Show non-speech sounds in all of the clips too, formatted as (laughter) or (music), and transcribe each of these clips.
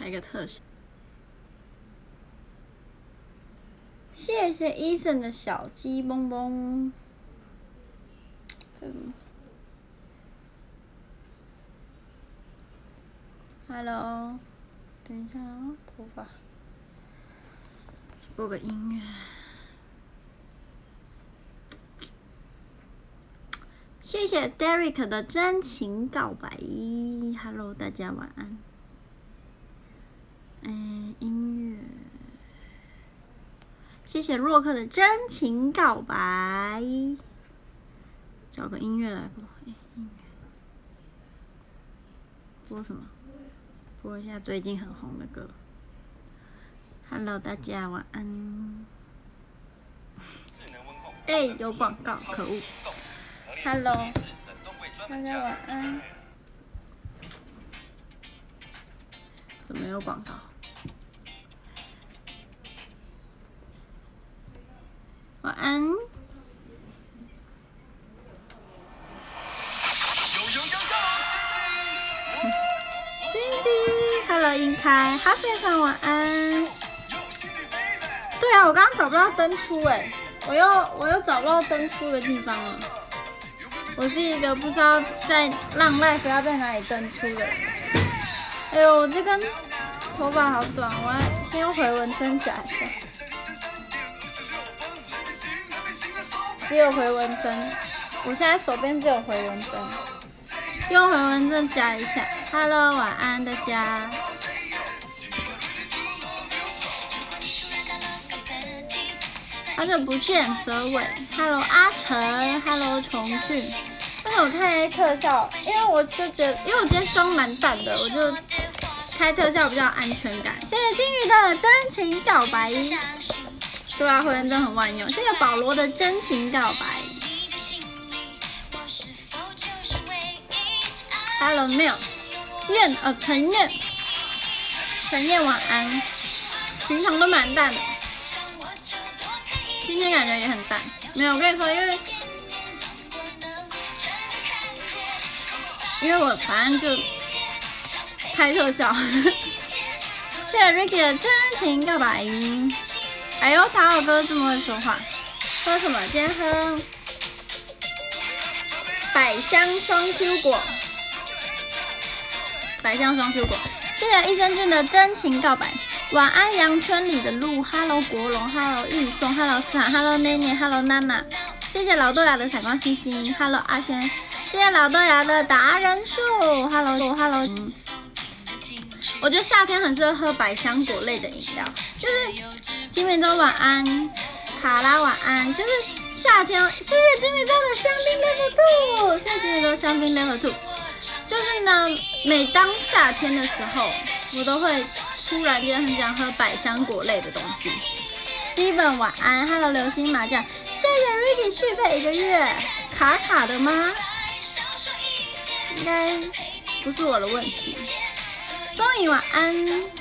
开个特写。谢谢医生的小鸡蹦蹦。这怎么？Hello，等一下啊，头发。播个音乐。谢谢 Derek 的真情告白，Hello，大家晚安。嗯，音乐。谢谢洛克的真情告白，找个音乐来播。播什么？播一下最近很红的歌。Hello，大家晚安。哎，有广告，可恶。Hello，大家晚安。怎么有广告？晚安。Cindy，Hello，英开，哈先生晚安。对啊，我刚刚找不到灯出哎，我又我又找不到灯出的地方了。我是一个不知道在浪 life 要在哪里登出的。哎呦，我这根头发好短，我要先用回纹针夹一下。只有回纹针，我现在手边只有回纹针，用回纹针夹一下。Hello，晚安大家。好久不见，泽伟。Hello，阿成。Hello，重俊。为什么开特效？因为我就觉得，因为我今天妆蛮淡的，我就开特效比较安全感。谢谢金鱼的真情告白，对啊，回纹针很万用。谢谢保罗的真情告白。Hello Neil，燕呃陈燕，陈燕晚安。平常都蛮淡的，今天感觉也很淡。没有，我跟你说，因为。因为我反正就开特效，谢谢 Ricky 的真情告白。哎呦，塔尔哥这么会说话，喝什么？今天喝百香双 Q 果，百香双 Q 果。谢谢益生菌的真情告白。晚安，阳春里的鹿。Hello 国龙，Hello 玉松，Hello 思涵，Hello 奈奈，Hello 娜娜。谢谢老豆芽的闪光星星，Hello 阿轩。谢谢老豆芽的达人秀，Hello，Hello。我觉得夏天很适合喝百香果类的饮料，就是金美洲晚安，卡拉晚安，就是夏天。谢谢金美洲的香槟 level two，谢谢金美洲香槟 level two。就是呢，每当夏天的时候，我都会突然间很想喝百香果类的东西。Steven 晚安，Hello 流星麻将，谢谢 Ricky 续费一个月，卡卡的吗？应该不是我的问题。终于晚安，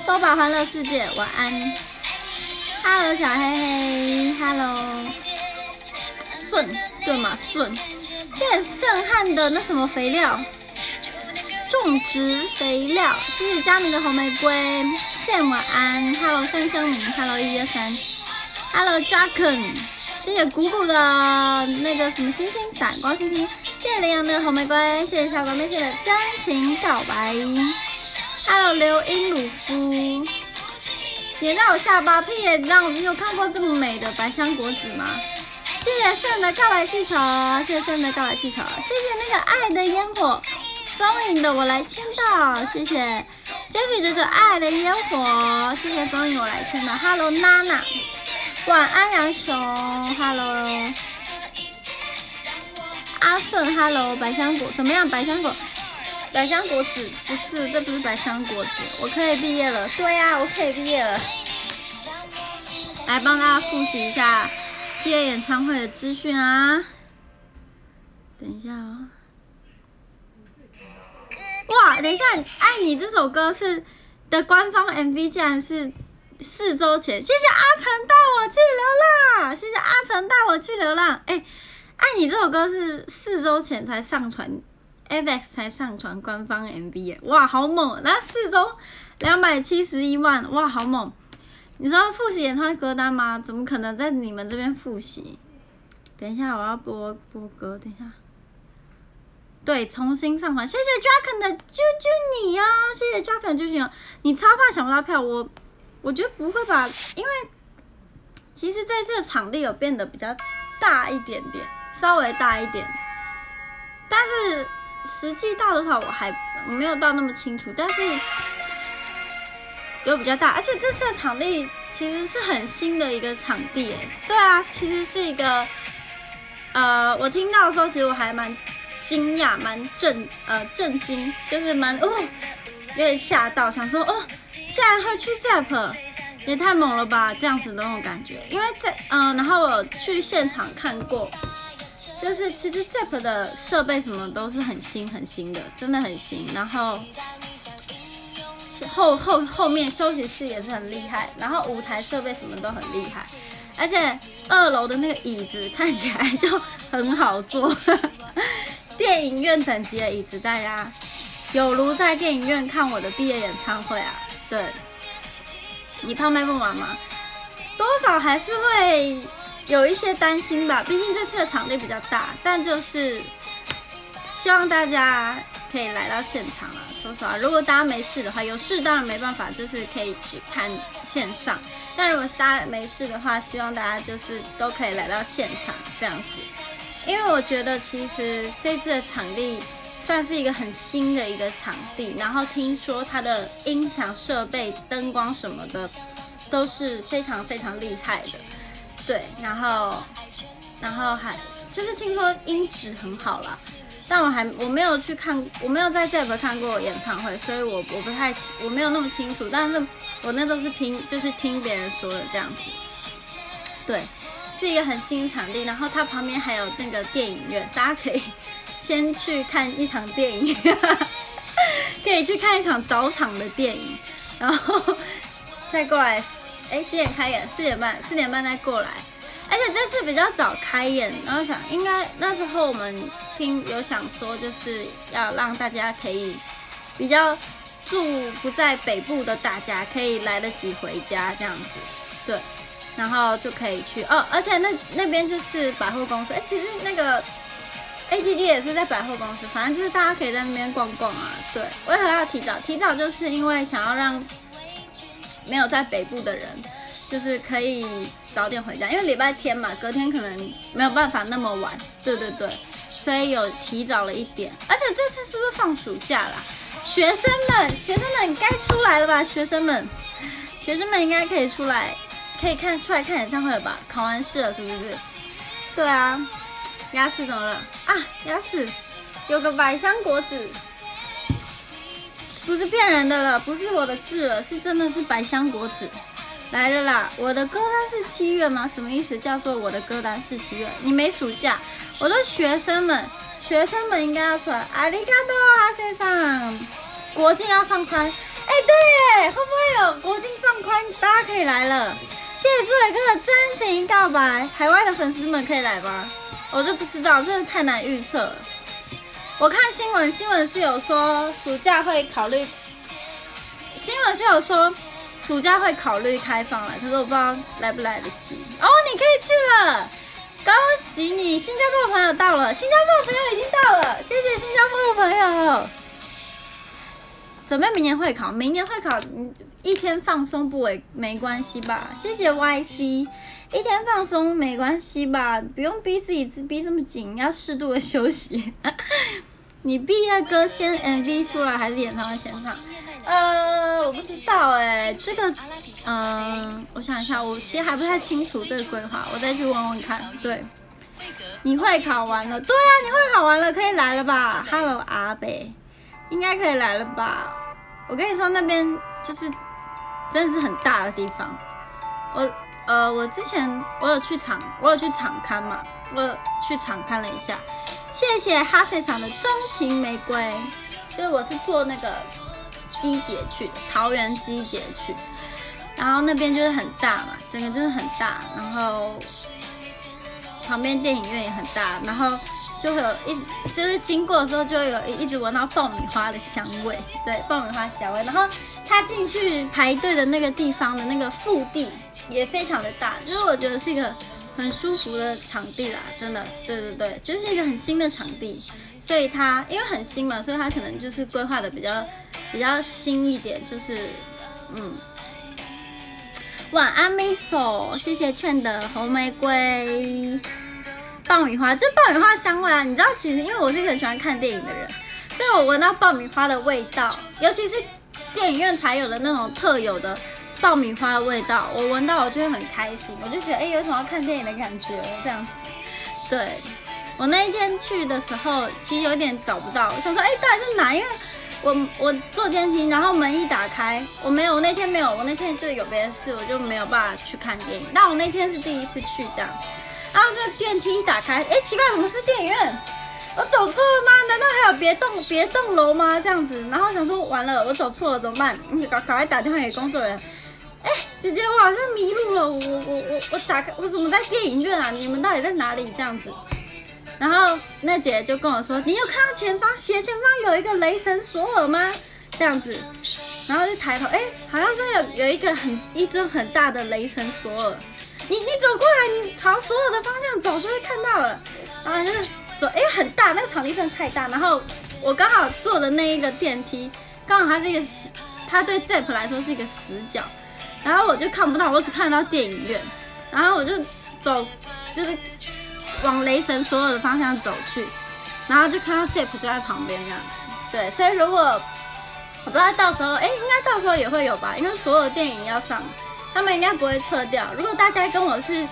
收把欢乐世界晚安。Hello 小黑黑，Hello 顺对吗？顺，谢谢盛汉的那什么肥料，种植肥料。谢谢佳明的红玫瑰，谢谢晚安。Hello 生生明，Hello 一二三，Hello Dragon，谢谢谷谷的那个什么星星闪光星星。谢谢羚羊的红玫瑰，谢谢小狗妹妹的真情告白。还有刘英鲁夫，也让我下巴屁眼，让你有看过这么美的百香果子吗？谢谢圣的告白气球，谢谢圣的告白气球，谢谢那个爱的烟火，终于的我来签到，谢谢 Jeffy 这是爱的烟火，谢谢终于我来签到。Hello，娜娜，晚安杨雄，Hello。阿顺，Hello，百香果怎么样？百香果，百香果子不是，这不是百香果子。我可以毕业了，对呀，我可以毕业了。来帮大家复习一下毕业演唱会的资讯啊！等一下啊！哇，等一下，《爱你》这首歌是的官方 MV，竟然是四周前。谢谢阿成带我去流浪，谢谢阿成带我去流浪。哎。爱你这首歌是四周前才上传，FX 才上传官方 MV 耶，哇，好猛！那四周两百七十一万，哇，好猛！你知道复习演唱会歌单吗？怎么可能在你们这边复习？等一下，我要播播歌，等一下。对，重新上传，谢谢 Jacken 的啾啾你呀，谢谢 Jacken 啾啾你，你超怕抢不到票，我我觉得不会吧，因为其实在这次的场地有变得比较大一点点，稍微大一点，但是实际到多少我还没有到那么清楚，但是。有比较大，而且这次的场地其实是很新的一个场地，哎，对啊，其实是一个，呃，我听到的时候，其实我还蛮惊讶，蛮震，呃，震惊，就是蛮哦，有点吓到，想说哦，竟然会去 ZEP，也太猛了吧，这样子的那种感觉，因为在，嗯，然后我去现场看过，就是其实 ZEP 的设备什么都是很新很新的，真的很新，然后。后后后面休息室也是很厉害，然后舞台设备什么都很厉害，而且二楼的那个椅子看起来就很好坐，电影院等级的椅子，大家有如在电影院看我的毕业演唱会啊！对，你怕卖不完吗？多少还是会有一些担心吧，毕竟这次的场地比较大，但就是希望大家可以来到现场啊。说实话，如果大家没事的话，有事当然没办法，就是可以只看线上。但如果大家没事的话，希望大家就是都可以来到现场这样子。因为我觉得其实这次的场地算是一个很新的一个场地，然后听说它的音响设备、灯光什么的都是非常非常厉害的。对，然后然后还就是听说音质很好啦。但我还我没有去看，我没有在 ZEP 看过演唱会，所以我我不太我没有那么清楚。但是我那都是听，就是听别人说的这样子。对，是一个很新场地，然后它旁边还有那个电影院，大家可以 (laughs) 先去看一场电影，(laughs) 可以去看一场早场的电影，然后再过来。哎，几点开演？四点半，四点半再过来。而且这次比较早开演，然后想应该那时候我们听有想说，就是要让大家可以比较住不在北部的大家可以来得及回家这样子，对，然后就可以去哦。而且那那边就是百货公司，哎，其实那个 ATD 也是在百货公司，反正就是大家可以在那边逛逛啊。对，为何要提早？提早就是因为想要让没有在北部的人。就是可以早点回家，因为礼拜天嘛，隔天可能没有办法那么晚。对对对，所以有提早了一点。而且这次是不是放暑假啦？学生们，学生们该出来了吧？学生们，学生们应该可以出来，可以看出来看演唱会了吧？考完试了是不是？对啊，牙齿怎么了啊？牙齿有个百香果子，不是骗人的了，不是我的字了，是真的是百香果子。来了啦！我的歌单是七月吗？什么意思？叫做我的歌单是七月？你没暑假？我的学生们，学生们应该要出来。阿里嘎多啊，先生！国境要放宽。哎，对，会不会有国境放宽？大家可以来了。谢谢朱伟哥的真情告白。海外的粉丝们可以来吗？我就不知道，真的太难预测了。我看新闻，新闻是有说暑假会考虑。新闻是有说。暑假会考虑开放了，可是我不知道来不来得及。哦，你可以去了，恭喜你！新加坡的朋友到了，新加坡的朋友已经到了，谢谢新加坡的朋友。准备明年会考，明年会考，一天放松不为没关系吧？谢谢 YC，一天放松没关系吧？不用逼自己逼这么紧，要适度的休息。(laughs) 你毕业歌先 MV 出来还是演唱会先唱？呃，我不知道哎，这个，嗯，我想一下，我其实还不太清楚这个规划，我再去问问看。对，你会考完了？对啊，你会考完了，可以来了吧？Hello，阿北，应该可以来了吧？我跟你说，那边就是真的是很大的地方。我，呃，我之前我有去场，我有去场刊嘛，我去场刊了一下。谢谢哈塞场的钟情玫瑰，就是我是坐那个。机捷去的桃园机捷去，然后那边就是很大嘛，整个就是很大，然后旁边电影院也很大，然后就会有一就是经过的时候就会有一直闻到爆米花的香味，对，爆米花香味。然后他进去排队的那个地方的那个腹地也非常的大，就是我觉得是一个很舒服的场地啦，真的，对对对，就是一个很新的场地，所以它因为很新嘛，所以它可能就是规划的比较比较新一点，就是嗯。晚安，Miso，谢谢劝的红玫瑰爆米花，就爆米花香味啊！你知道，其实因为我是一个很喜欢看电影的人，所以我闻到爆米花的味道，尤其是电影院才有的那种特有的爆米花的味道，我闻到我就会很开心，我就觉得哎，有什么要看电影的感觉这样子。对我那一天去的时候，其实有点找不到，我想说哎，到底是哪？因为我我坐电梯，然后门一打开，我没有，我那天没有，我那天就有别的事，我就没有办法去看电影。但我那天是第一次去这样，然后就电梯一打开，哎，奇怪，怎么是电影院？我走错了吗？难道还有别栋别栋楼吗？这样子，然后想说完了，我走错了怎么办？你赶赶快打电话给工作人员。哎，姐姐，我好像迷路了，我我我我打开，我怎么在电影院啊？你们到底在哪里？这样子。然后那姐就跟我说：“你有看到前方斜前方有一个雷神索尔吗？这样子，然后就抬头，哎，好像真的有有一个很一尊很大的雷神索尔。你你走过来，你朝所有的方向走就会看到了。然后就走，哎，很大，那个场地真的太大。然后我刚好坐的那一个电梯，刚好它是一个，它对 Zep 来说是一个死角。然后我就看不到，我只看得到电影院。然后我就走，就是。”往雷神所有的方向走去，然后就看到 Zip 就在旁边这样子。对，所以如果我不知道到时候，哎，应该到时候也会有吧，因为所有电影要上，他们应该不会撤掉。如果大家跟我是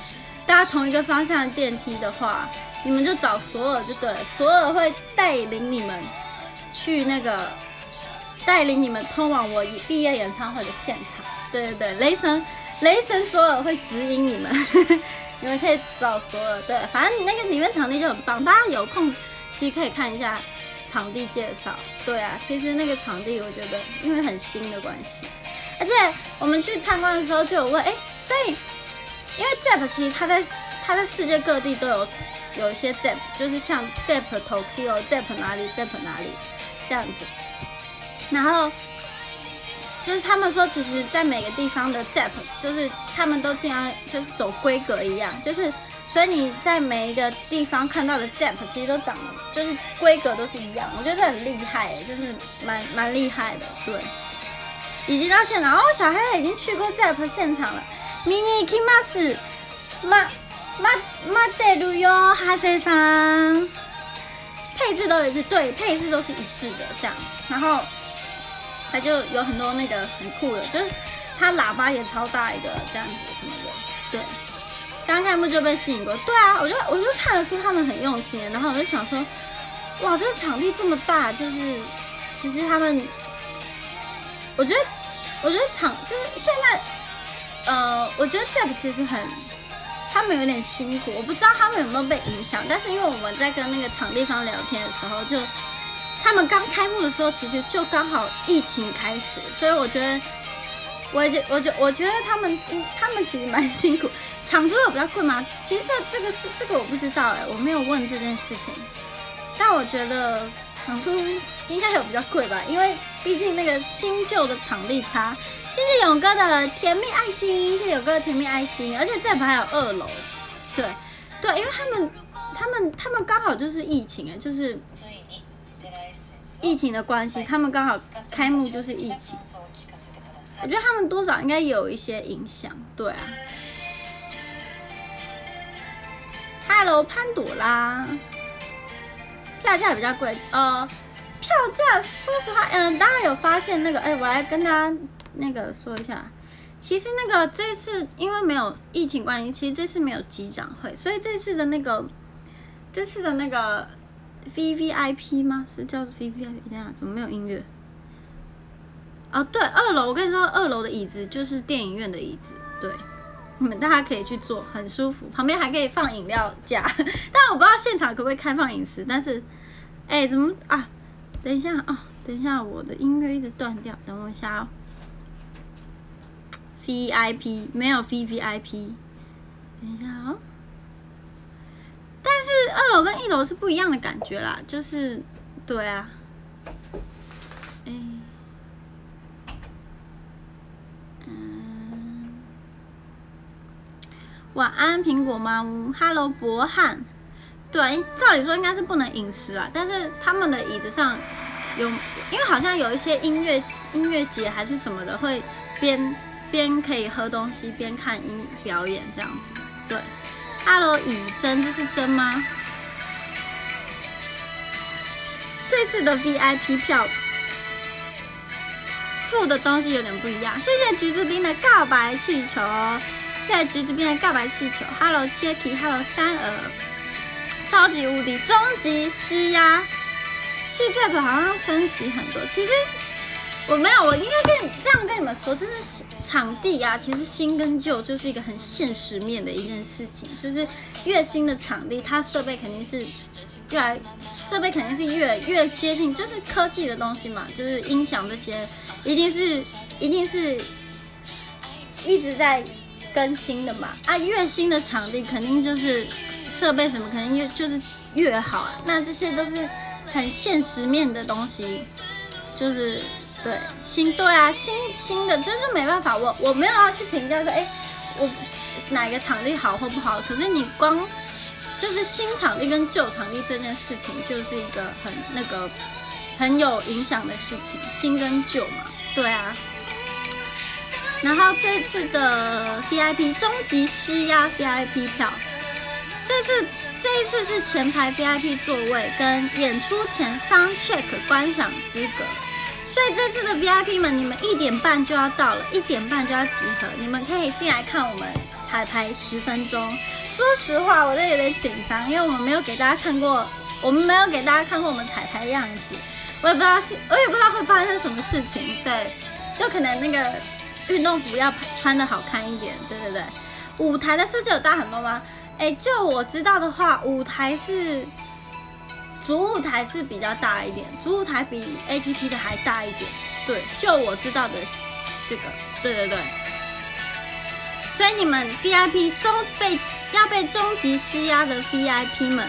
搭同一个方向电梯的话，你们就找索尔就对，索尔会带领你们去那个，带领你们通往我毕业演唱会的现场。对对对，雷神雷神索尔会指引你们。你们可以找所有对，反正你那个里面场地就很棒，大家有空其实可以看一下场地介绍。对啊，其实那个场地我觉得因为很新的关系，而且我们去参观的时候就有问，哎，所以因为 Zep 其实它在它在世界各地都有有一些 Zep，就是像 Zep Tokyo、Zep 哪里、Zep 哪里这样子，然后。就是他们说，其实，在每个地方的 ZEP，就是他们都尽量就是走规格一样，就是所以你在每一个地方看到的 ZEP，其实都长得就是规格都是一样。我觉得很厉害，就是蛮蛮厉害的。对，已经到现场哦，小黑已经去过 ZEP 现场了。Mini Kimas，马马马德鲁哟，哈塞桑，配置都一致，对，配置都是一致的这样，然后。它就有很多那个很酷的，就是它喇叭也超大一个这样子什么的，对。刚开幕就被吸引过，对啊，我就我就看得出他们很用心，然后我就想说，哇，这个场地这么大，就是其实他们，我觉得我觉得场就是现在，呃，我觉得 ZEP 其实很，他们有点辛苦，我不知道他们有没有被影响，但是因为我们在跟那个场地方聊天的时候就。他们刚开幕的时候，其实就刚好疫情开始，所以我觉得，我觉，我觉，我觉得他们，他们其实蛮辛苦。场租有比较贵吗？其实这这个是这个我不知道哎，我没有问这件事情。但我觉得场租应该有比较贵吧，因为毕竟那个新旧的场地差。谢谢勇哥的甜蜜爱心，谢谢勇哥的甜蜜爱心，而且这排还有二楼。对对，因为他们他们他们刚好就是疫情哎，就是。疫情的关系，他们刚好开幕就是疫情，我觉得他们多少应该有一些影响，对啊。Hello，潘朵拉，票价比较贵，呃，票价说实话，嗯，大家有发现那个，哎，我来跟大家那个说一下，其实那个这次因为没有疫情关系，其实这次没有机长会，所以这次的那个，这次的那个。V V I P 吗？是叫 V V I P？等下怎么没有音乐？哦，对，二楼，我跟你说，二楼的椅子就是电影院的椅子，对，你们大家可以去坐，很舒服，旁边还可以放饮料架，(laughs) 但我不知道现场可不可以开放饮食，但是，哎，怎么啊？等一下啊，等一下，我的音乐一直断掉，等我一下哦。V I P 没有 V V I P，等一下哦。但是二楼跟一楼是不一样的感觉啦，就是对啊，哎，嗯，晚安苹果妈，Hello 博汉，对，照理说应该是不能饮食啊，但是他们的椅子上有，因为好像有一些音乐音乐节还是什么的，会边边可以喝东西边看音表演这样子，对。，Hello 以真，这是真吗？这次的 VIP 票付的东西有点不一样，谢谢橘子冰的告白气球，谢谢橘子冰的告白气球，Hello Jacky，Hello 山儿，超级无敌终极吸压，去 ZEP 好像升级很多，其实我没有，我应该跟你这样跟你们说，就是场地啊，其实新跟旧就是一个很现实面的一件事情，就是越新的场地，它设备肯定是。越来设备肯定是越越接近，就是科技的东西嘛，就是音响这些，一定是一定是一直在更新的嘛。啊，越新的场地肯定就是设备什么肯定越就是越好啊。那这些都是很现实面的东西，就是对新对啊新新的，真是没办法，我我没有要去评价说，哎，我哪个场地好或不好，可是你光。就是新场地跟旧场地这件事情，就是一个很那个很有影响的事情，新跟旧嘛，对啊。然后这次的 VIP 终极施压 VIP 票，这次这一次是前排 VIP 座位跟演出前 sound check 观赏资格。所以这次的 VIP 们，你们一点半就要到了，一点半就要集合，你们可以进来看我们彩排十分钟。说实话，我都有点紧张，因为我们没有给大家看过，我们没有给大家看过我们彩排的样子，我也不知道，我也不知道会发生什么事情。对，就可能那个运动服要穿的好看一点。对对对，舞台的设计有大很多吗？哎，就我知道的话，舞台是。主舞台是比较大一点，主舞台比 ATT 的还大一点。对，就我知道的这个，对对对。所以你们 VIP 都被要被终极施压的 VIP 们，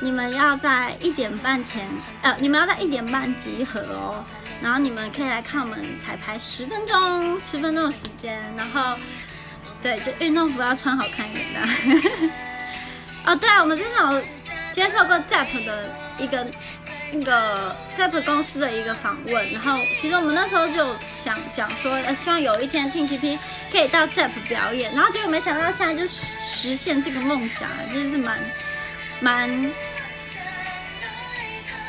你们要在一点半前，呃，你们要在一点半集合哦。然后你们可以来看我们彩排十分钟，十分钟的时间。然后，对，就运动服要穿好看一点的。(laughs) 哦，对啊，我们之前接受过 ZEP 的。一个那个 ZEP 公司的一个访问，然后其实我们那时候就想讲说，呃，希望有一天 TTP 可以到 ZEP 表演，然后结果没想到现在就实现这个梦想了，真的是蛮蛮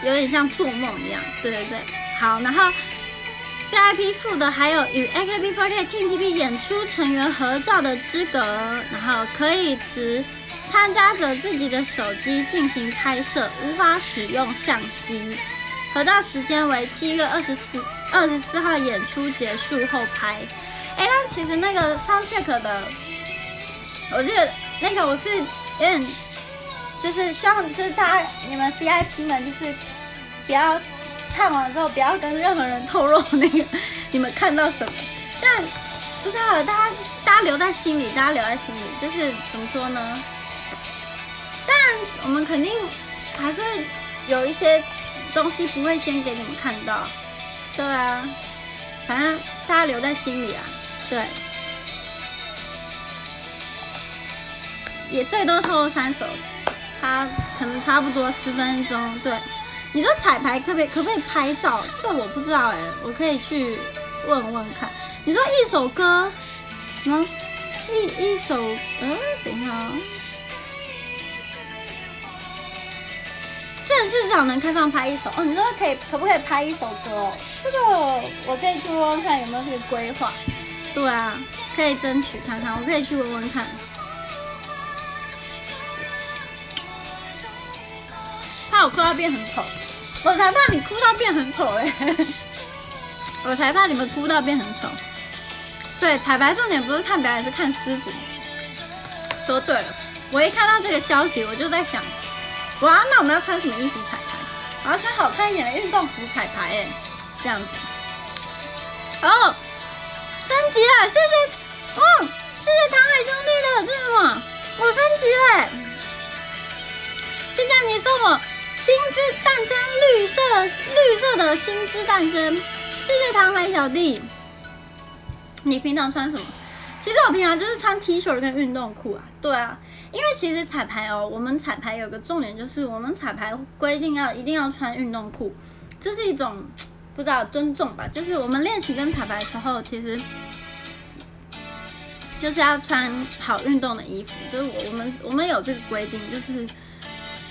有点像做梦一样，对对对。好，然后 VIP 附的还有与 AKB48 TTP 演出成员合照的资格，然后可以持。参加者自己的手机进行拍摄，无法使用相机。合照时间为七月二十四二十四号演出结束后拍。哎，那其实那个 sound check 的，我记得那个我是有点，就是希望就是大家你们 VIP 们就是不要看完之后不要跟任何人透露那个你们看到什么。但不知道大家大家留在心里，大家留在心里，就是怎么说呢？当然，我们肯定还是有一些东西不会先给你们看到，对啊，反正大家留在心里啊，对，也最多抽三首，差可能差不多十分钟。对，你说彩排可不可以可不可以拍照？这个我不知道哎，我可以去问问看。你说一首歌，什么一一首？嗯，等一下啊正式场能开放拍一首哦？你说可以，可不可以拍一首歌？这个我可以去问问看有没有这个规划。对啊，可以争取看看，我可以去问问看。怕我哭到变很丑，我才怕你哭到变很丑哎！(laughs) 我才怕你们哭到变很丑。对，彩排重点不是看表演，是看师傅。说对了，我一看到这个消息，我就在想。哇，那我们要穿什么衣服彩排？我要穿好看一点的运动服彩排，哎，这样子。哦，升级了，谢谢，哦，谢谢唐海兄弟的，这是什么？我升级了，谢谢你送我星之诞生绿色绿色的新之诞生，谢谢唐海小弟。你平常穿什么？其实我平常就是穿 T 恤跟运动裤啊。对啊，因为其实彩排哦，我们彩排有个重点就是我们彩排规定要一定要穿运动裤，这是一种不知道尊重吧？就是我们练习跟彩排的时候，其实就是要穿好运动的衣服，就是我我们我们有这个规定，就是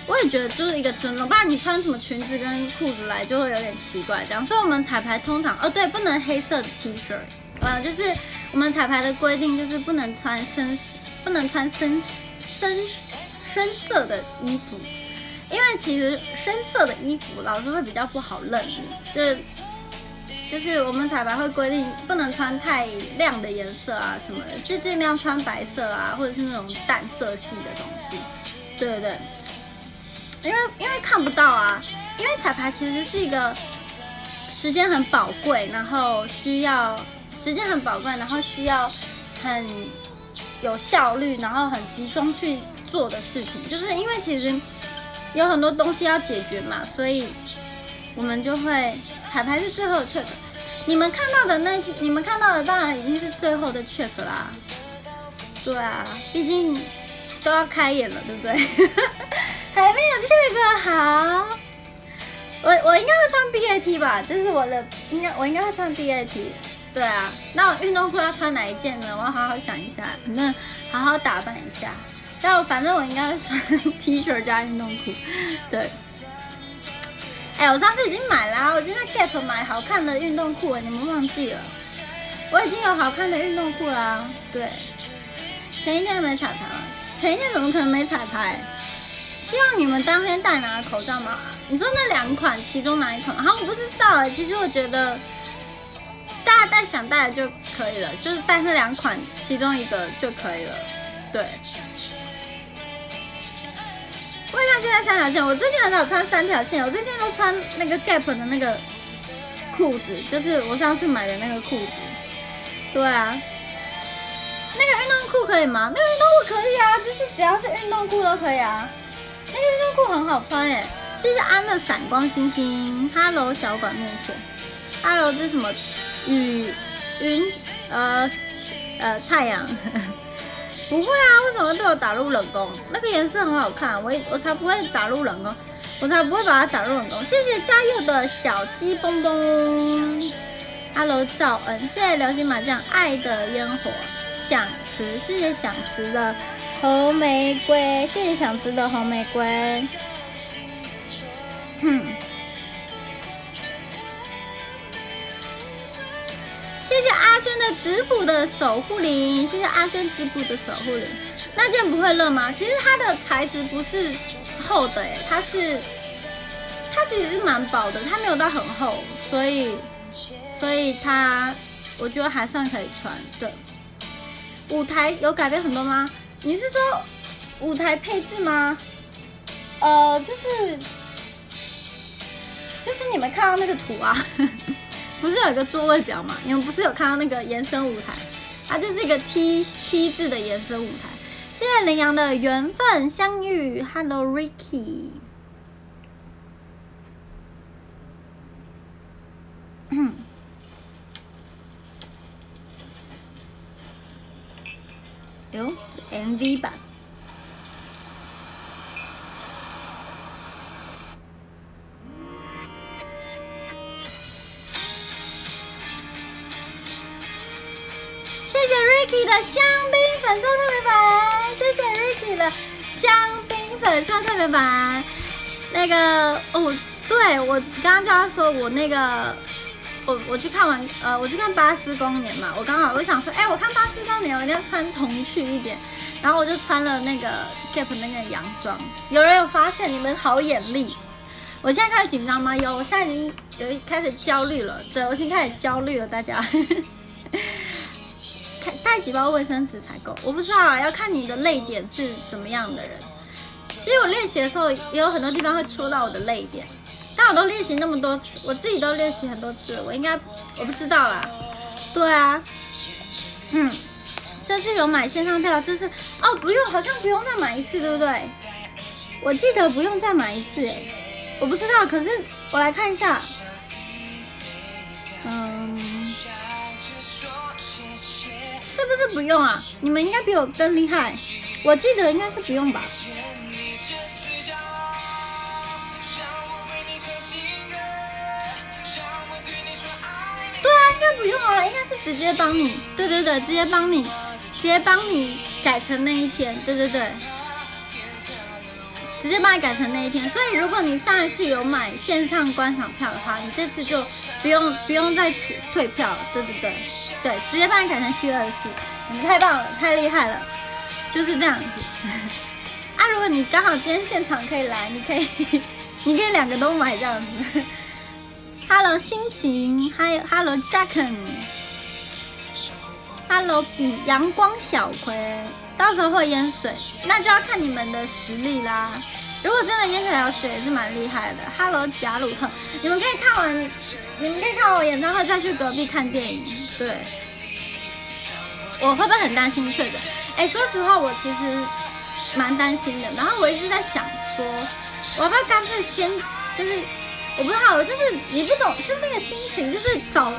我也觉得就是一个尊重，不然你穿什么裙子跟裤子来就会有点奇怪。这样，所以我们彩排通常哦对，不能黑色的 T 恤。嗯，就是我们彩排的规定，就是不能穿深，不能穿深深深色的衣服，因为其实深色的衣服老师会比较不好认就是就是我们彩排会规定不能穿太亮的颜色啊什么的，就尽量穿白色啊，或者是那种淡色系的东西。对对对，因为因为看不到啊，因为彩排其实是一个时间很宝贵，然后需要。时间很宝贵，然后需要很有效率，然后很集中去做的事情，就是因为其实有很多东西要解决嘛，所以我们就会彩排是最后的 check。你们看到的那，你们看到的当然已经是最后的 check 啦。对啊，毕竟都要开演了，对不对？(laughs) 还没有 check 好，我我应该会穿 BAT 吧，这是我的，应该我应该会穿 BAT。对啊，那我运动裤要穿哪一件呢？我要好好想一下，反正好好打扮一下。但我反正我应该穿 (laughs) T 恤加运动裤。对，哎，我上次已经买了，我今天 Gap 买好看的运动裤，你们忘记了？我已经有好看的运动裤啦。对，前一天没彩排，前一天怎么可能没彩排？希望你们当天戴哪个口罩嘛？你说那两款其中哪一款？啊，我不知道哎，其实我觉得。大家带想带的就可以了，就是带那两款其中一个就可以了。对，为啥现在三条线？我最近很少穿三条线，我最近都穿那个 Gap 的那个裤子，就是我上次买的那个裤子。对啊，那个运动裤可以吗？那个运动裤可以啊，就是只要是运动裤都可以啊。那个运动裤很好穿耶。谢谢安的闪光星星，Hello 小管面线，Hello 这什么？雨云呃呃太阳 (laughs) 不会啊，为什么被我打入冷宫？那个颜色很好看，我我才不会打入冷宫，我才不会把它打入冷宫。谢谢嘉佑的小鸡蹦蹦，Hello 赵恩，谢谢流星麻将爱的烟火想吃，谢谢想吃的红玫瑰，谢谢想吃的红玫瑰。哼 (clears throat) 谢谢阿轩的子谱的守护灵，谢谢阿轩子谱的守护灵。那件不会热吗？其实它的材质不是厚的，哎，它是它其实是蛮薄的，它没有到很厚，所以所以它我觉得还算可以穿。对，舞台有改变很多吗？你是说舞台配置吗？呃，就是就是你们看到那个图啊。(laughs) 不是有一个座位表吗？你们不是有看到那个延伸舞台？它就是一个 T T 字的延伸舞台。谢谢羚羊的缘分相遇，Hello Ricky。嗯。哟，MV 版。谢谢 Ricky 的香槟粉色特别版，谢谢 Ricky 的香槟粉色特别版。那个哦，对我刚刚叫他说我那个，我我去看完呃，我去看巴斯光年嘛，我刚好我想说，哎，我看巴斯光年我一定要穿童趣一点，然后我就穿了那个 Gap 那个洋装。有人有发现你们好眼力？(laughs) 我现在开始紧张吗？有，我现在已经有开始焦虑了。对，我已经开始焦虑了，大家。带几包卫生纸才够？我不知道啊，要看你的泪点是怎么样的人。其实我练习的时候也有很多地方会戳到我的泪点，但我都练习那么多次，我自己都练习很多次，我应该我不知道啦。对啊，嗯，这次有买线上票，这次哦不用，好像不用再买一次，对不对？我记得不用再买一次，哎，我不知道，可是我来看一下，嗯，是不是不用啊？你们应该比我更厉害，我记得应该是不用吧。对啊，应该不用啊，应该是直接帮你，对对对，直接帮你，直接帮你改成那一天，对对对，直接帮你改成那一天。所以如果你上一次有买线上观赏票的话，你这次就不用不用再退退票了，对对对，对，直接帮你改成七月二十四，你太棒了，太厉害了，就是这样子。(laughs) 啊，如果你刚好今天现场可以来，你可以 (laughs) 你可以两个都买这样子。Hello，心情，还有 Hello Jacken，Hello 比阳光小葵，到时候会淹水，那就要看你们的实力啦。如果真的淹这条水，也是蛮厉害的。Hello 贾鲁特，你们可以看完，你们可以看完演唱会再去隔壁看电影。对，我会不会很担心确诊？哎，说实话，我其实蛮担心的。然后我一直在想说，我要不要干脆先就是。我不知道，就是你不懂，就是那个心情，就是找，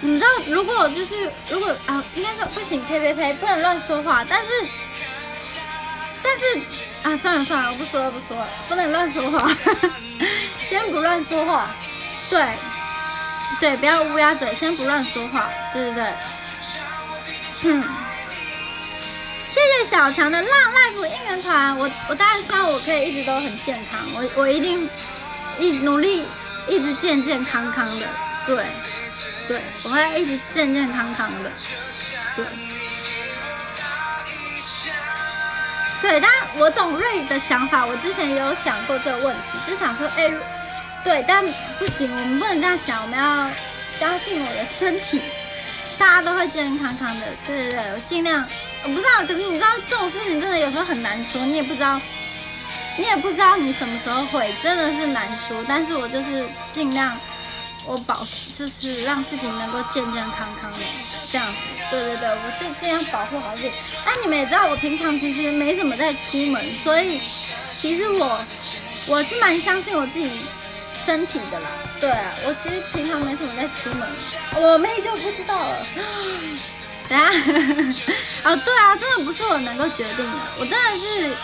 你知道，如果就是如果啊，应该说不行，呸呸呸，不能乱说话。但是，但是啊，算了算了，我不说了不说了，不能乱说话，先不乱说话。对，对，不要乌鸦嘴，先不乱说话。对对对，嗯，谢谢小强的浪 life 应援团，我我当然希望我可以一直都很健康，我我一定一努力。一直健健康康的，对，对，我会一直健健康康的，对，对，但我懂瑞的想法，我之前也有想过这个问题，就想说，哎，对，但不行，我们不能这样想，我们要相信我的身体，大家都会健健康康的，对对对，我尽量，我不知道，可是你知道这种事情真的有时候很难说，你也不知道。你也不知道你什么时候会，真的是难说。但是我就是尽量，我保就是让自己能够健健康康的这样子。对对对，我就尽量保护好自己。哎，你们也知道，我平常其实没怎么在出门，所以其实我我是蛮相信我自己身体的啦。对啊，我其实平常没怎么在出门，我妹就不知道了。(laughs) 等下，(laughs) 哦对啊，真的不是我能够决定的，我真的是。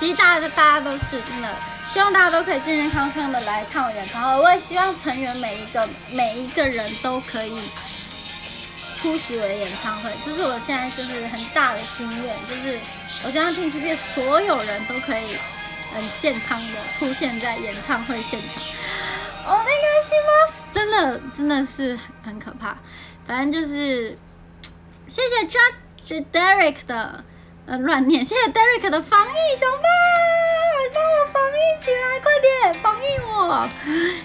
其实大家大家都是真的，希望大家都可以健健康康的来看我演唱会。我也希望成员每一个每一个人都可以出席我的演唱会，这是我现在就是很大的心愿，就是我希望听 T P 所有人都可以很健康的出现在演唱会现场。哦，那个西吗？真的真的是很可怕。反正就是谢谢 Judge Derek 的。乱念，谢谢 Derek 的防疫熊爸，帮我防疫起来，快点防疫我，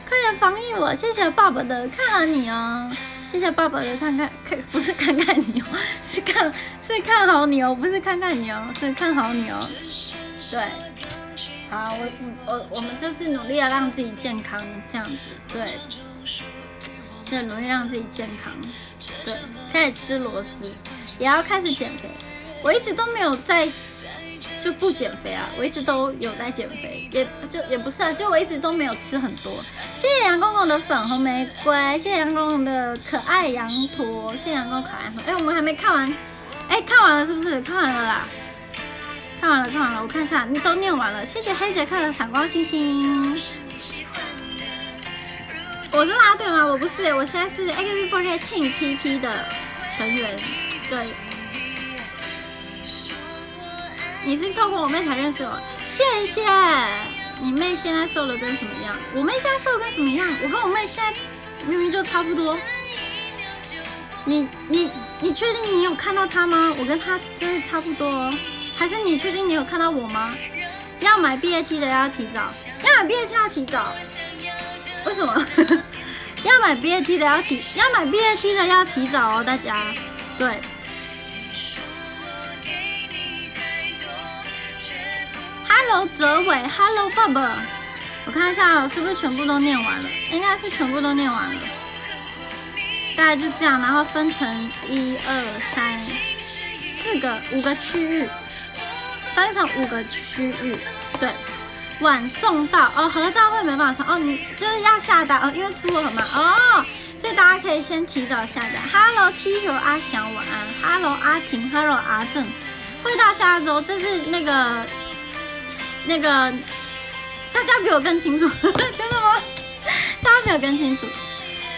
快点防疫我，谢谢爸爸的看好你哦，(laughs) 谢谢爸爸的看看看，不是看看你哦，(laughs) 是看是看好你哦，不是看看你哦，是看好你哦，对，好，我我我们就是努力的让自己健康，这样子，对，是努力让自己健康，对，开始吃螺丝，也要开始减肥。我一直都没有在就不减肥啊，我一直都有在减肥，也就也不是啊，就我一直都没有吃很多。谢谢杨公公的粉红玫瑰，谢谢杨公公的可爱羊驼，谢谢杨公可爱羊驼。哎，我们还没看完，哎，看完了是不是？看完了啦，看完了，看完了。我看一下，你都念完了。谢谢黑杰克的闪光星星。我是拉队吗？我不是，我现在是 AKB48 Team TT 的成员，对。你是透过我妹才认识我，谢谢。你妹现在瘦的跟什么样？我妹现在瘦的跟什么样？我跟我妹现在明明就差不多。你你你确定你有看到她吗？我跟她真的差不多哦。还是你确定你有看到我吗？要买 BAT 的要提早，要买 BAT 要提早。为什么？(laughs) 要买 BAT 的要提，要买 BAT 的要提早哦，大家。对。Hello，泽伟，Hello，爸爸，我看一下是不是全部都念完了，应该是全部都念完了，大概就这样，然后分成一二三四个五个区域，分成五个区域，对，晚送到哦，合照会没办法穿哦，你就是要下单哦，因为出货很慢。哦，所以大家可以先提早下单。Hello T 和阿翔晚安，Hello 阿婷，Hello 阿正，会到下周，这是那个那个大家比我更清楚，(laughs) 真的吗？大家没有更清楚，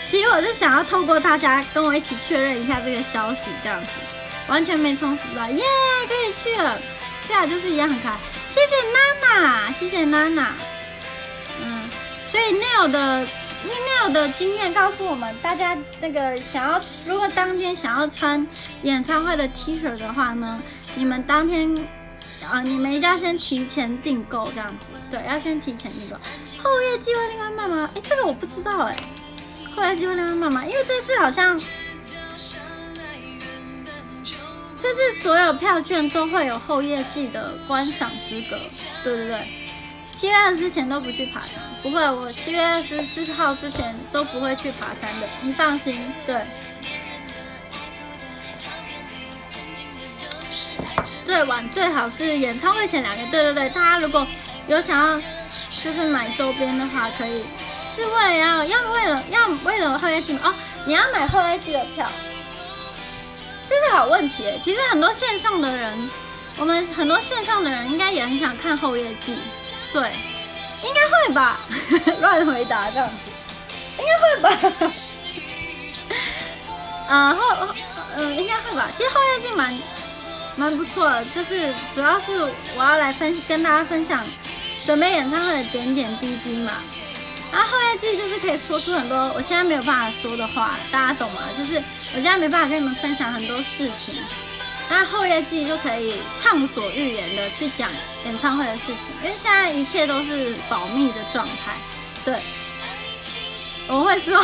其实我是想要透过大家跟我一起确认一下这个消息，这样子完全没冲突吧？耶，可以去了，接下来就是一样很可爱。谢谢娜娜，谢谢娜娜。嗯，所以 Neil 的 Neil 的经验告诉我们，大家那个想要如果当天想要穿演唱会的 T 恤的话呢，你们当天啊，你们一定要先提前订购这样子。对，要先提前订购。后夜机会另外卖吗？哎，这个我不知道哎。后夜机会另外卖吗？因为这次好像。这次所有票券都会有后业季的观赏资格，对对对。七月二之前都不去爬山，不会，我七月二十四号之前都不会去爬山的，你放心。对，最晚最好是演唱会前两天，对对对。大家如果有想要就是买周边的话，可以是为了要要为了要为了后业季哦，你要买后业季的票。这是好问题其实很多线上的人，我们很多线上的人应该也很想看后业季，对，应该会吧？(laughs) 乱回答这样子，应该会吧？嗯 (laughs) 后嗯应该会吧？其实后业季蛮蛮不错的，就是主要是我要来分跟大家分享准备演唱会的点点滴滴嘛。然后后来自己就是可以说出很多我现在没有办法说的话，大家懂吗？就是我现在没办法跟你们分享很多事情，那后业季就可以畅所欲言的去讲演唱会的事情，因为现在一切都是保密的状态。对，(laughs) 我会说，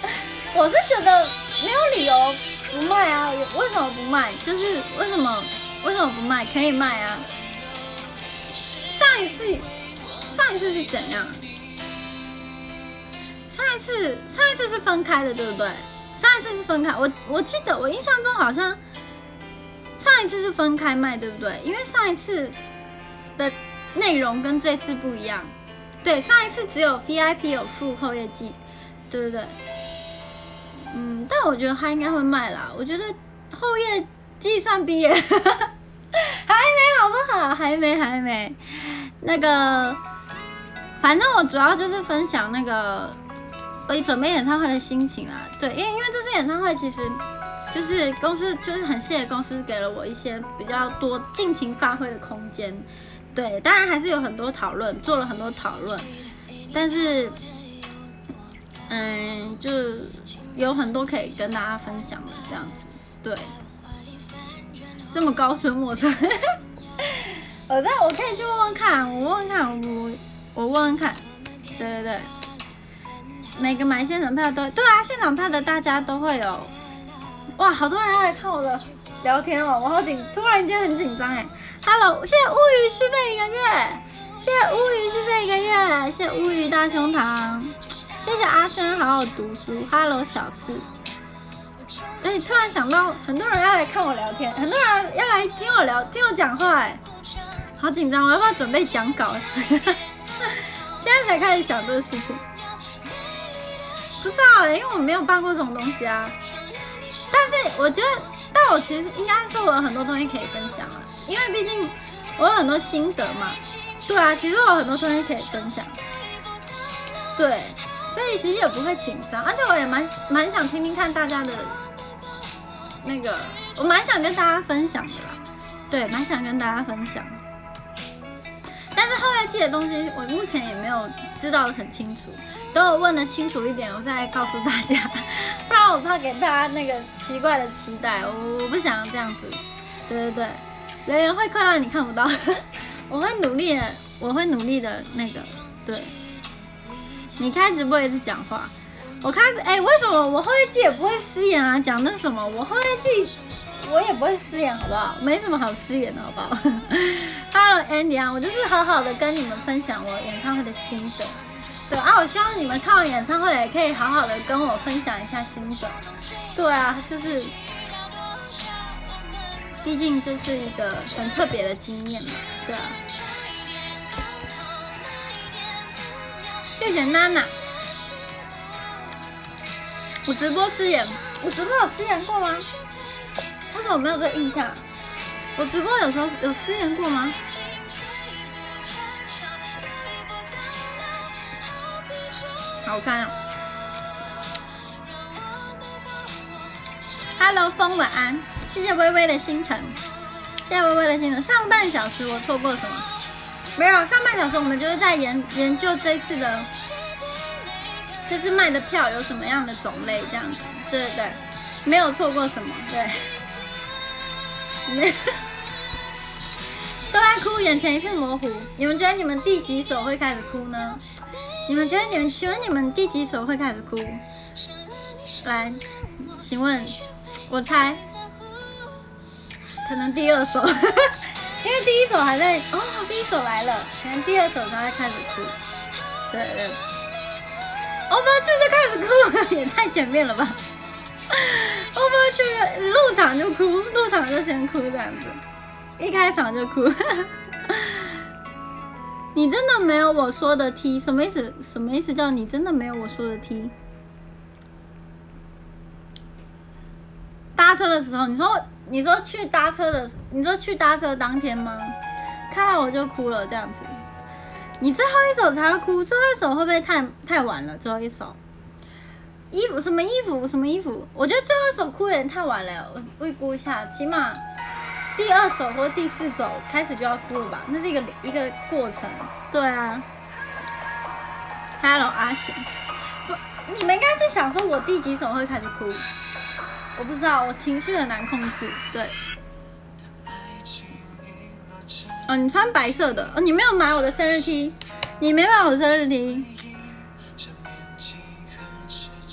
(laughs) 我是觉得没有理由不卖啊，为什么不卖？就是为什么为什么不卖？可以卖啊。上一次上一次是怎样？上一次，上一次是分开的，对不对？上一次是分开，我我记得我印象中好像上一次是分开卖，对不对？因为上一次的内容跟这次不一样。对，上一次只有 VIP 有付后业绩，对对对。嗯，但我觉得他应该会卖啦。我觉得后夜计算毕业 (laughs) 还没好不好？还没还没。那个，反正我主要就是分享那个。我准备演唱会的心情啊，对，因为因为这次演唱会其实就是公司就是很谢谢公司给了我一些比较多尽情发挥的空间，对，当然还是有很多讨论，做了很多讨论，但是嗯，就有很多可以跟大家分享的这样子，对，这么高深莫测，(laughs) 我在我可以去问问看，我问问看，我我问问看，对对对。每个买现场票都对啊，现场票的大家都会有，哇，好多人要来看我的聊天哦，我好紧，突然间很紧张哎。Hello，谢谢乌鱼续费一个月，谢谢乌鱼续费一个月，谢谢乌鱼大胸膛，谢谢阿轩好好读书。Hello，小四，哎，突然想到很多人要来看我聊天，很多人要来听我聊，听我讲话哎，好紧张，我要不要准备讲稿？(laughs) 现在才开始想这个事情。不知道，因为我没有办过这种东西啊。但是我觉得，但我其实应该说，我有很多东西可以分享啊。因为毕竟我有很多心得嘛。对啊，其实我有很多东西可以分享。对，所以其实也不会紧张，而且我也蛮蛮想听听看大家的那个，我蛮想跟大家分享的啦。对，蛮想跟大家分享。但是后来记的东西，我目前也没有知道的很清楚。等我问的清楚一点，我再告诉大家，不然我怕给大家那个奇怪的期待，我我不想这样子。对对对，留言会快到你看不到，(laughs) 我会努力的，我会努力的那个。对，你开直播也是讲话，我开哎，为什么我后一季也不会失言啊？讲那什么，我后一季我也不会失言，好不好？没什么好失言的，好不好？(laughs) Hello Andy 啊，我就是好好的跟你们分享我演唱会的心得。对啊，我希望你们看完演唱会也可以好好的跟我分享一下心得。对啊，就是，毕竟这是一个很特别的经验嘛。对啊。谢谢娜娜。我直播失言，我直播有失言过吗？为什么我没有这个印象？我直播有时候有失言过吗？好看啊！Hello，风晚安，谢谢微微的星辰，谢谢微微的星辰。上半小时我错过什么？没有，上半小时我们就是在研研究这次的。这次卖的票有什么样的种类？这样子，对对对，没有错过什么，对。(laughs) 都在哭，眼前一片模糊。你们觉得你们第几首会开始哭呢？你们觉得你们，请问你们第几首会开始哭？来，请问，我猜，可能第二首，因为第一首还在，哦，第一首来了，可能第二首才会开始哭。对对。我们去就开始哭，也太前面了吧！我们去入场就哭，入场就先哭这样子，一开场就哭。(laughs) 你真的没有我说的 T 什么意思？什么意思叫你真的没有我说的 T？搭车的时候，你说你说去搭车的，你说去搭车当天吗？看到我就哭了这样子。你最后一首才要哭，最后一首会不会太太晚了？最后一首衣服什么衣服什么衣服？我觉得最后一首哭有点太晚了，我我估一下，起码第二首或第四首开始就要哭了吧？那是一个一个过程，对啊。Hello 阿贤，不，你们应该是想说我第几首会开始哭？我不知道，我情绪很难控制，对。哦，你穿白色的哦，你没有买我的生日 T，你没买我的生日 T。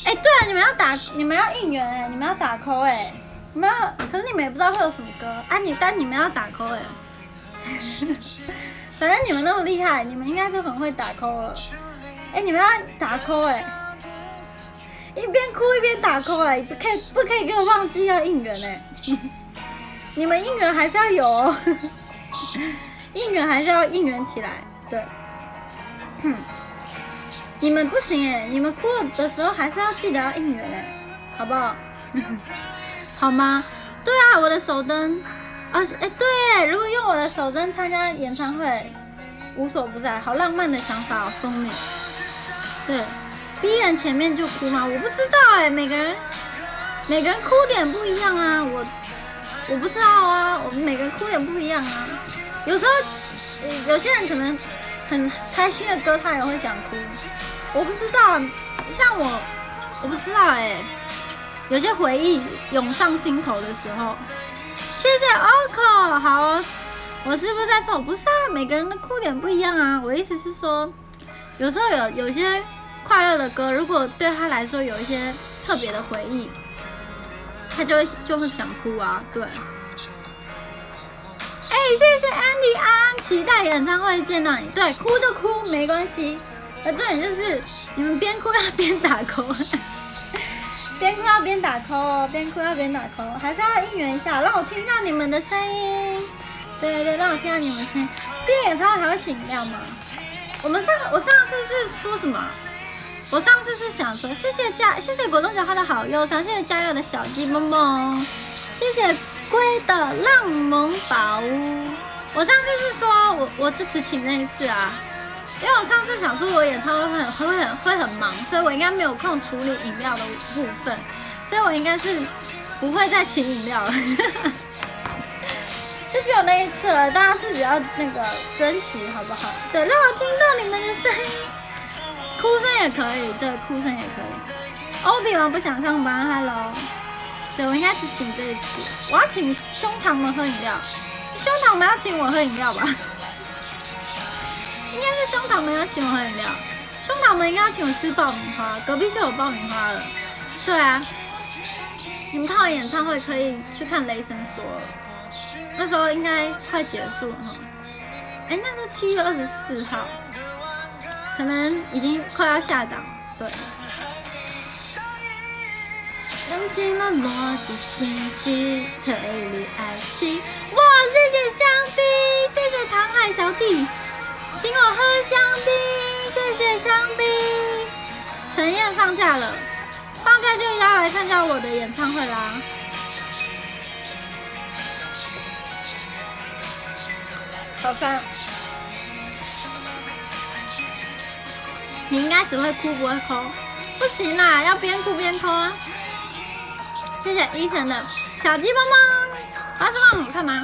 哎，对啊，你们要打，你们要应援哎，你们要打 call 哎，你们要，可是你们也不知道会有什么歌啊，你但你们要打 call 哎。(laughs) 反正你们那么厉害，你们应该就很会打 call 了。哎，你们要打 call 哎，一边哭一边打 call 哎，不可以不可以给我忘记要应援哎，你们应援还是要有哦。应援还是要应援起来，对。你们不行哎，你们哭的时候还是要记得要应援哎，好不好？(laughs) 好吗？对啊，我的手灯，啊，哎，对，如果用我的手灯参加演唱会，无所不在，好浪漫的想法，哦，送你。对，逼人前面就哭吗？我不知道哎，每个人每个人哭点不一样啊，我。我不知道啊，我们每个人哭点不一样啊。有时候，有些人可能很开心的歌，他也会想哭。我不知道，像我，我不知道哎。有些回忆涌上心头的时候，谢谢 Oko。好，我是不是在错？不是啊，每个人的哭点不一样啊。我意思是说，有时候有有些快乐的歌，如果对他来说有一些特别的回忆。他就会就会想哭啊，对。哎，谢谢 Andy 安安，期待演唱会见到你。对，哭就哭没关系。呃，重点就是你们边哭要边打 call，(laughs) 边哭要边打 call，边哭要边打 call，还是要应援一下，让我听到你们的声音。对对对，让我听到你们声音。边演唱会还会请饮料吗？我们上我上次是说什么？我上次是想说，谢谢家，谢谢果冻小花的好友，谢谢家佑的小鸡萌萌，谢谢龟的浪萌宝。我上次是说我我支持请那一次啊，因为我上次想说我演唱会很会很会很忙，所以我应该没有空处理饮料的部分，所以我应该是不会再请饮料了。(laughs) 就只有那一次了，大家自己要那个珍惜好不好？对，让我听到你们的声音。哭声也可以，对，哭声也可以。欧比王不想上班，Hello。对我应该只请这一次，我要请胸膛们喝饮料。胸膛们要请我喝饮料吧？(laughs) 应该是胸膛们要请我喝饮料。胸膛们应该要请我吃爆米花，隔壁就有爆米花了。对啊，你们看完演唱会可以去看雷神索尔，那时候应该快结束了哈。哎，那时候七月二十四号。可能已经快要下档，对。用尽了逻辑、心机、推理、爱情。哇，谢谢香槟，谢谢唐海小弟，请我喝香槟，谢谢香槟。陈燕放假了，放假就要来参加我的演唱会啦。好酸。你应该只会哭不会抠，不行啦，要边哭边抠啊！谢谢医生的小鸡棒棒，巴斯光年看吗？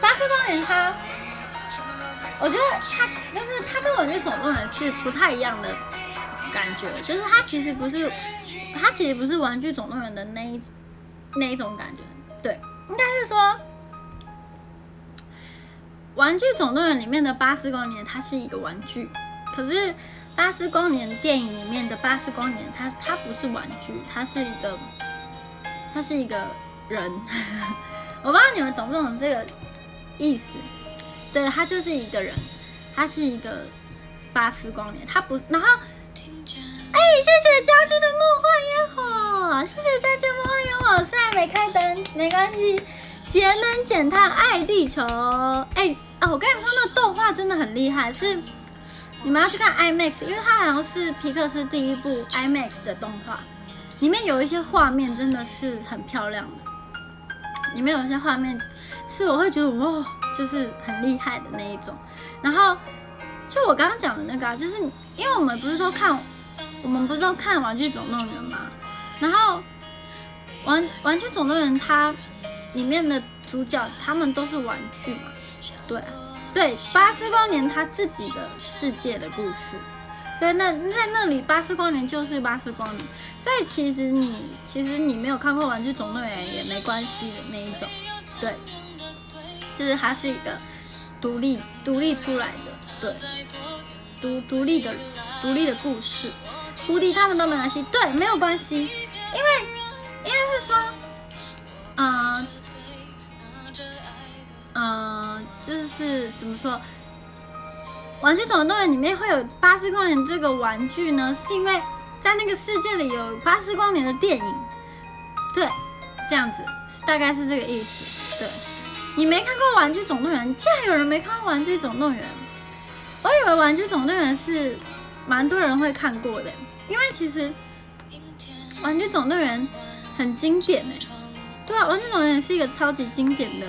巴斯光年他，我觉得他就是他跟玩具总动员是不太一样的感觉，就是他其实不是，他其实不是玩具总动员的那一那一种感觉，对，应该是说。玩具总动员里面的巴斯光年，它是一个玩具。可是巴斯光年电影里面的巴斯光年，它它不是玩具，它是一个，它是一个人。(laughs) 我不知道你们懂不懂这个意思？对，他就是一个人，他是一个巴斯光年，他不。然后，哎，谢谢家具的梦幻烟火，谢谢家具梦幻烟火。虽然没开灯，没关系。节能减碳爱地球，哎啊！我跟你说，那动画真的很厉害，是你们要去看 IMAX，因为它好像是皮克斯第一部 IMAX 的动画，里面有一些画面真的是很漂亮的，里面有一些画面是我会觉得哇，就是很厉害的那一种。然后就我刚刚讲的那个，啊就是因为我们不是都看，我们不是都看《玩具总动员》吗？然后玩玩具总动员它。里面的主角他们都是玩具嘛？对，对，巴斯光年他自己的世界的故事，所以那在那里巴斯光年就是巴斯光年，所以其实你其实你没有看过《玩具总动员》也没关系的那一种，对，就是它是一个独立独立出来的，对，独独立的独立的故事，蝴蝶他们都没关系，对，没有关系，因为应该是说，嗯。嗯，就是怎么说，《玩具总动员》里面会有巴斯光年这个玩具呢？是因为在那个世界里有巴斯光年的电影，对，这样子大概是这个意思。对，你没看过《玩具总动员》，竟然有人没看过《玩具总动员》？我以为《玩具总动员》是蛮多人会看过的，因为其实《玩具总动员》很经典诶。对啊，《玩具总动员》是一个超级经典的。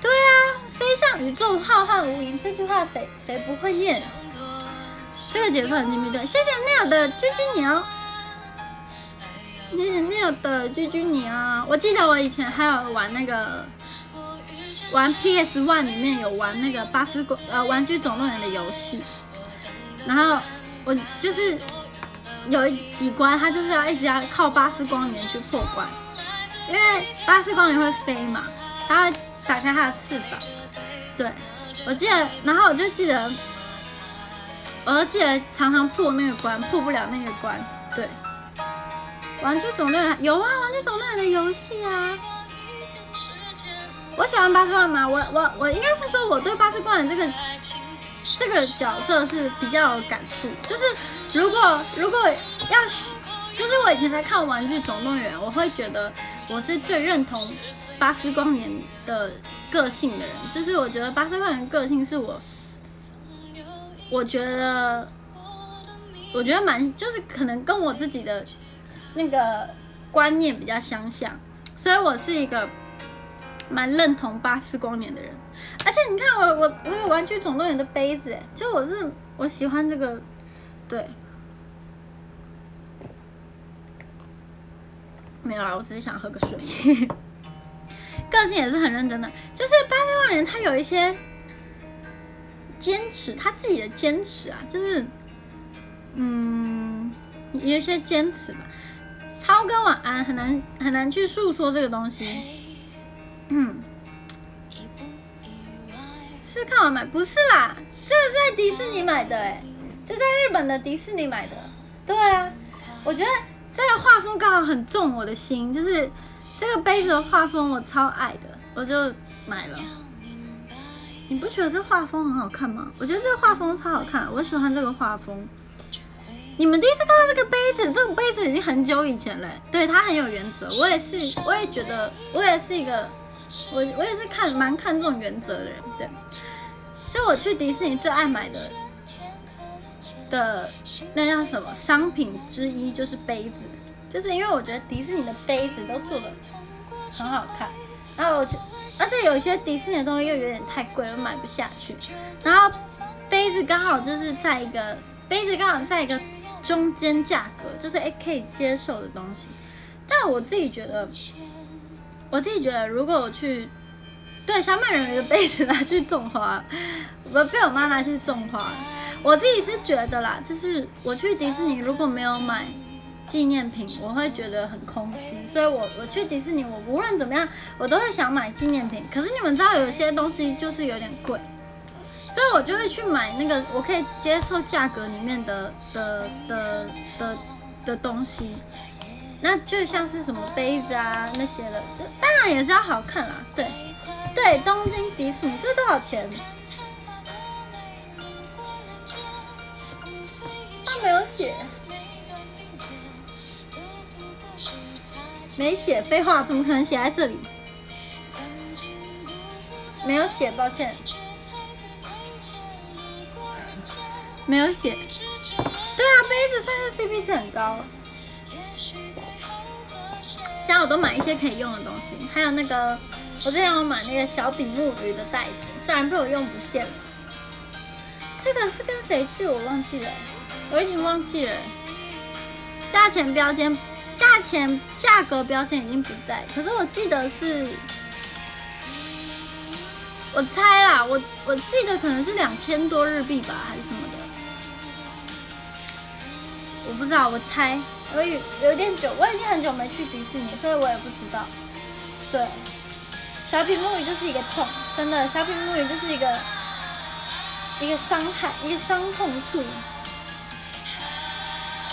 对啊，飞向宇宙浩瀚无垠这句话谁谁不会念？这个解说很精辟，对，谢谢 Neil 的居居鸟，谢谢 Neil 的居居鸟。我记得我以前还有玩那个玩 PS One 里面有玩那个巴斯光呃玩具总动员的游戏，然后我就是有几关，他就是要一直要靠巴斯光年去破关，因为巴斯光年会飞嘛，他会。打开它的翅膀，对我记得，然后我就记得，我就记得常常破那个关，破不了那个关。对，玩具总动员有啊，玩具总动员的游戏啊。我喜欢巴斯光年，我我我应该是说我对巴斯光年这个这个角色是比较有感触。就是如果如果要是，就是我以前在看玩具总动员，我会觉得我是最认同。巴斯光年的个性的人，就是我觉得巴斯光年个性是我，我觉得，我觉得蛮，就是可能跟我自己的那个观念比较相像，所以我是一个蛮认同巴斯光年的人。而且你看我我我有玩具总动员的杯子，就我是我喜欢这个，对，没有啦，我只是想喝个水。(laughs) 个性也是很认真的，就是巴斯光年他有一些坚持，他自己的坚持啊，就是嗯有一些坚持吧。超哥晚安，很难很难去诉说这个东西。嗯，是看完买？不是啦，这个是在迪士尼买的，哎，这在日本的迪士尼买的。对啊，我觉得这个画风刚好很重我的心，就是。这个杯子的画风我超爱的，我就买了。你不觉得这画风很好看吗？我觉得这个画风超好看，我喜欢这个画风。你们第一次看到这个杯子，这种杯子已经很久以前了。对，它很有原则。我也是，我也觉得，我也是一个，我我也是看蛮看重原则的人。对，就我去迪士尼最爱买的的那叫什么商品之一就是杯子，就是因为我觉得迪士尼的杯子都做的很好看，然后我而且有一些迪士尼的东西又有点太贵，我买不下去。然后杯子刚好就是在一个杯子刚好在一个中间价格，就是诶可以接受的东西。但我自己觉得，我自己觉得如果我去对小美人鱼的杯子拿去种花，我被我妈拿去种花。我自己是觉得啦，就是我去迪士尼如果没有买纪念品，我会觉得很空虚。所以我我去迪士尼，我无论怎么样，我都会想买纪念品。可是你们知道，有些东西就是有点贵，所以我就会去买那个我可以接受价格里面的的的的的东西。那就像是什么杯子啊那些的，就当然也是要好看啦。对对，东京迪士尼这多少钱？没有写，没写，废话，怎么可能写在这里？没有写，抱歉，没有写。对啊，杯子算是 CP 值很高。现在我都买一些可以用的东西，还有那个，我之前有买那个小比目鱼的袋子，虽然被我用不见了。这个是跟谁去？我忘记了。我已经忘记了，价钱标签、价钱、价格标签已经不在，可是我记得是，我猜啦，我我记得可能是两千多日币吧，还是什么的，我不知道，我猜，我有有点久，我已经很久没去迪士尼，所以我也不知道。对，小品木鱼就是一个痛，真的，小品木鱼就是一个一个伤害，一个伤痛处。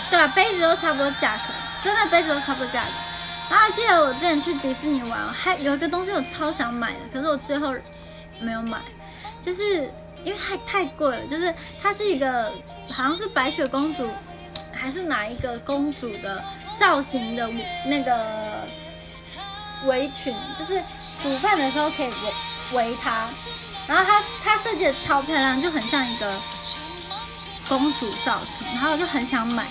对啊，杯子都差不多价格，真的杯子都差不多价格。然后记得我之前去迪士尼玩，还有一个东西我超想买的，可是我最后没有买，就是因为太太贵了。就是它是一个好像是白雪公主还是哪一个公主的造型的那个围裙，就是煮饭的时候可以围围它。然后它它设计的超漂亮，就很像一个公主造型，然后我就很想买。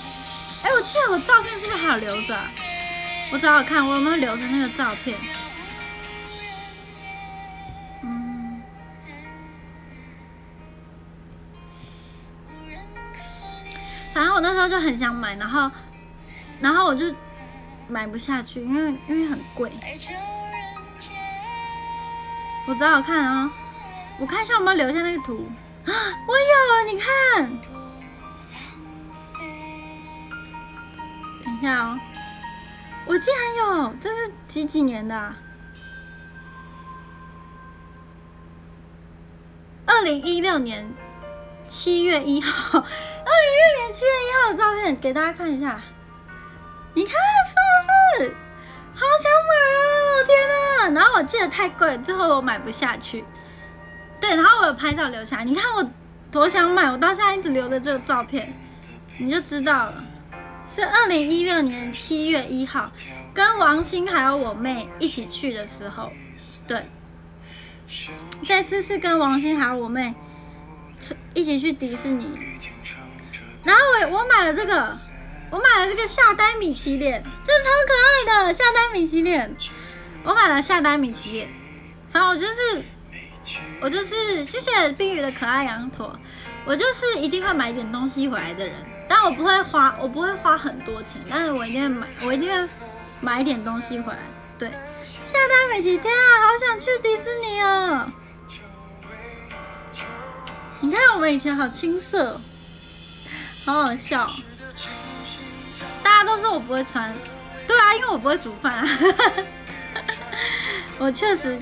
哎，我记得我照片是不是还有留着？我找找看，我有没有留着那个照片。嗯，反正我那时候就很想买，然后，然后我就买不下去，因为因为很贵。我找找看啊，我看一下有没有留下那个图啊，我有，你看。等一下哦，我竟然有，这是几几年的？二零一六年七月一号，(laughs) 二零一六年七月一号的照片给大家看一下，你看是不是？好想买哦！天哪！然后我记得太贵，最后我买不下去。对，然后我有拍照留下，你看我多想买，我到现在一直留着这个照片，你就知道了。是二零一六年七月一号，跟王鑫还有我妹一起去的时候，对，这次是跟王鑫还有我妹一起去迪士尼，然后我我买了这个，我买了这个夏丹米奇脸，这超可爱的夏丹米奇脸，我买了夏丹米奇脸，反正我就是我就是谢谢冰雨的可爱羊驼。我就是一定会买点东西回来的人，但我不会花，我不会花很多钱，但是我一定会买，我一定会买一点东西回来。对，夏丹美琪，天啊，好想去迪士尼哦！你看我们以前好青涩，好好笑。大家都说我不会穿，对啊，因为我不会煮饭啊。(laughs) 我确实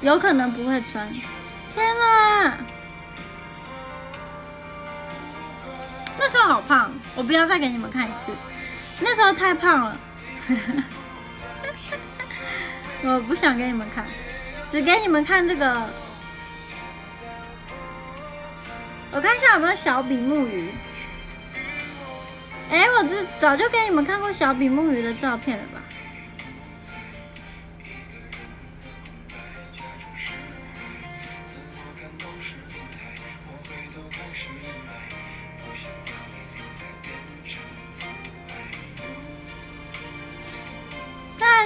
有可能不会穿。天哪！那时候好胖，我不要再给你们看一次。那时候太胖了，(laughs) 我不想给你们看，只给你们看这个。我看一下有没有小比目鱼。哎，我这早就给你们看过小比目鱼的照片了吧？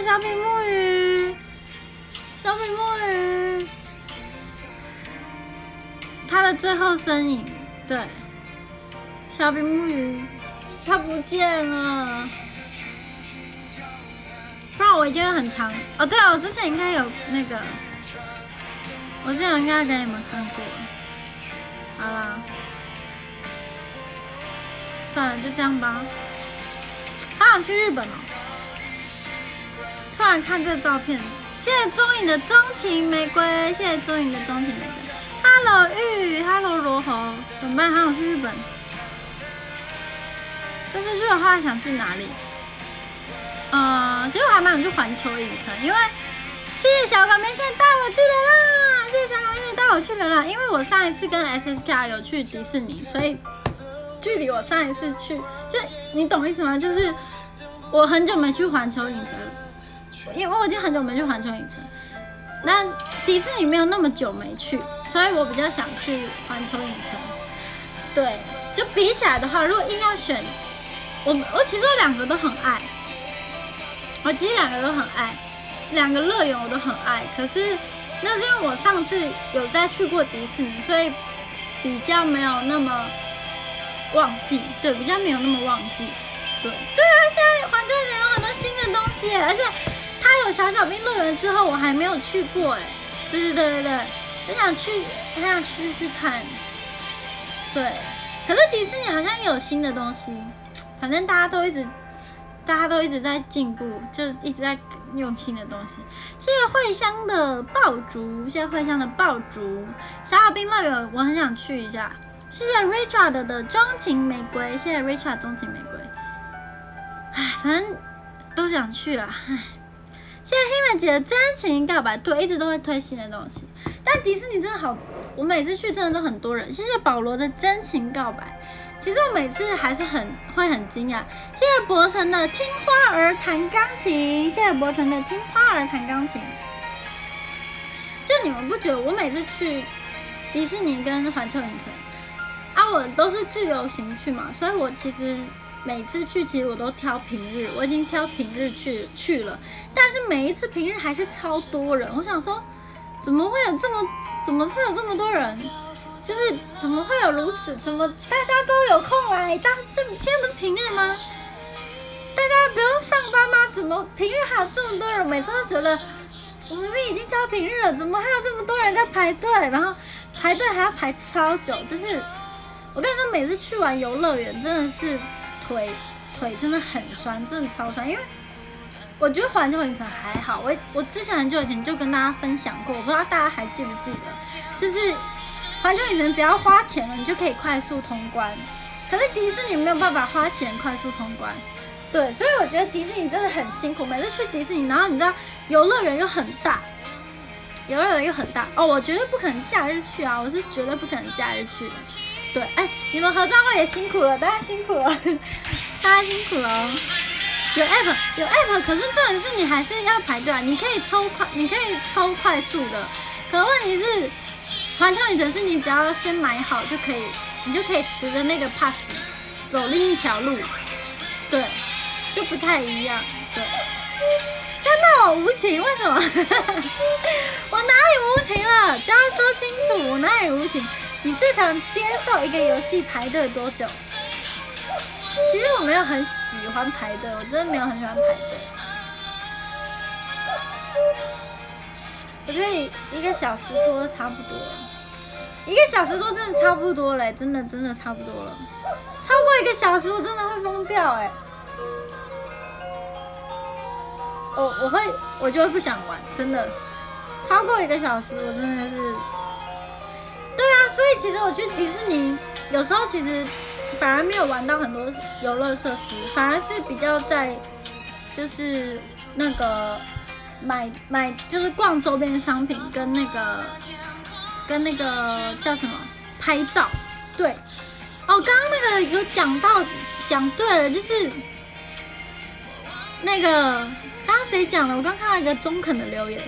小比目鱼，小比目鱼，他的最后身影，对，小比目鱼，他不见了，不然我一定会很长。哦，对啊，我之前应该有那个，我之前应该给你们看过。好啦，算了，就这样吧。好想去日本哦！突然看这个照片，谢谢钟影的钟情玫瑰，谢谢钟影的钟情玫瑰。Hello 玉，Hello 罗红，怎么办？好想去日本。这次去的话，想去哪里？呃，其实我还蛮想去环球影城，因为谢谢小港面线带我去了啦！谢谢小港面线带我去了啦！因为我上一次跟 SSK 有去迪士尼，所以距离我上一次去，就你懂意思吗？就是。我很久没去环球影城，因为我已经很久没去环球影城。那迪士尼没有那么久没去，所以我比较想去环球影城。对，就比起来的话，如果硬要选，我我其实两个都很爱。我其实两个都很爱，两个乐园我都很爱。可是那是因为我上次有在去过迪士尼，所以比较没有那么忘记。对，比较没有那么忘记。对对啊，现在环球影城有很多新的东西，而且他有小小兵乐园之后，我还没有去过哎。对对对对对，很想去，很想去去看。对，可是迪士尼好像有新的东西，反正大家都一直，大家都一直在进步，就一直在用新的东西。谢谢惠香的爆竹，谢谢惠香的爆竹，小小兵乐园我很想去一下。谢谢 Richard 的钟情玫瑰，谢谢 Richard 钟情玫瑰。唉，反正都想去了。唉，谢谢黑妹姐的真情告白，对，一直都会推新的东西。但迪士尼真的好，我每次去真的都很多人。谢谢保罗的真情告白，其实我每次还是很会很惊讶。谢谢博成的听花儿弹钢琴，谢谢博成的听花儿弹钢琴。就你们不觉得我每次去迪士尼跟环球影城啊，我都是自由行去嘛，所以我其实。每次去其实我都挑平日，我已经挑平日去去了，但是每一次平日还是超多人。我想说，怎么会有这么怎么会有这么多人？就是怎么会有如此？怎么大家都有空来？当这今天不是平日吗？大家不用上班吗？怎么平日还有这么多人？每次都觉得我们已经挑平日了，怎么还有这么多人在排队？然后排队还要排超久。就是我跟你说，每次去完游乐园真的是。腿腿真的很酸，真的超酸。因为我觉得环球影城还好，我我之前很久以前就跟大家分享过，我不知道大家还记不记得，就是环球影城只要花钱了，你就可以快速通关。可是迪士尼没有办法花钱快速通关，对，所以我觉得迪士尼真的很辛苦。每次去迪士尼，然后你知道游乐园又很大，游乐园又很大哦，我绝对不可能假日去啊，我是绝对不可能假日去的。对，哎，你们合照会也辛苦了，大家辛苦了，(laughs) 大家辛苦了。有 app，有 app，可是重点是你还是要排队啊。你可以抽快，你可以抽快速的，可问题是环球影城是你只要先买好就可以，你就可以持着那个 pass 走另一条路。对，就不太一样。对，在骂我无情，为什么？(laughs) 我哪里无情了？只要说清楚，我哪里无情？你最常接受一个游戏排队多久？其实我没有很喜欢排队，我真的没有很喜欢排队。我觉得一个小时多差不多，一个小时多真的差不多嘞，真的真的差不多了。超过一个小时我真的会疯掉哎！我我会我就会不想玩，真的。超过一个小时我真的是。所以其实我去迪士尼，有时候其实反而没有玩到很多游乐设施，反而是比较在就是那个买买就是逛周边商品跟那个跟那个叫什么拍照。对，哦，刚刚那个有讲到讲对了，就是那个刚刚谁讲的？我刚看到一个中肯的留言。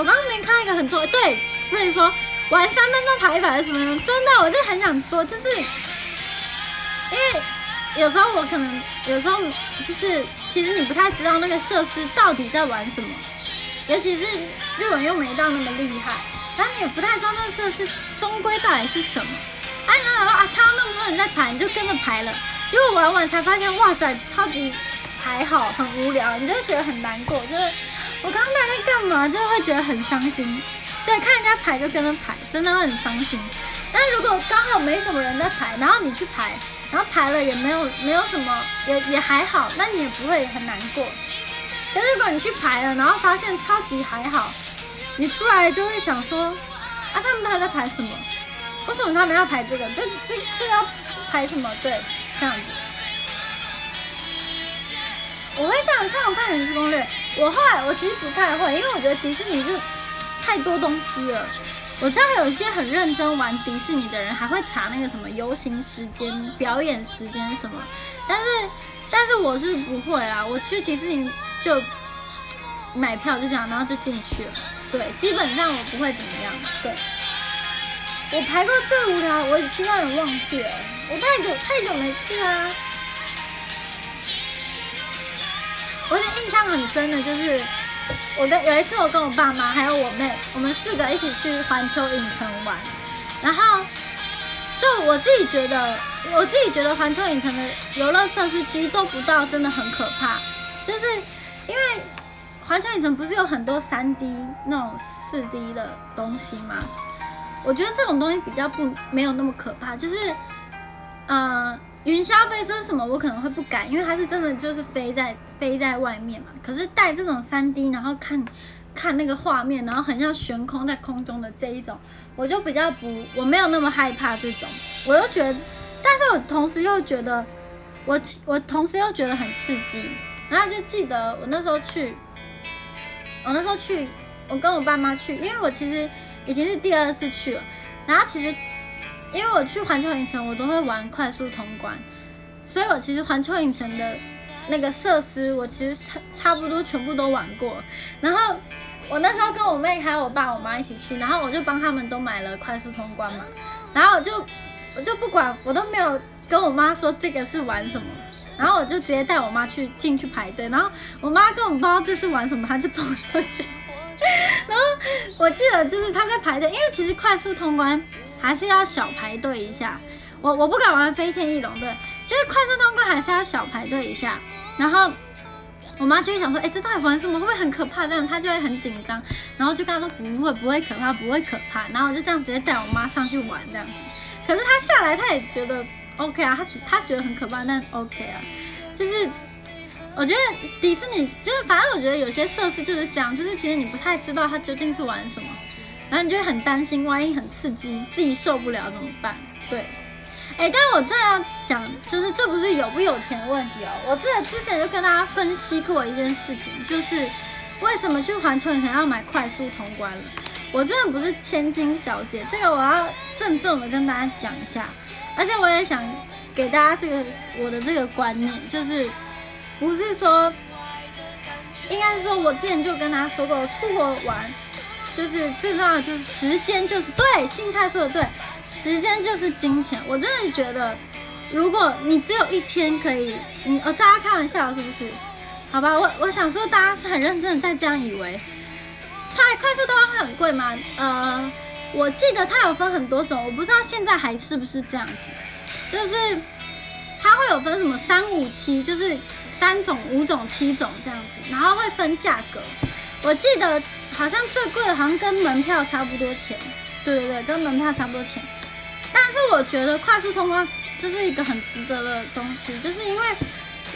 我刚刚没看一个很错，对，不是说玩三分钟排一排什么的，真的，我就很想说，就是因为有时候我可能有时候就是其实你不太知道那个设施到底在玩什么，尤其是日文又没到那么厉害，然后你也不太知道那个设施终归到底是什么。啊，你想说啊，看到那么多人在排，你就跟着排了，结果玩完才发现，哇塞，超级还好，很无聊，你就会觉得很难过，就是我刚刚在在干嘛，就会觉得很伤心。对，看人家排就跟着排，真的会很伤心。但如果刚好没什么人在排，然后你去排，然后排了也没有没有什么，也也还好，那你也不会很难过。但如果你去排了，然后发现超级还好，你出来就会想说，啊，他们都还在排什么？为什么他们要排这个？这这这要排什么？对，这样子。我会像像我看《影视攻略》，我后来我其实不太会，因为我觉得迪士尼就太多东西了。我知道有一些很认真玩迪士尼的人，还会查那个什么游行时间、表演时间什么。但是，但是我是不会啊。我去迪士尼就买票就这样，然后就进去了。对，基本上我不会怎么样。对，我排过最无聊，我其他人忘记了。我太久太久没去啦。我印象很深的就是。我的有一次，我跟我爸妈还有我妹，我们四个一起去环球影城玩，然后就我自己觉得，我自己觉得环球影城的游乐设施其实都不到真的很可怕，就是因为环球影城不是有很多三 D 那种四 D 的东西吗？我觉得这种东西比较不没有那么可怕，就是嗯。云霄飞车什么我可能会不敢，因为它是真的就是飞在飞在外面嘛。可是带这种三 D，然后看看那个画面，然后很像悬空在空中的这一种，我就比较不，我没有那么害怕这种。我又觉得，但是我同时又觉得，我我同时又觉得很刺激。然后就记得我那时候去，我那时候去，我跟我爸妈去，因为我其实已经是第二次去了。然后其实。因为我去环球影城，我都会玩快速通关，所以我其实环球影城的那个设施，我其实差差不多全部都玩过。然后我那时候跟我妹还有我爸我妈一起去，然后我就帮他们都买了快速通关嘛。然后我就我就不管，我都没有跟我妈说这个是玩什么，然后我就直接带我妈去进去排队。然后我妈根本不知道这是玩什么，她就走上去。然后我记得就是她在排队，因为其实快速通关。还是要小排队一下，我我不敢玩飞天翼龙，对，就是快速通关还是要小排队一下。然后我妈就会想说，哎，这到底玩什么？会不会很可怕？这样她就会很紧张，然后就跟她说不会，不会可怕，不会可怕。然后我就这样直接带我妈上去玩这样子。可是她下来，她也觉得 OK 啊，她她觉得很可怕，但 OK 啊。就是我觉得迪士尼就是，反正我觉得有些设施就是这样，就是其实你不太知道它究竟是玩什么。然后你就会很担心，万一很刺激，自己受不了怎么办？对，哎，但我这要讲，就是这不是有不有钱的问题哦。我这之前就跟大家分析过一件事情，就是为什么去环球影城要买快速通关了。我真的不是千金小姐，这个我要郑重的跟大家讲一下。而且我也想给大家这个我的这个观念，就是不是说，应该是说我之前就跟大家说过，出国玩。就是最重要的就是时间，就是对，心态说的对，时间就是金钱。我真的觉得，如果你只有一天可以，你呃，大家开玩笑是不是？好吧，我我想说，大家是很认真的在这样以为，快快速通关会很贵吗？呃，我记得它有分很多种，我不知道现在还是不是这样子，就是它会有分什么三五七，就是三种、五种、七种这样子，然后会分价格。我记得好像最贵的，好像跟门票差不多钱。对对对，跟门票差不多钱。但是我觉得快速通关就是一个很值得的东西，就是因为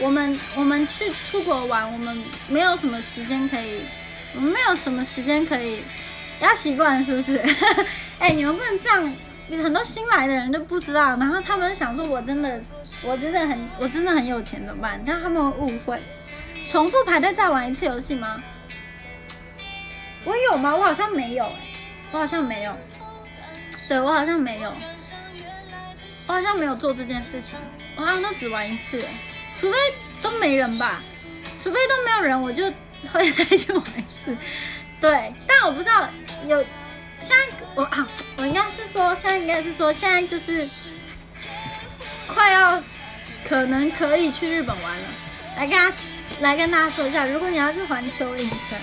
我们我们去出国玩，我们没有什么时间可以，我们没有什么时间可以，要习惯是不是？(laughs) 哎，你们不能这样，很多新来的人都不知道，然后他们想说我真的我真的很我真的很有钱怎么办？但他们误会，重复排队再玩一次游戏吗？我有吗？我好像没有，哎，我好像没有，对我好像没有，我好像没有做这件事情，我好像都只玩一次，除非都没人吧，除非都没有人，我就会再去玩一次，对，但我不知道有，现在我啊，我应该是说，现在应该是说，现在就是快要可能可以去日本玩了。来跟大家来跟大家说一下，如果你要去环球影城，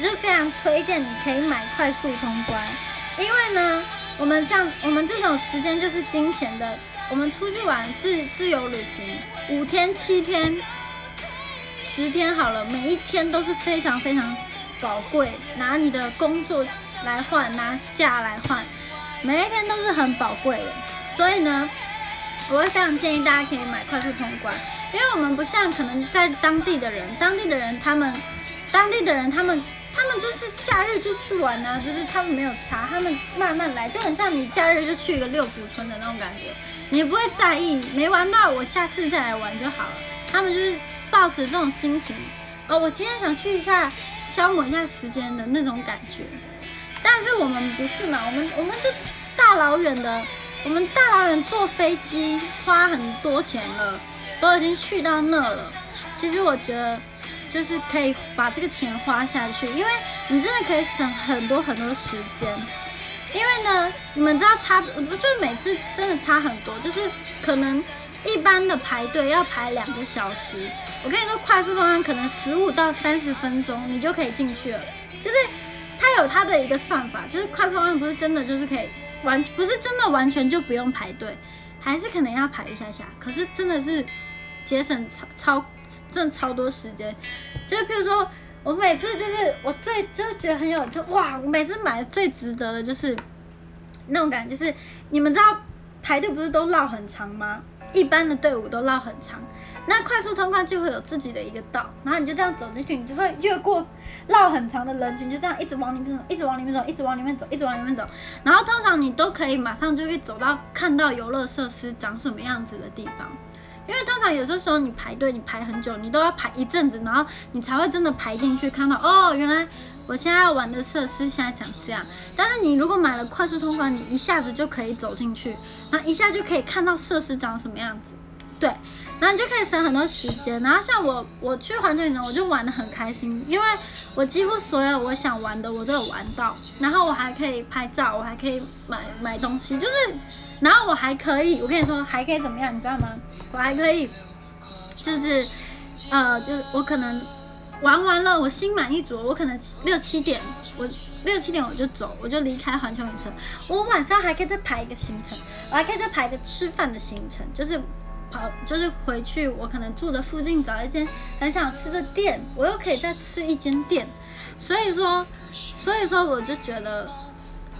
我就非常推荐你可以买快速通关，因为呢，我们像我们这种时间就是金钱的，我们出去玩自自由旅行，五天七天。十天好了，每一天都是非常非常宝贵，拿你的工作来换，拿假来换，每一天都是很宝贵的。所以呢，我会非常建议大家可以买快速通关，因为我们不像可能在当地的人，当地的人他们，当地的人他们，他们就是假日就去玩啊，就是他们没有查，他们慢慢来，就很像你假日就去一个六福村的那种感觉，你不会在意，没玩到我下次再来玩就好了。他们就是。抱持这种心情，哦，我今天想去一下，消磨一下时间的那种感觉。但是我们不是嘛，我们我们就大老远的，我们大老远坐飞机花很多钱了，都已经去到那了。其实我觉得就是可以把这个钱花下去，因为你真的可以省很多很多时间。因为呢，你们知道差，不就每次真的差很多，就是可能一般的排队要排两个小时。我跟你说，快速通关可能十五到三十分钟，你就可以进去了。就是它有它的一个算法，就是快速通关不是真的就是可以完，不是真的完全就不用排队，还是可能要排一下下。可是真的是节省超超真的超多时间。就是譬如说，我每次就是我最就是觉得很有就哇，我每次买的最值得的就是那种感觉，就是你们知道排队不是都绕很长吗？一般的队伍都绕很长，那快速通关就会有自己的一个道，然后你就这样走进去，你就会越过绕很长的人群，就这样一直往里面走，一直往里面走，一直往里面走，一直往里面走，然后通常你都可以马上就会走到看到游乐设施长什么样子的地方。因为通常有些时候你排队，你排很久，你都要排一阵子，然后你才会真的排进去，看到哦，原来我现在要玩的设施现在长这样。但是你如果买了快速通关，你一下子就可以走进去，那一下就可以看到设施长什么样子。对，然后你就可以省很多时间。然后像我，我去环球影城，我就玩的很开心，因为我几乎所有我想玩的我都有玩到。然后我还可以拍照，我还可以买买东西，就是，然后我还可以，我跟你说还可以怎么样，你知道吗？我还可以，就是，呃，就是我可能玩完了，我心满意足，我可能六七点，我六七点我就走，我就离开环球影城。我晚上还可以再排一个行程，我还可以再排一个吃饭的行程，就是。跑就是回去，我可能住的附近找一间很想吃的店，我又可以再吃一间店，所以说，所以说我就觉得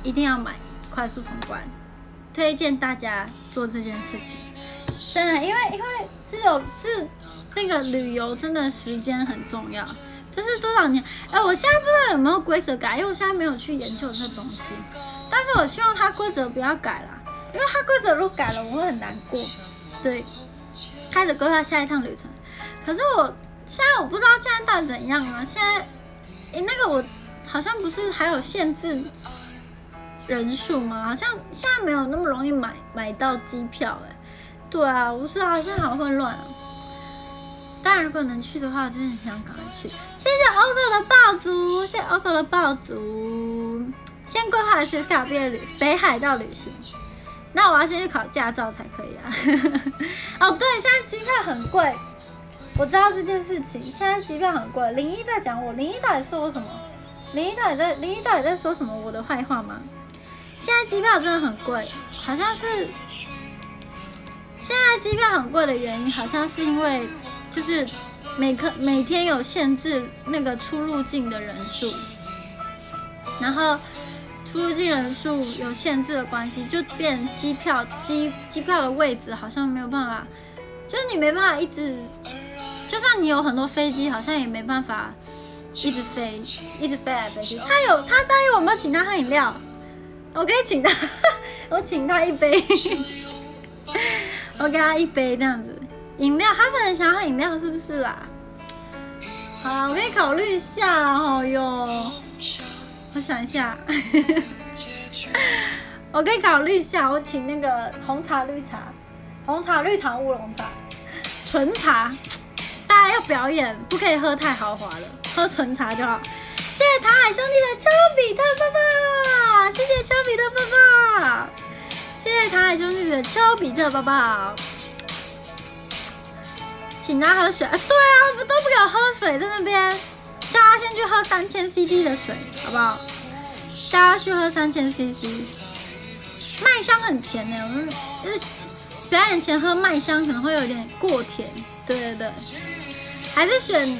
一定要买快速通关，推荐大家做这件事情，真的，因为因为只有是那个旅游真的时间很重要，这是多少年？哎，我现在不知道有没有规则改，因为我现在没有去研究这东西，但是我希望它规则不要改了，因为它规则如果改了，我会很难过，对。开始规划下一趟旅程，可是我现在我不知道现在到底怎样啊？现在，诶，那个我好像不是还有限制人数吗？好像现在没有那么容易买买到机票，哎，对啊，我不知道，现在好混乱啊。当然，如果能去的话，我就是想赶快去。谢谢欧克的爆竹，谢谢欧克的爆竹。先规划的是卡毕业旅北海道旅行。那我要先去考驾照才可以啊！(laughs) 哦，对，现在机票很贵，我知道这件事情。现在机票很贵，林一在讲我，林一到底说我什么？林一到底在林一到底在说什么我的坏话吗？现在机票真的很贵，好像是现在机票很贵的原因，好像是因为就是每颗每天有限制那个出入境的人数，然后。出入境人数有限制的关系，就变机票机机票的位置好像没有办法，就是你没办法一直，就算你有很多飞机，好像也没办法一直飞，一直飞来飞去。他有他在意我没有请他喝饮料，我可以请他，(laughs) 我请他一杯，我给他一杯这样子饮料，他是很想喝饮料是不是啦？好，我可以考虑一下哦哟。我想一下，(laughs) 我可以考虑一下，我请那个红茶、绿茶、红茶、绿茶、乌龙茶、纯茶。大家要表演，不可以喝太豪华了，喝纯茶就好。谢谢唐海兄弟的丘比特爸爸，谢谢丘比特爸爸，谢谢唐海兄弟的丘比特爸爸。请他喝水。啊，对啊，不都不给我喝水，在那边叫他先去喝三千 CC 的水，好不好？叫他去喝三千 CC。麦香很甜呢，我们就是表演前喝麦香可能会有点过甜。对对对，还是选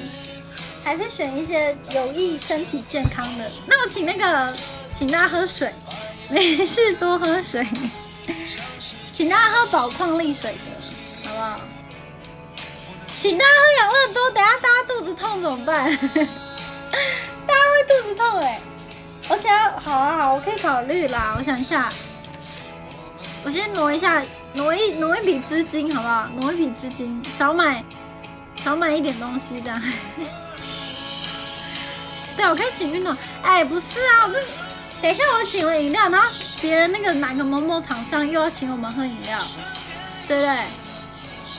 还是选一些有益身体健康的。那我请那个请他喝水，(laughs) 没事多喝水，请大家喝宝矿力水的，好不好？请他喝养乐多，等下大家肚子痛怎么办？(laughs) 大家会肚子痛哎，而且好啊好，我可以考虑啦，我想一下。我先挪一下，挪一挪一笔资金，好不好？挪一笔资金，少买少买一点东西，这样。(laughs) 对，我可以请运动。哎，不是啊，我等一下我请了饮料，然后别人那个哪个某某厂商又要请我们喝饮料，对不对？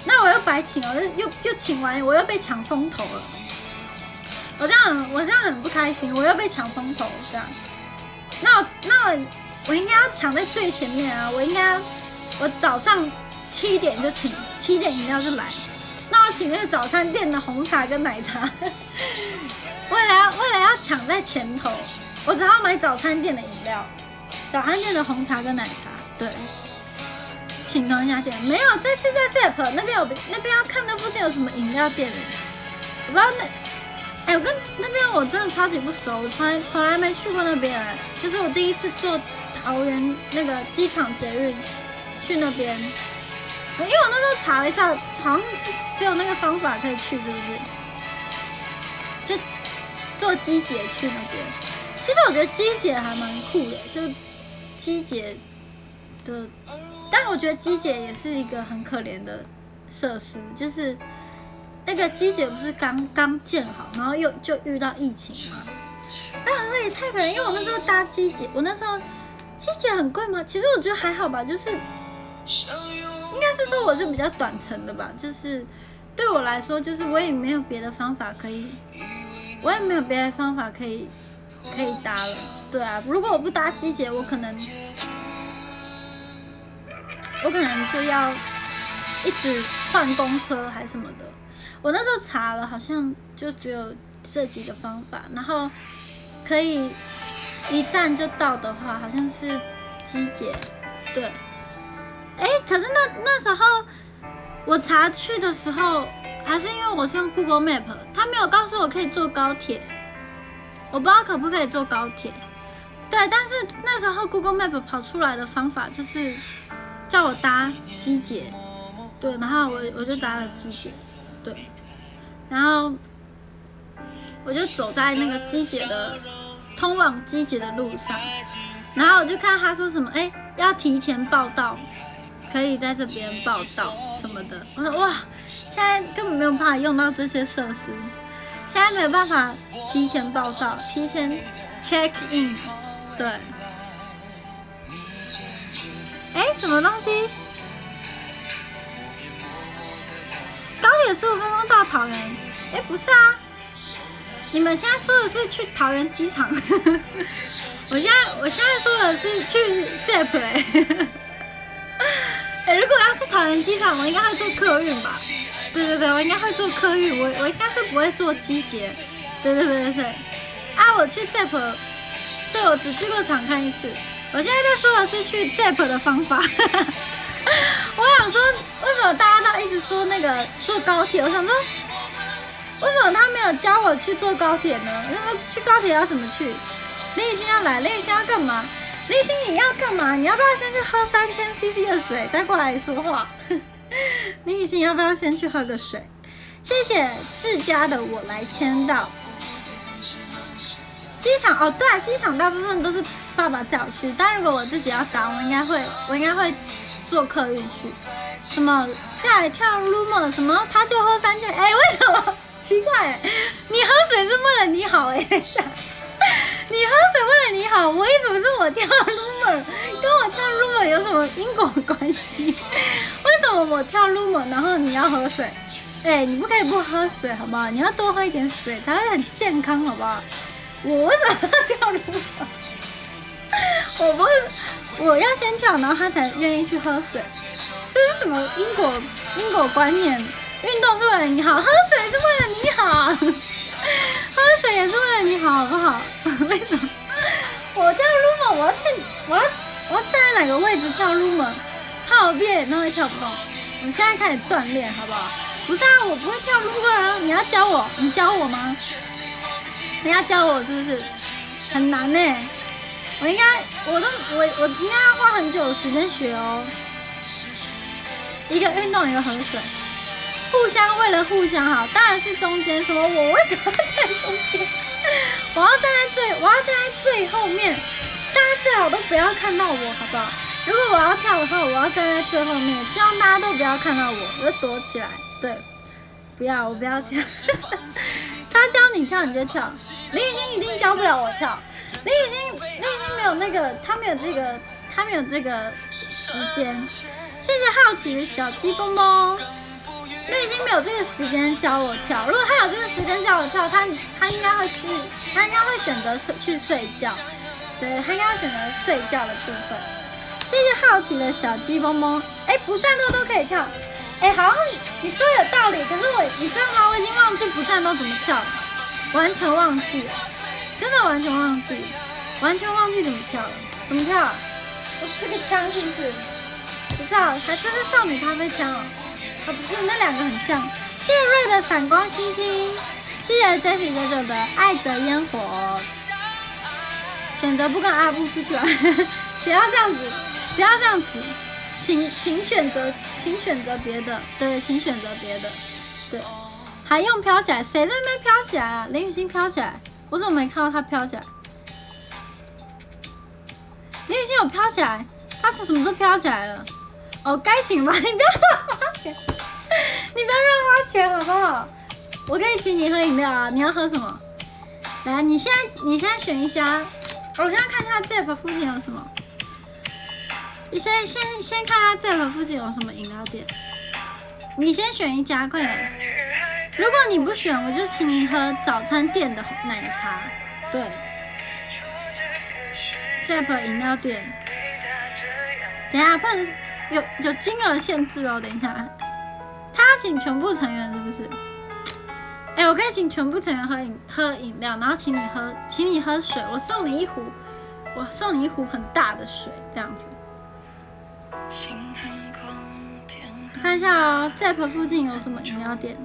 那我又白请了，又又请完，我又被抢风头了。我这样，我这样很不开心，我又被抢风头，这样。那我那。我我应该要抢在最前面啊！我应该，我早上七点就请，七点饮料就来。那我请那个早餐店的红茶跟奶茶。(laughs) 为了要为了要抢在前头，我只好买早餐店的饮料，早餐店的红茶跟奶茶。对，请同一家店没有，这次在 ZEP 那边有，那边要看那附近有什么饮料店。我不知道那。哎，我跟那边我真的超级不熟，我从来从来没去过那边。就是我第一次坐桃园那个机场捷运去那边，因为我那时候查了一下，好像只有那个方法可以去，是不是？就坐机捷去那边。其实我觉得机捷还蛮酷的，就机捷的，但我觉得机姐也是一个很可怜的设施，就是。那个机姐不是刚刚建好，然后又就遇到疫情嘛？哎呀，那也太可怜，因为我那时候搭机姐，我那时候机姐很贵吗？其实我觉得还好吧，就是应该是说我是比较短程的吧，就是对我来说，就是我也没有别的方法可以，我也没有别的方法可以可以搭了。对啊，如果我不搭机姐，我可能我可能就要一直换公车还是什么的。我那时候查了，好像就只有这几个方法，然后可以一站就到的话，好像是机捷，对。哎，可是那那时候我查去的时候，还是因为我是用 Google Map，他没有告诉我可以坐高铁，我不知道可不可以坐高铁。对，但是那时候 Google Map 跑出来的方法就是叫我搭机姐，对，然后我我就搭了机姐。对，然后我就走在那个机姐的通往机姐的路上，然后我就看他说什么，哎，要提前报到，可以在这边报到什么的。我说哇，现在根本没有办法用到这些设施，现在没有办法提前报到，提前 check in。对，哎，什么东西？高铁十五分钟到桃园，哎，不是啊，你们现在说的是去桃园机场，(laughs) 我现在我现在说的是去 ZEP 哎，(laughs) 哎，如果要去桃园机场，我应该会坐客运吧？对对对，我应该会坐客运，我我应该是不会坐机捷，对对对对对，啊，我去 ZEP，对我只去过场看一次，我现在在说的是去 ZEP 的方法。(laughs) 我想说，为什么大家都一直说那个坐高铁？我想说，为什么他没有教我去坐高铁呢？那么去高铁要怎么去？林雨欣要来，林雨欣要干嘛？林雨欣你要干嘛？你要不要先去喝三千 CC 的水，再过来说话？林雨欣要不要先去喝个水？谢谢自家的我来签到。机场哦，对啊，机场大部分都是爸爸载我去，但如果我自己要打，我应该会，我应该会。坐客运去，什么吓一跳，rumor 什么他就喝三件，哎，为什么奇怪？你喝水是为了你好哎，你喝水为了你好，我一直是我跳 rumor，跟我跳 rumor 有什么因果关系？为什么我跳 rumor，然后你要喝水？哎，你不可以不喝水好不好？你要多喝一点水才会很健康好不好？我为什么要跳我不是，我要先跳，然后他才愿意去喝水。这是什么因果因果观念？运动是为了你好，喝水是为了你好，(laughs) 喝水也是为了你好，好不好？(laughs) 为什么？我跳 Lumo，我要跳，我要我要站在哪个位置跳 Lumo？怕我变都会跳不动。我现在开始锻炼，好不好？不是啊，我不会跳 Lumo 啊，你要教我，你教我吗？你要教我是不是？很难呢、我应该，我都我我应该要花很久的时间学哦。一个运动，一个喝水，互相为了互相好，当然是中间。什么？我为什么要在中间？(laughs) 我要站在最，我要站在最后面。大家最好都不要看到我，好不好？如果我要跳的话，我要站在最后面，希望大家都不要看到我，我就躲起来。对，不要，我不要跳。(laughs) 他教你跳你就跳，林雨欣一定教不了我跳。林雨欣，林雨欣没有那个，他没有这个，他没有这个时间。谢谢好奇的小鸡蹦蹦，林雨欣没有这个时间教我跳。如果他有这个时间教我跳，他他应该会去，他应该会选择睡去睡觉。对他应该会选择睡觉的部分。谢谢好奇的小鸡蹦蹦，哎，不战斗都可以跳。哎，好像你说有道理，可是我你知道吗？我已经忘记不战斗怎么跳了，完全忘记了，真的完全忘记，完全忘记怎么跳了，怎么跳啊？我这个枪是不是？不是啊，还真是少女咖啡枪哦，啊不是，那两个很像。谢谢瑞的闪光星星，谢谢 Jessie 九九的爱的烟火，选择不跟阿布出去玩，(laughs) 不要这样子，不要这样子。请请选择，请选择别的，对，请选择别的，对，还用飘起来？谁在那边飘起来啊？林雨欣飘起来，我怎么没看到她飘起来？林雨欣有飘起来，她什么时候飘起来了？哦，该请吧，(laughs) 你不要乱花钱，你不要乱花钱好不好？我可以请你喝饮料啊，你要喝什么？来，你现在你现在选一家，我现在看一下 Zep 附近有什么。你先先先看下这个附近有什么饮料店，你先选一家，快点。如果你不选，我就请你喝早餐店的奶茶。对，Zep 饮料店。等一下，不能有有金额限制哦。等一下，他要请全部成员是不是？哎、我可以请全部成员喝饮喝饮料，然后请你喝，请你喝水，我送你一壶，我送你一壶很大的水，这样子。看一下哦，Zep 附近有什么饮料店？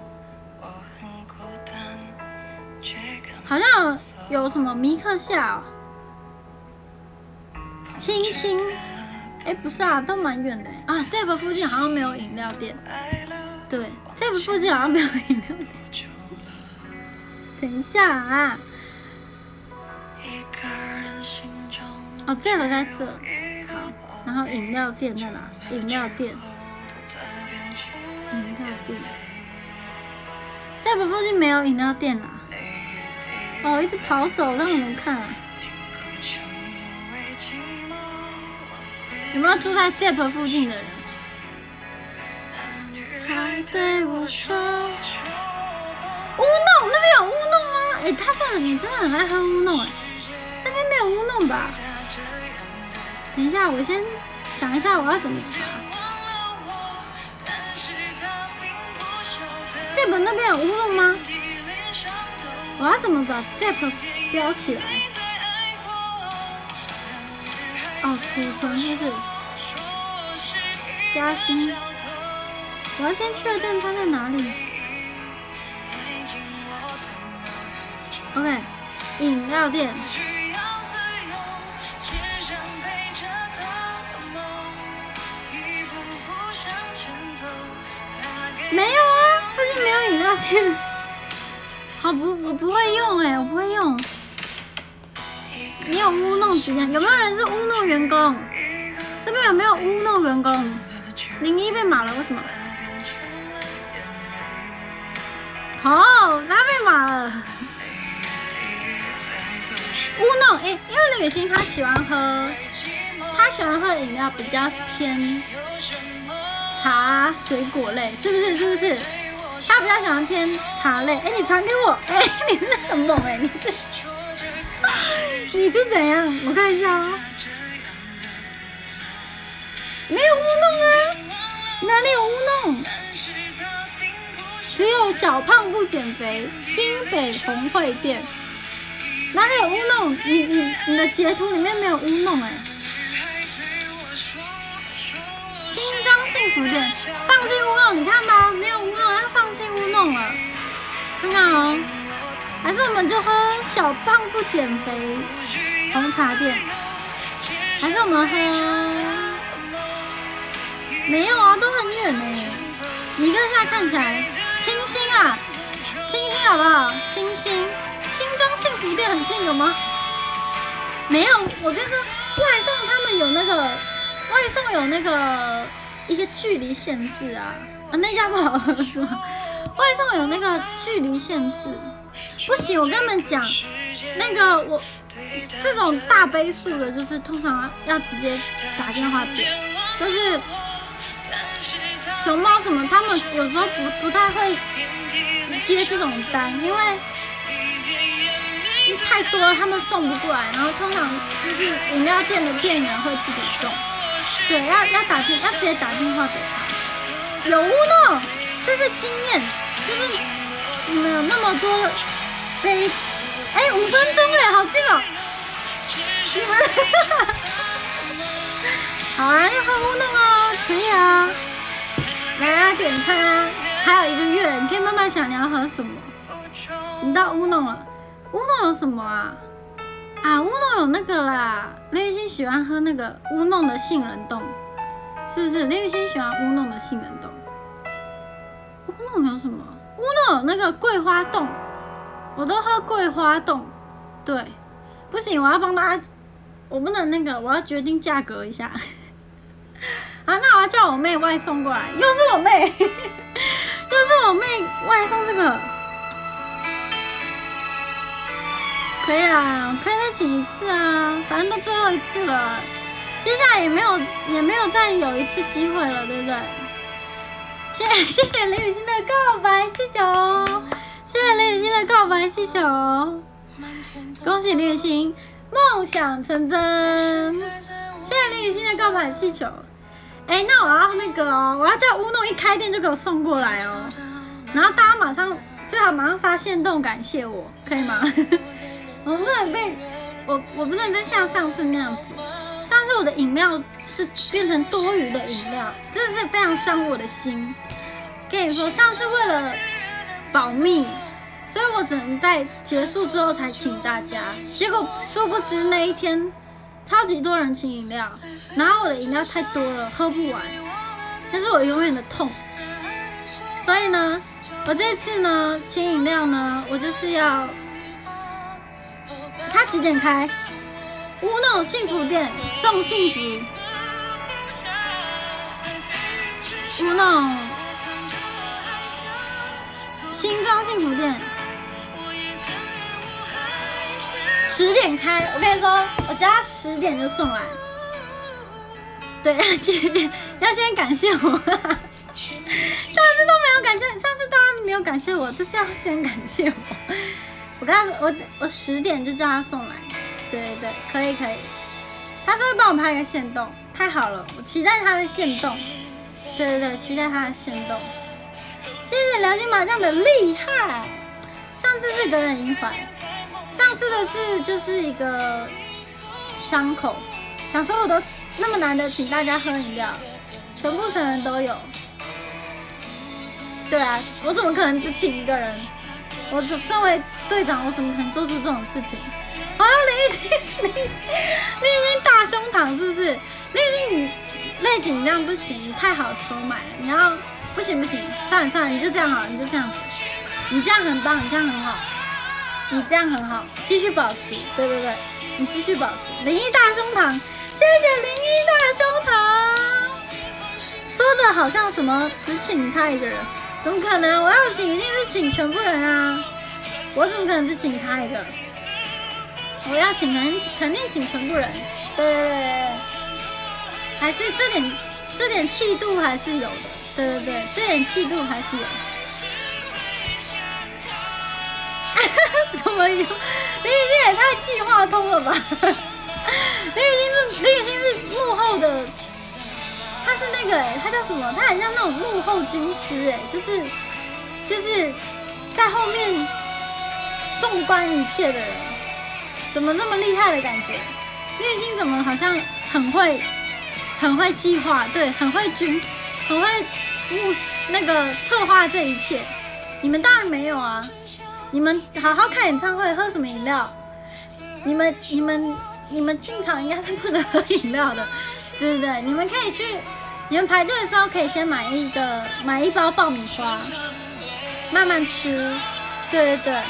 好像有什么米克夏哦，清新。哎，不是啊，都蛮远的啊。Zep 附近好像没有饮料店。对，Zep 附近好像没有饮料店。等一下啊。哦，Zep 在这。好。然后饮料店在哪？饮料店，饮料店，在不附近没有饮料店啦。哦，一直跑走，让我们看、啊。有没有住在 Zep 附近的人？还对我说，乌弄那边有乌弄吗？哎，他真的，你真的很爱喝乌弄哎，那边没有乌弄吧？等一下，我先想一下我要怎么查。Zep 那边有乌龙吗？我要怎么把 Zep 标起来？哦，储存就是加薪。我要先确认它在哪里。OK，饮料店。没有啊，附近没有饮料店。好 (laughs) 不，我不会用哎、我不会用。你有污弄时间？有没有人是污弄员工？这边有没有污弄员工？零一被码了，为什么？哦，他被码了。乌弄，哎、因为李雨欣她喜欢喝，她喜欢喝饮料比较偏茶水果类，是不是？是不是？她比较喜欢偏茶类。哎、你传给我，哎、(laughs) 你真的很猛哎、你是你是怎样？我看一下哦。没有乌弄啊，哪里有乌弄？只有小胖不减肥，新北红会店哪里有乌弄？你你你的截图里面没有乌弄哎。庄幸福店放弃乌弄，你看吧，没有乌弄，要放弃乌弄了。看看哦，还是我们就喝小胖不减肥红茶店，还是我们喝？没有啊，都很远呢。你看下看起来清新啊，清新好不好？清新，新庄幸福店很近有吗？没有，我跟你说，外送他们有那个外送有那个一个距离限制啊，啊那家不好喝是吗？外送有那个距离限制，不行，我跟你们讲，那个我这种大杯数的，就是通常要直接打电话点，就是熊猫什么，他们有时候不不太会接这种单，因为太多了，他们送不过来，然后通常就是饮料店的店员会自己送，对，要要打电要直接打电话给他，有呢，这是经验。就是你们有那么多杯，哎，五分钟哎，好近哦！你们，(laughs) 好啊，要喝乌弄哦，可以啊。来啊，点餐啊，还有一个月，你可以慢慢想你要喝什么。你到乌弄了，乌弄有什么啊？啊，乌弄有那个啦，林雨欣喜欢喝那个乌弄的杏仁冻，是不是？林雨欣喜欢乌弄的杏仁冻。乌弄有什么？乌诺那个桂花冻，我都喝桂花冻。对，不行，我要帮大家，我不能那个，我要决定价格一下。(laughs) 啊，那我要叫我妹外送过来，又是我妹，(laughs) 又是我妹外送这个，可以啊，可以再请一次啊，反正都最后一次了，接下来也没有也没有再有一次机会了，对不对？谢谢谢林雨欣的告白气球，谢谢林雨欣的告白气球，恭喜林雨欣梦想成真，谢谢林雨欣的告白气球。哎，那我要那个，我要叫乌弄一开店就给我送过来哦，然后大家马上最好马上发现动感谢我，可以吗？我不能被我我不能再像上次那样子，上次我的饮料是变成多余的饮料，真的是非常伤我的心。跟你说，上次为了保密，所以我只能在结束之后才请大家。结果殊不知那一天超级多人请饮料，然后我的饮料太多了，喝不完，那是我永远的痛。所以呢，我这次呢请饮料呢，我就是要他几点开？乌弄幸福店送幸福，乌弄。新庄幸福店十点开，我跟你说，我叫他十点就送来。对，要先感谢我，(laughs) 上次都没有感谢，上次大家没有感谢我，这次要先感谢我。我跟他说，我我十点就叫他送来。对对对，可以可以。他说会帮我拍一个线动，太好了，我期待他的线动。对对对，期待他的线动。谢谢良心麻将的厉害，上次是个人银环，上次的是就是一个伤口。想说我都那么难得请大家喝饮料，全部成员都有。对啊，我怎么可能只请一个人？我只身为队长，我怎么可能做出这种事情？好，林雨欣，(laughs) 林一大胸膛是不是？林雨欣，你内紧这样不行，你太好收买了，你要。不行不行，算了算了，你就这样好了，你就这样子，你这样很棒，你这样很好，你这样很好，继续保持，对对对，你继续保持。林一大胸膛，谢谢林一大胸膛，说的好像什么只请他一个人，怎么可能？我要请一定是请全部人啊，我怎么可能只请他一个？我要请肯肯定请全部人，对对对，还是这点这点气度还是有的。对对对，这点气度还是有。(laughs) 怎么有？林雨欣也太计划通了吧！林雨欣是林雨欣是幕后的，他是那个哎，他叫什么？他很像那种幕后军师哎，就是就是在后面纵观一切的人，怎么那么厉害的感觉？月星怎么好像很会、很会计划，对，很会军，很会那个策划这一切。你们当然没有啊！你们好好看演唱会，喝什么饮料？你们、你们、你们进场应该是不能喝饮料的，对不对？你们可以去，你们排队的时候可以先买一个买一包爆米花，慢慢吃。对对对，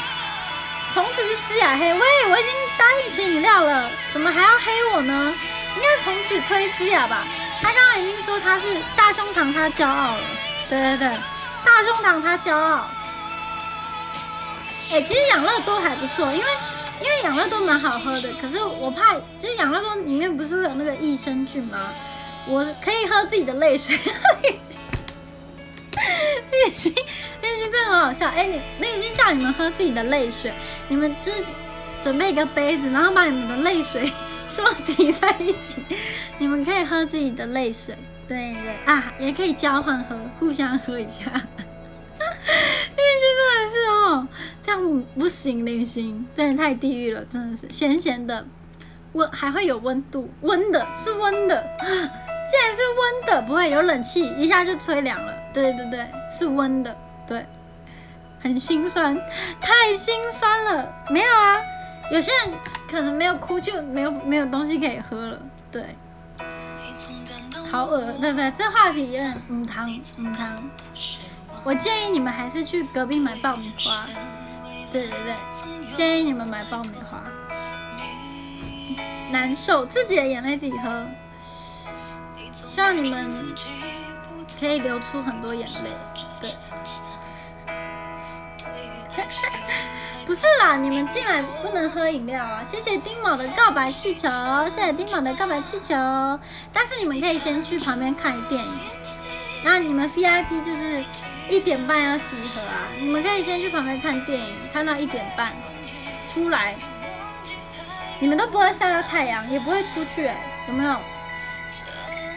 从此是施雅黑。喂，我已经答应请饮料了，怎么还要黑我呢？应该从此推施雅吧。他刚刚已经说他是大胸膛，他骄傲了。对对对，大胸膛他骄傲。哎，其实养乐多还不错，因为因为养乐多蛮好喝的。可是我怕，就是养乐多里面不是会有那个益生菌吗？我可以喝自己的泪水。(laughs) 泪心，泪心，泪心真的很好笑。哎，你泪心叫你们喝自己的泪水，你们就是准备一个杯子，然后把你们的泪水收集在一起，你们可以喝自己的泪水。对对啊，也可以交换喝，互相喝一下。绿心真的是哦，这样不行，绿心真的太地狱了，真的是咸咸的，温还会有温度，温的是温的，竟然是温的，不会有冷气一下就吹凉了，对对对，是温的，对，很心酸，太心酸了，没有啊，有些人可能没有哭就没有没有东西可以喝了，对，好恶，对不对？这话题有点母汤母汤。我建议你们还是去隔壁买爆米花，对对对，建议你们买爆米花。难受，自己的眼泪自己喝。希望你们可以流出很多眼泪，对。(laughs) 不是啦，你们进来不能喝饮料啊！谢谢丁某的告白气球，谢谢丁某的告白气球。但是你们可以先去旁边看电影，那你们 VIP 就是。一点半要集合啊！你们可以先去旁边看电影，看到一点半出来。你们都不会晒到太阳，也不会出去，哎，有没有？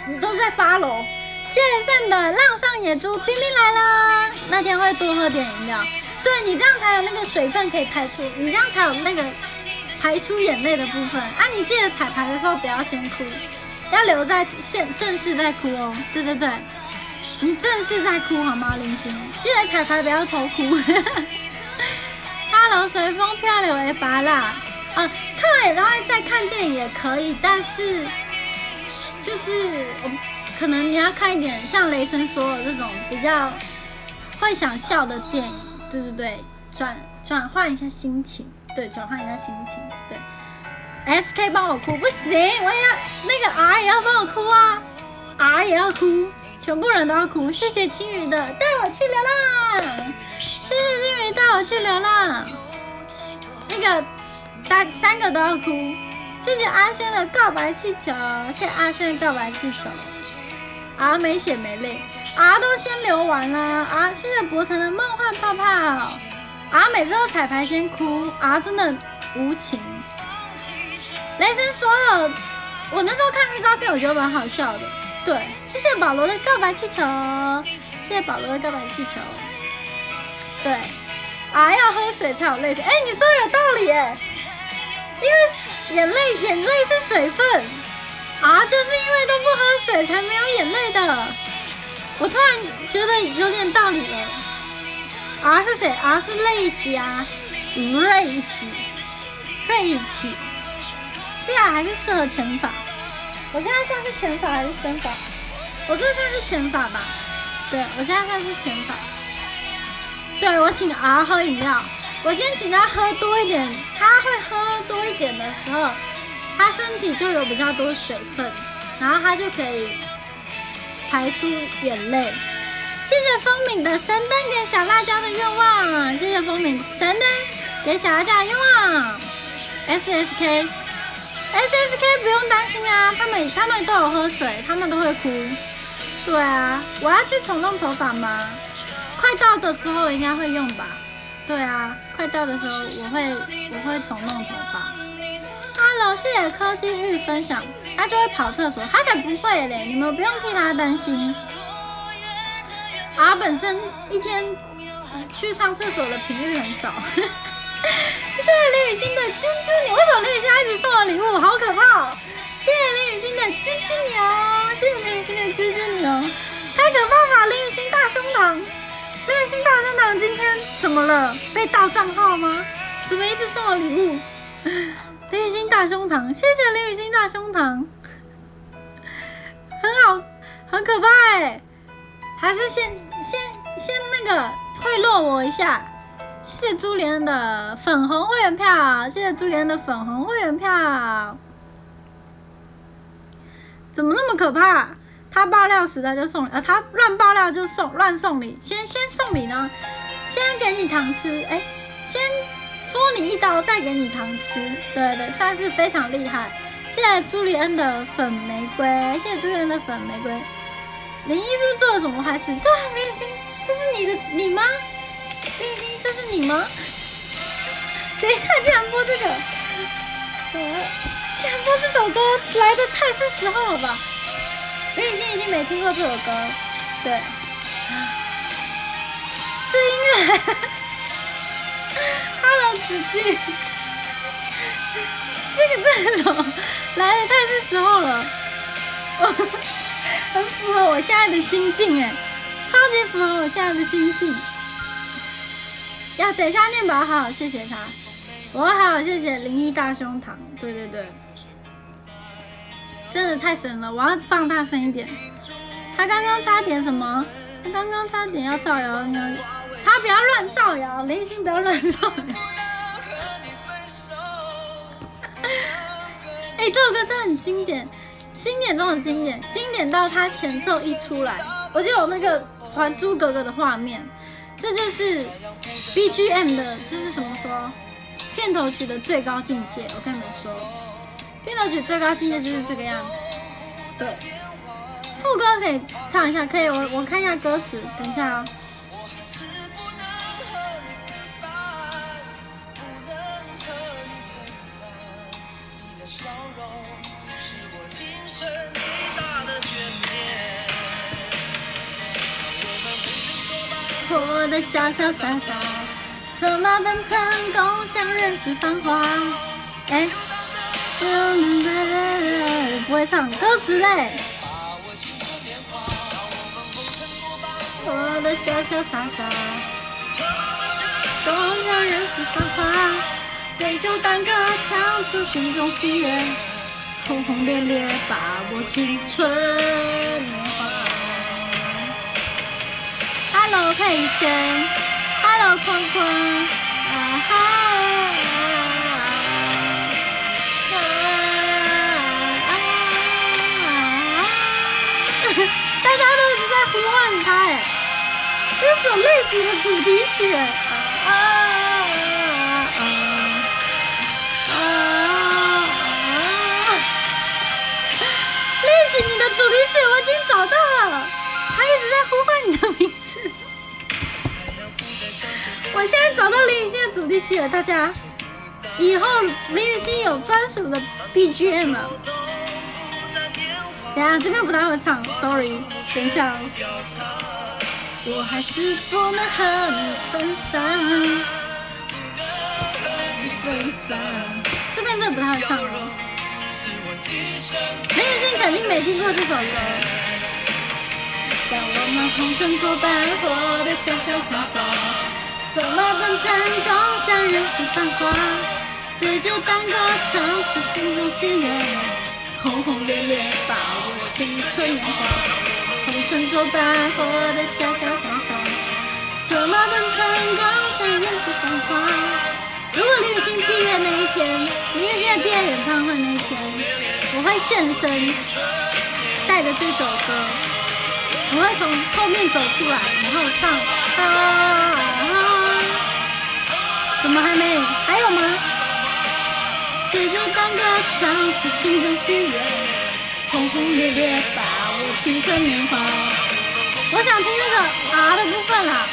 你都在八楼。剑圣的浪上野猪冰冰来了，那天会多喝点饮料。对你这样才有那个水分可以排出，你这样才有那个排出眼泪的部分啊！你记得彩排的时候不要先哭，要留在现正式再哭哦。对对对。你正是在哭好吗，林星？记得彩排不要偷哭。(laughs) Hello，随风飘流的巴拉。啊，看然后再看电影也可以，但是就是我可能你要看一点像雷神说的这种比较会想笑的电影，对对对，转转换一下心情，对，转换一下心情，对。SK 帮我哭不行，我也要那个 R 也要帮我哭啊，R 也要哭。全部人都要哭，谢谢青鱼的带我去流浪，谢谢青鱼带我去流浪。那个，大三个都要哭，谢谢阿轩的告白气球，谢谢阿轩的告白气球。啊，没血没泪，啊都先流完了，啊谢谢博成的梦幻泡泡，啊每次都彩排先哭，啊真的无情。雷神说了，我那时候看预告片，我觉得蛮好笑的。对，谢谢保罗的告白气球，谢谢保罗的告白气球。对，啊，要喝水才有泪水。哎，你说的有道理哎，因为眼泪眼泪是水分啊，就是因为都不喝水才没有眼泪的。我突然觉得有点道理了。啊是谁？啊是泪加瑞奇，瑞奇，是啊，还是适合前法。我现在算是前法还是身法？我这算是前法吧。对，我现在算是前法。对，我请 R 喝饮料，我先请他喝多一点。他会喝多一点的时候，他身体就有比较多水分，然后他就可以排出眼泪。谢谢风敏的神灯给小辣椒的愿望，谢谢风敏神灯给小辣椒的愿望。S S K。S S K 不用担心啊，他们他们都有喝水，他们都会哭。对啊，我要去重弄头发吗？快到的时候应该会用吧。对啊，快到的时候我会我会重弄头发。Hello，谢谢科技玉分享，他就会跑厕所，他才不会嘞，你们不用替他担心。啊，本身一天去上厕所的频率很少。(laughs) 谢谢林雨欣的啾啾牛，为什么林雨欣一直送我礼物？好可怕哦！谢谢林雨欣的啾啾牛，谢谢林雨欣的啾啾牛，太可怕了！林雨欣大胸膛，林雨欣大胸膛今天怎么了？被盗账号吗？怎么一直送我礼物？林雨欣大胸膛，谢谢林雨欣大胸膛，很好，很可怕哎！还是先先先那个贿赂我一下。谢谢朱莲的粉红会员票，谢谢朱莲的粉红会员票。怎么那么可怕？他爆料时他就送，呃，他乱爆料就送乱送礼。先先送礼呢，先给你糖吃，哎，先戳你一刀，再给你糖吃。对对，算是非常厉害。谢谢朱丽恩的粉玫瑰，谢谢朱丽恩的粉玫瑰。林一是做了什么坏事？对，林雨欣，这是你的你吗？林雨欣，这是你吗？等一下，竟然播这个，呃，竟然播这首歌，来的太是时候了吧？林雨欣一定没听过这首歌，对，(laughs) 这音乐，(laughs) Hello 子句，(laughs) 这个阵容来的太是时候了，很符合我现在的心境哎，超级符合我现在的心境。要等一下面包好，谢谢他。我好，谢谢灵异大胸膛。对对对，真的太神了！我要放大声一点。他刚刚差点什么？他刚刚差点要造谣，他不要乱造谣，林心不要乱造谣。(laughs) 哎，这首歌真的很经典，经典中的经典，经典到他前奏一出来，我就有那个《还珠格格》的画面。这就是 B G M 的，就是怎么说，片头曲的最高境界。我跟你们说，片头曲最高境界就是这个样子。对，副歌可以唱一下，可以，我我看一下歌词，等一下啊。活得潇潇洒洒，策马奔腾，共享人世繁华。哎，不会唱歌词嘞。活得潇潇洒洒，共享人世繁华。对酒当歌，唱出心中喜悦，轰轰烈烈，把握青春年华。Hello 佩轩，Hello 坤坤，啊哈，这首《泪曲》的主题曲，啊啊啊啊啊！泪曲你的主题曲我已经找到了，他一直在呼唤你的名字。我现在找到林雨欣的主题曲了，大家，以后林雨欣有专属的 BGM 了。等下这边不太会唱，sorry，等一下。我还是不能和你分散，分散。这边真的不太会唱哦。林雨欣肯定没听过这首歌。当我们红尘作伴，活得潇潇洒洒。策马奔腾，共享人世繁华。对酒当歌，唱出心中喜悦。轰轰烈烈，把握青春年华。红尘作伴，活得潇潇洒洒。策马奔腾，共享人世繁华。如果李雨欣毕业那一天，李雨欣毕业演唱会那一天，我会现身，带着这首歌，我会从后面走出来，然后唱。啊！怎么还没？还有吗？对酒当歌，唱出心中喜悦，轰轰烈烈，把我青春年华。我想听那个啊的部分啦，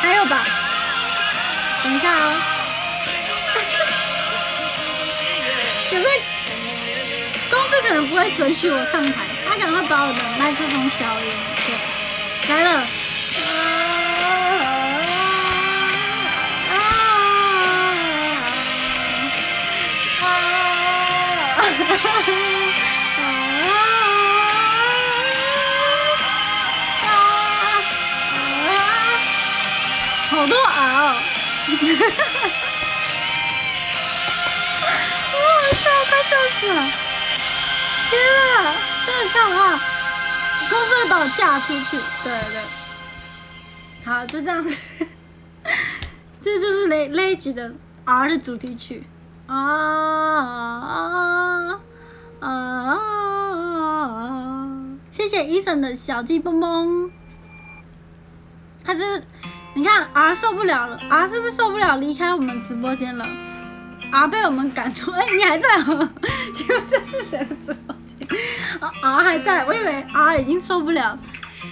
还有吧？等一下哦。(laughs) 有没有？公司可能不会准许我上台，他可能会把我的麦克风消音。对，来了。好多啊！我笑，快笑死了！天啊，真的唱话，公司会把我嫁出去。对对，好，就这样子。这就是雷雷吉的 R 的主题曲啊啊啊啊！谢谢 Eason 的小鸡蹦蹦，他这你看 R 受不了了，R 是不是受不了离开我们直播间了？R 被我们赶出，哎，你还在吗？请 (laughs) 问这是谁的直播间？R 还在，我以为 R 已经受不了，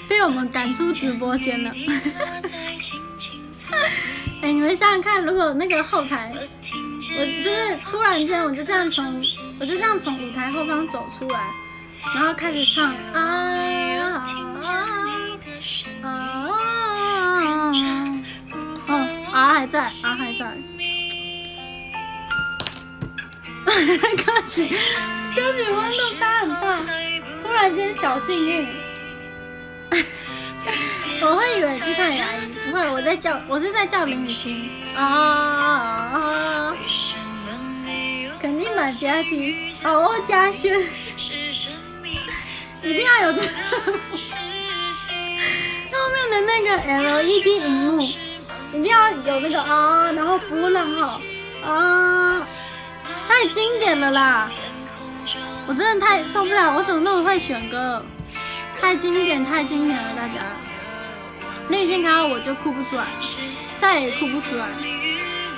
被我们赶出直播间了。(laughs) (laughs) 哎，你们想想看，如果那个后台，我就是突然间，我就这样从，我就这样从舞台后方走出来，然后开始唱啊啊啊啊！哦啊还在啊还在。歌曲，歌曲温度差很大，突然间小幸运。(laughs) 我会以为去看牙医，不会，我在叫，我是在叫林雨欣啊！肯定买加 P，哦，嘉轩，(laughs) 一定要有这个 (laughs) 后面的那个 LED 荧幕，一定要有那个啊，然后波浪号啊，太经典了啦！我真的太受不了，我怎么那么会选歌？太经典，太经典了，大家。那天看到我就哭不出来，再也哭不出来。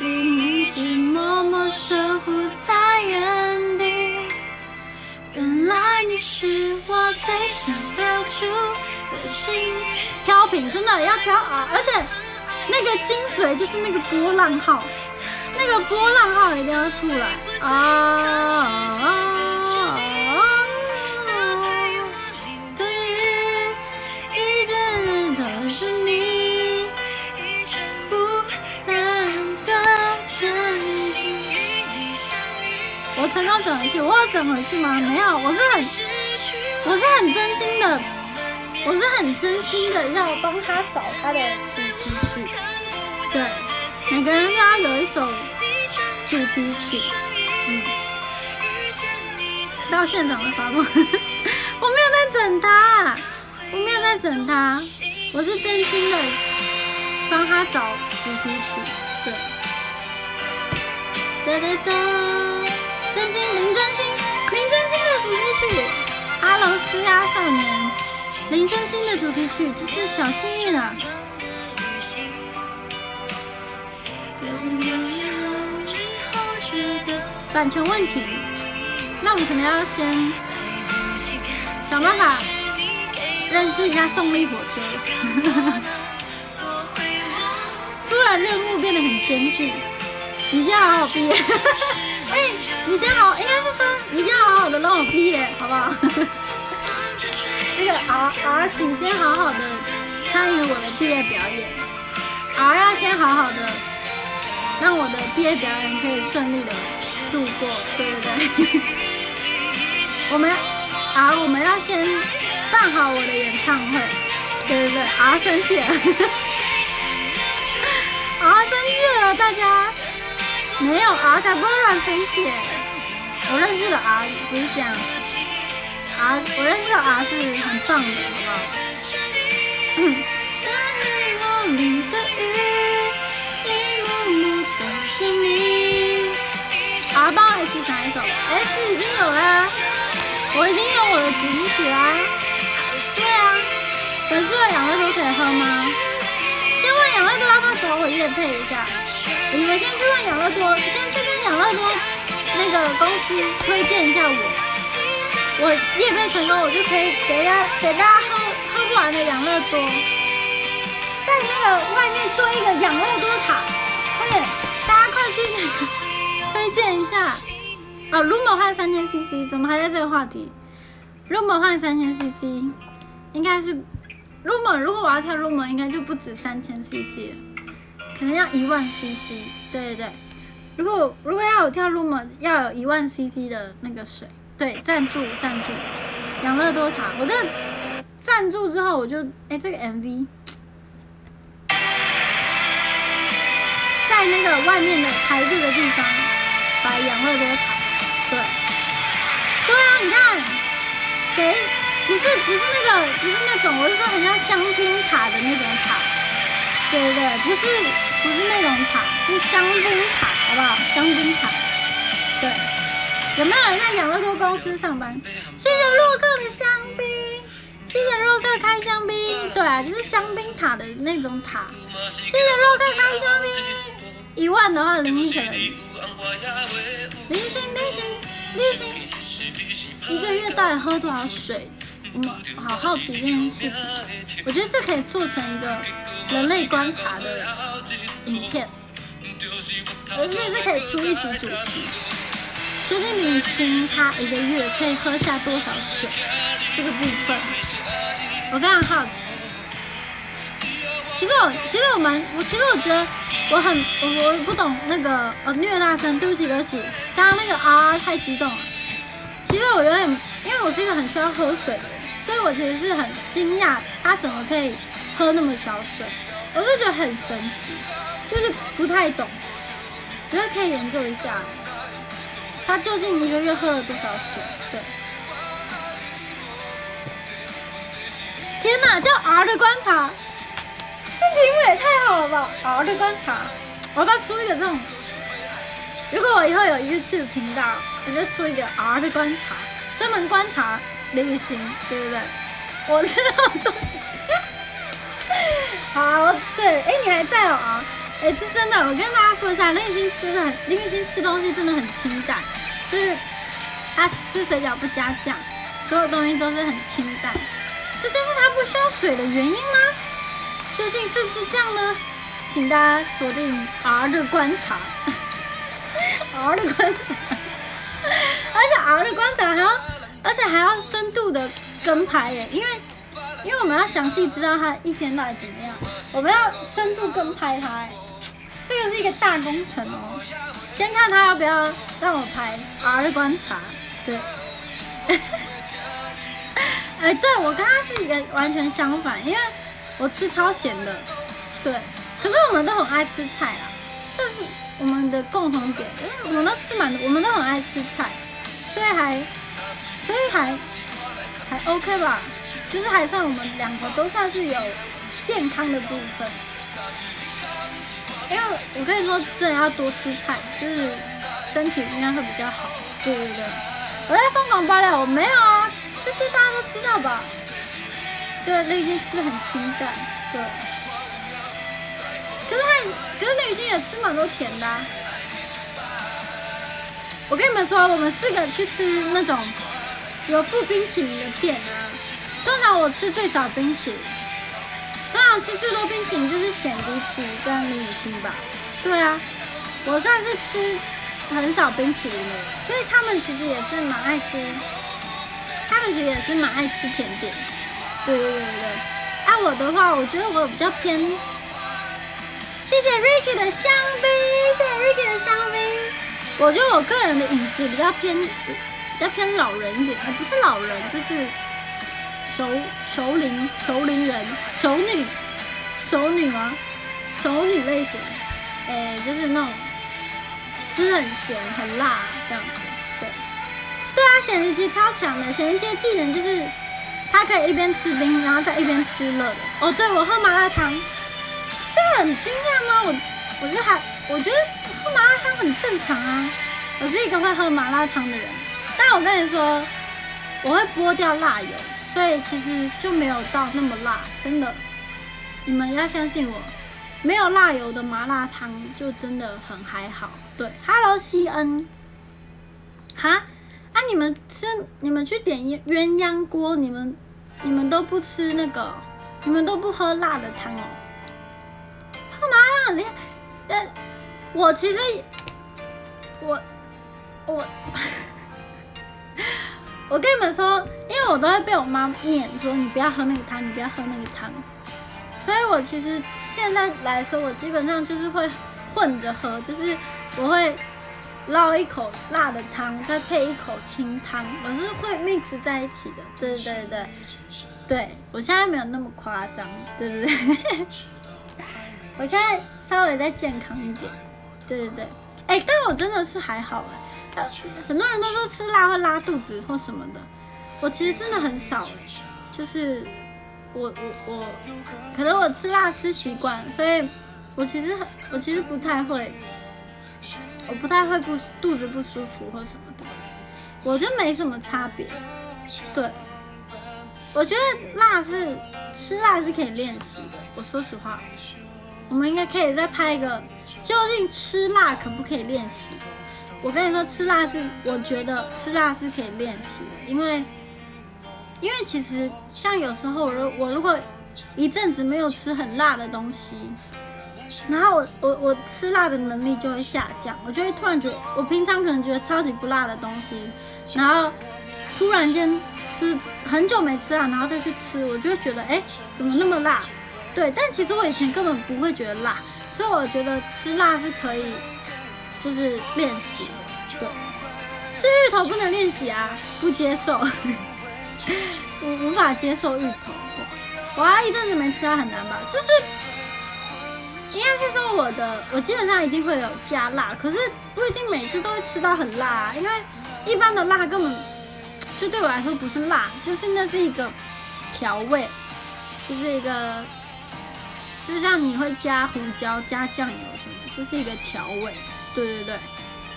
一直默默守护在原地，原来你是我最想留住的心。飘屏真的要飘啊！而且那个精髓就是那个波浪号，那个波浪号一定要出来啊！我成功整回去，我要整回去吗？没有，我是很，我是很真心的，我是很真心的要帮他找他的主题曲。对，每个人都要有一首主题曲。嗯，到现场的发梦，(laughs) 我没有在整他，我没有在整他，我是真心的帮他找主题曲。对，哒哒哒。真心林真心林真心的主题曲《哈喽施压少年》，林真心的主题曲就是小幸运啊。版权问题，那我们可能要先想办法认识一下动力火车。(laughs) 突然任务变得很艰巨，你先好好毕业。(laughs) 哎，你先好，应该是说你先好好的让我毕业，好不好？(laughs) 那个 R R，请先好好的参与我的毕业表演。R 要先好好的让我的毕业表演可以顺利的度过，对不对？(laughs) 我们 R 我们要先办好我的演唱会，对不对？R 生气了，R 生气了，大家。没有 R 才不会乱生气，我认识的 R 不是这样子，R 我认识的 R 是很棒的，好不好？嗯。R 帮我一起唱一首，S 已经有了，我已经有我的主题曲啦。对啊，粉丝的养乐多可以喝吗？先问养乐多要不要找我夜配一下。你们先去问养乐多，先去跟养乐多那个公司推荐一下我，我夜配成功，我就可以给大家给大家喝喝不完的养乐多，在那个外面做一个养乐多塔，快点，大家快去推荐一下。啊 r u m o 换三千 cc，怎么还在这个话题 r u m o 换三千 cc，应该是 rumor，如果我要跳 rumor，应该就不止三千 cc。可能要一万 CC，对对对，如果如果要有跳入嘛，要有一万 CC 的那个水，对，赞助赞助，养乐多塔。我这赞助之后，我就哎、这个 MV 在那个外面的排队的地方摆养乐多塔，对，对啊，你看谁不是不是那个不是那种，我是说很像香槟塔的那种塔，对对对，不是不是那种塔，是香槟塔，好不好？香槟塔，对。有没有人在养乐多公司上班？谢谢洛克的香槟，谢谢洛克开香槟。对啊，就是香槟塔的那种塔。谢谢洛克开香槟。一万的话，零一可能。零星零星零星，一个月到底喝多少水？我好好奇这件事情。我觉得这可以做成一个人类观察的影片，而且这可以出一集主题。究竟女星她一个月可以喝下多少水这个部分，我非常好奇。其实我其实我蛮我其实我觉得我很我我不懂那个呃虐大声，对不起对不起，刚刚那个啊太激动了。其实我有点，因为我是一个很需要喝水的人，所以我其实是很惊讶他怎么可以喝那么少水，我就觉得很神奇，就是不太懂，觉得可以研究一下。他究竟一个月喝了多少水？对，天哪，叫 R 的观察，这题目也太好了吧！R 的观察，我要不要出一个这种？如果我以后有 YouTube 频道，我就出一个 R 的观察，专门观察林雨欣，对不对？我知道中。(laughs) 好，对，哎，你还在哦啊？哎，是真的，我跟大家说一下，林雨欣吃的，林雨欣吃东西真的很清淡，就是他吃水饺不加酱，所有东西都是很清淡，这就是他不需要水的原因吗？究竟是不是这样呢？请大家锁定 R 的观察，(laughs) R 的观察，(laughs) 而且 R 的观察还要，而且还要深度的跟拍耶，因为因为我们要详细知道他一天到底怎么样，我们要深度跟拍他哎。这个是一个大工程哦，先看他要不要让我拍 R 的观察，对，哎，(laughs) 对我跟他是一个完全相反，因为我吃超咸的，对，可是我们都很爱吃菜啦，这是我们的共同点，因为我们都吃蛮多，我们都很爱吃菜，所以还，所以还还 OK 吧，就是还算我们两个都算是有健康的部分。因为我跟你说，真的要多吃菜，就是身体应该会比较好。对对对，我在疯狂爆料，我没有啊，这些大家都知道吧？对，李雨欣吃的很清淡，对。可是他，可是李雨欣也吃蛮多甜的、啊。我跟你们说，我们四个去吃那种有附冰淇淋的店啊，通常我吃最少冰淇淋。通常吃最多冰淇淋就是显迪奇跟林雨欣吧。对啊，我算是吃很少冰淇淋的，所以他们其实也是蛮爱吃，他们其实也是蛮爱吃甜点。对对对对对。啊，我的话，我觉得我比较偏，谢谢 Ricky 的香槟，谢谢 Ricky 的香槟。我觉得我个人的饮食比较偏，比较偏老人一点，呃，不是老人，就是。熟熟龄熟龄人熟女熟女吗？熟女类型，哎、欸，就是那种吃很咸很辣这样子，对对啊，显灵期超强的，显灵期的技能就是他可以一边吃冰，然后再一边吃热的。哦，对我喝麻辣烫，这个很惊讶吗？我我觉得还我觉得喝麻辣烫很正常啊，我是一个会喝麻辣烫的人，但我跟你说，我会剥掉辣油。所以其实就没有到那么辣，真的，你们要相信我，没有辣油的麻辣烫就真的很还好。对，Hello 西恩，哈，啊你们吃你们去点鸳鸳鸯锅，你们你们都不吃那个，你们都不喝辣的汤哦，喝麻辣烫厉害，呃，我其实我。我 (laughs) 我跟你们说，因为我都会被我妈念说你不要喝那个汤，你不要喝那个汤，所以我其实现在来说，我基本上就是会混着喝，就是我会捞一口辣的汤，再配一口清汤，我是会 mix 在一起的。对对对对，我现在没有那么夸张，对对对，(laughs) 我现在稍微再健康一点。对对对，哎，但我真的是还好哎，很多人都说吃辣会拉肚子或什么的，我其实真的很少，就是我我我，可能我吃辣吃习惯，所以我其实很我其实不太会。我不太会不肚子不舒服或什么的，我觉得没什么差别。对，我觉得辣是吃辣是可以练习的。我说实话，我们应该可以再拍一个，究竟吃辣可不可以练习？我跟你说，吃辣是我觉得吃辣是可以练习的，因为因为其实像有时候我如我如果一阵子没有吃很辣的东西。然后我我我吃辣的能力就会下降，我就会突然觉得，我平常可能觉得超级不辣的东西，然后突然间吃很久没吃辣，然后再去吃，我就会觉得，哎，怎么那么辣？对，但其实我以前根本不会觉得辣，所以我觉得吃辣是可以，就是练习。对，吃芋头不能练习啊，不接受，(laughs) 我无法接受芋头。我要一阵子没吃到很难吧？就是。应该是说我的，我基本上一定会有加辣，可是不一定每次都会吃到很辣，啊因为一般的辣根本就对我来说不是辣，就是那是一个调味，就是一个，就像你会加胡椒、加酱油什么，就是一个调味，对对对，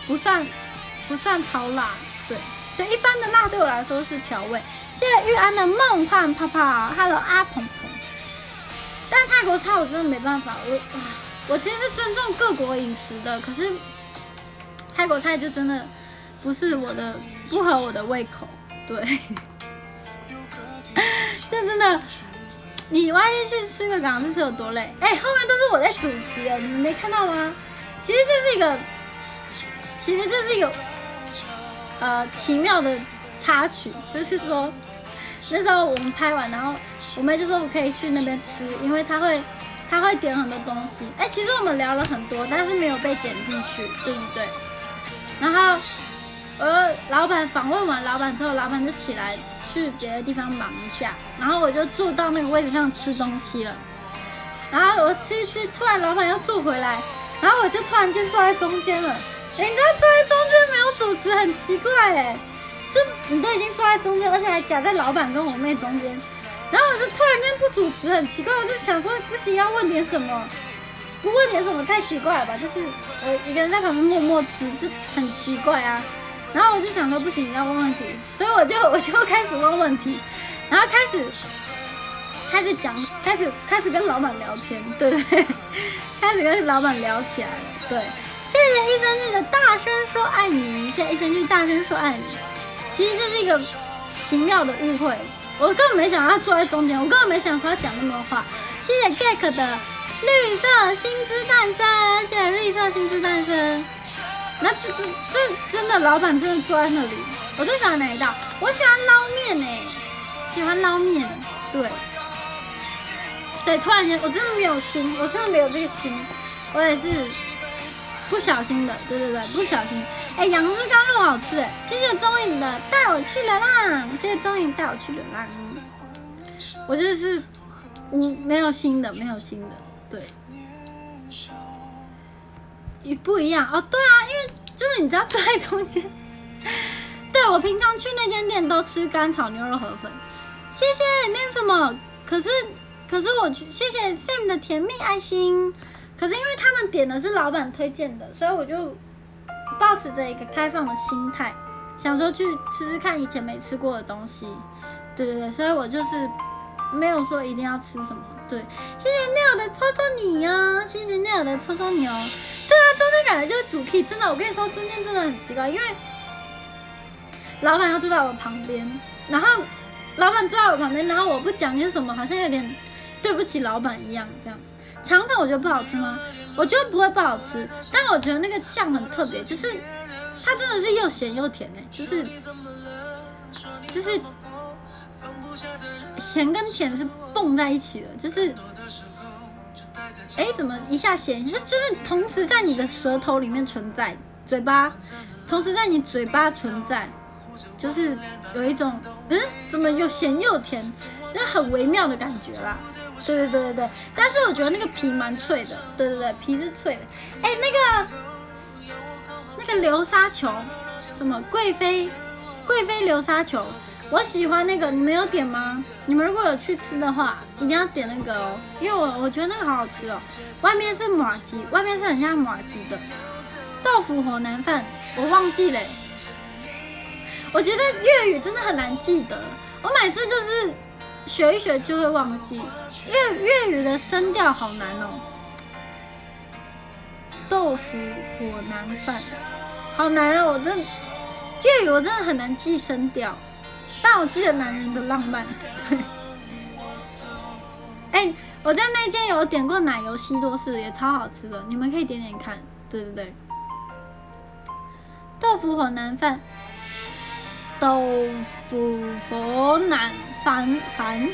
不算不算超辣，对对，一般的辣对我来说是调味。谢谢玉安的梦幻泡泡，Hello 阿鹏鹏。但泰国菜我真的没办法，我 (sighs) 我其实是尊重各国饮食的，可是泰国菜就真的不是我的，不合我的胃口。对，(laughs) 这真的，你万一去吃个港式是有多累？哎，后面都是我在主持，哎，你们没看到吗？其实这是一个，其实这是一个呃奇妙的插曲，就是说那时候我们拍完，然后。我妹就说我可以去那边吃，因为她会，她会点很多东西。哎，其实我们聊了很多，但是没有被剪进去，对不对？然后，呃，老板访问完老板之后，老板就起来去别的地方忙一下，然后我就坐到那个位置上吃东西了。然后我吃一吃，突然老板又坐回来，然后我就突然间坐在中间了。哎，你知道坐在中间没有主持很奇怪哎，就你都已经坐在中间，而且还夹在老板跟我妹中间。然后我就突然间不主持，很奇怪，我就想说不行，要问点什么，不问点什么太奇怪了吧？就是我一个人在旁边默默吃，就很奇怪啊。然后我就想说不行，要问问题，所以我就我就开始问问题，然后开始开始讲，开始开始跟老板聊天，对不对？(laughs) 开始跟老板聊起来了，对。谢谢一生句的大声说爱你，谢谢一生句大声说爱你。其实这是一个奇妙的误会。我根本没想到他坐在中间，我根本没想他讲那么多话。谢谢 Gek 的绿色新之诞生，谢谢绿色新之诞生。那这这这真的，老板真的坐在那里。我最喜欢哪一道？我喜欢捞面呢，喜欢捞面。对，对，突然间我真的没有心，我真的没有这个心，我也是不小心的。对对对，不小心。哎，杨枝甘露好吃哎！谢谢钟颖的带我去流浪，谢谢钟颖带我去流浪。我就是，嗯，没有新的，没有新的，对，也不一样哦。对啊，因为就是你知道坐在中间，对我平常去那间店都吃干炒牛肉河粉。谢谢那什么，可是可是我去，谢谢 Sam 的甜蜜爱心。可是因为他们点的是老板推荐的，所以我就。保持着一个开放的心态，想说去吃吃看以前没吃过的东西，对对对，所以我就是没有说一定要吃什么。对，谢谢 Neil 的戳戳你哦，谢谢 Neil 的戳戳你哦。对啊，中间感觉就是主 key，真的，我跟你说中间真的很奇怪，因为老板要坐在我旁边，然后老板坐在我旁边，然后我不讲些什么，好像有点对不起老板一样，这样子。肠粉我觉得不好吃吗？我觉得不会不好吃，但我觉得那个酱很特别，就是它真的是又咸又甜哎，就是就是咸跟甜是蹦在一起的，就是哎怎么一下咸，就就是同时在你的舌头里面存在，嘴巴，同时在你嘴巴存在，就是有一种嗯，怎么又咸又甜，就很微妙的感觉啦。对对对对对，但是我觉得那个皮蛮脆的，对对对，皮是脆的。哎，那个那个流沙球，什么贵妃贵妃流沙球，我喜欢那个，你们有点吗？你们如果有去吃的话，一定要点那个哦，因为我我觉得那个好好吃哦，外面是马吉，外面是很像马吉的豆腐火腩饭，我忘记了。我觉得粤语真的很难记得，我每次就是学一学就会忘记。粤粤语的声调好难哦，豆腐火腩饭，好难哦！我真粤语我真的很难记声调，但我记得男人的浪漫。对，(laughs) 哎，我在那间有点过奶油西多士，也超好吃的，你们可以点点看。对对对，豆腐火腩饭，豆腐火腩饭饭。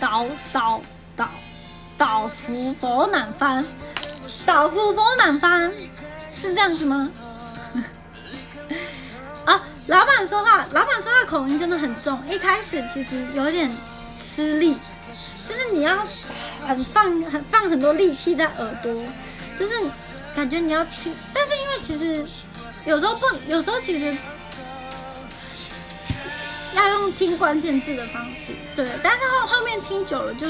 豆豆豆豆腐火腩饭，豆腐火腩饭是这样子吗？啊，老板说话，老板说话口音真的很重，一开始其实有点吃力，就是你要很放很放很多力气在耳朵，就是感觉你要听，但是因为其实有时候不，有时候其实。要用听关键字的方式，对，但是后后面听久了就，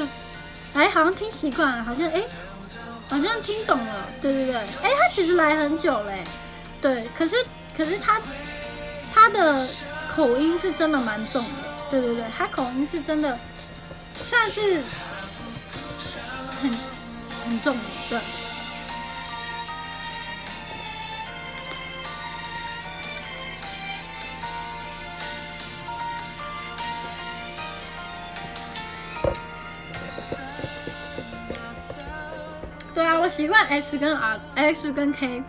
哎，好像听习惯了，好像哎，好像听懂了，对对对，哎，他其实来很久嘞，对，可是可是他他的口音是真的蛮重的，对对对，他口音是真的算是很很重的，对。对啊，我习惯 S 跟 R，X 跟 K。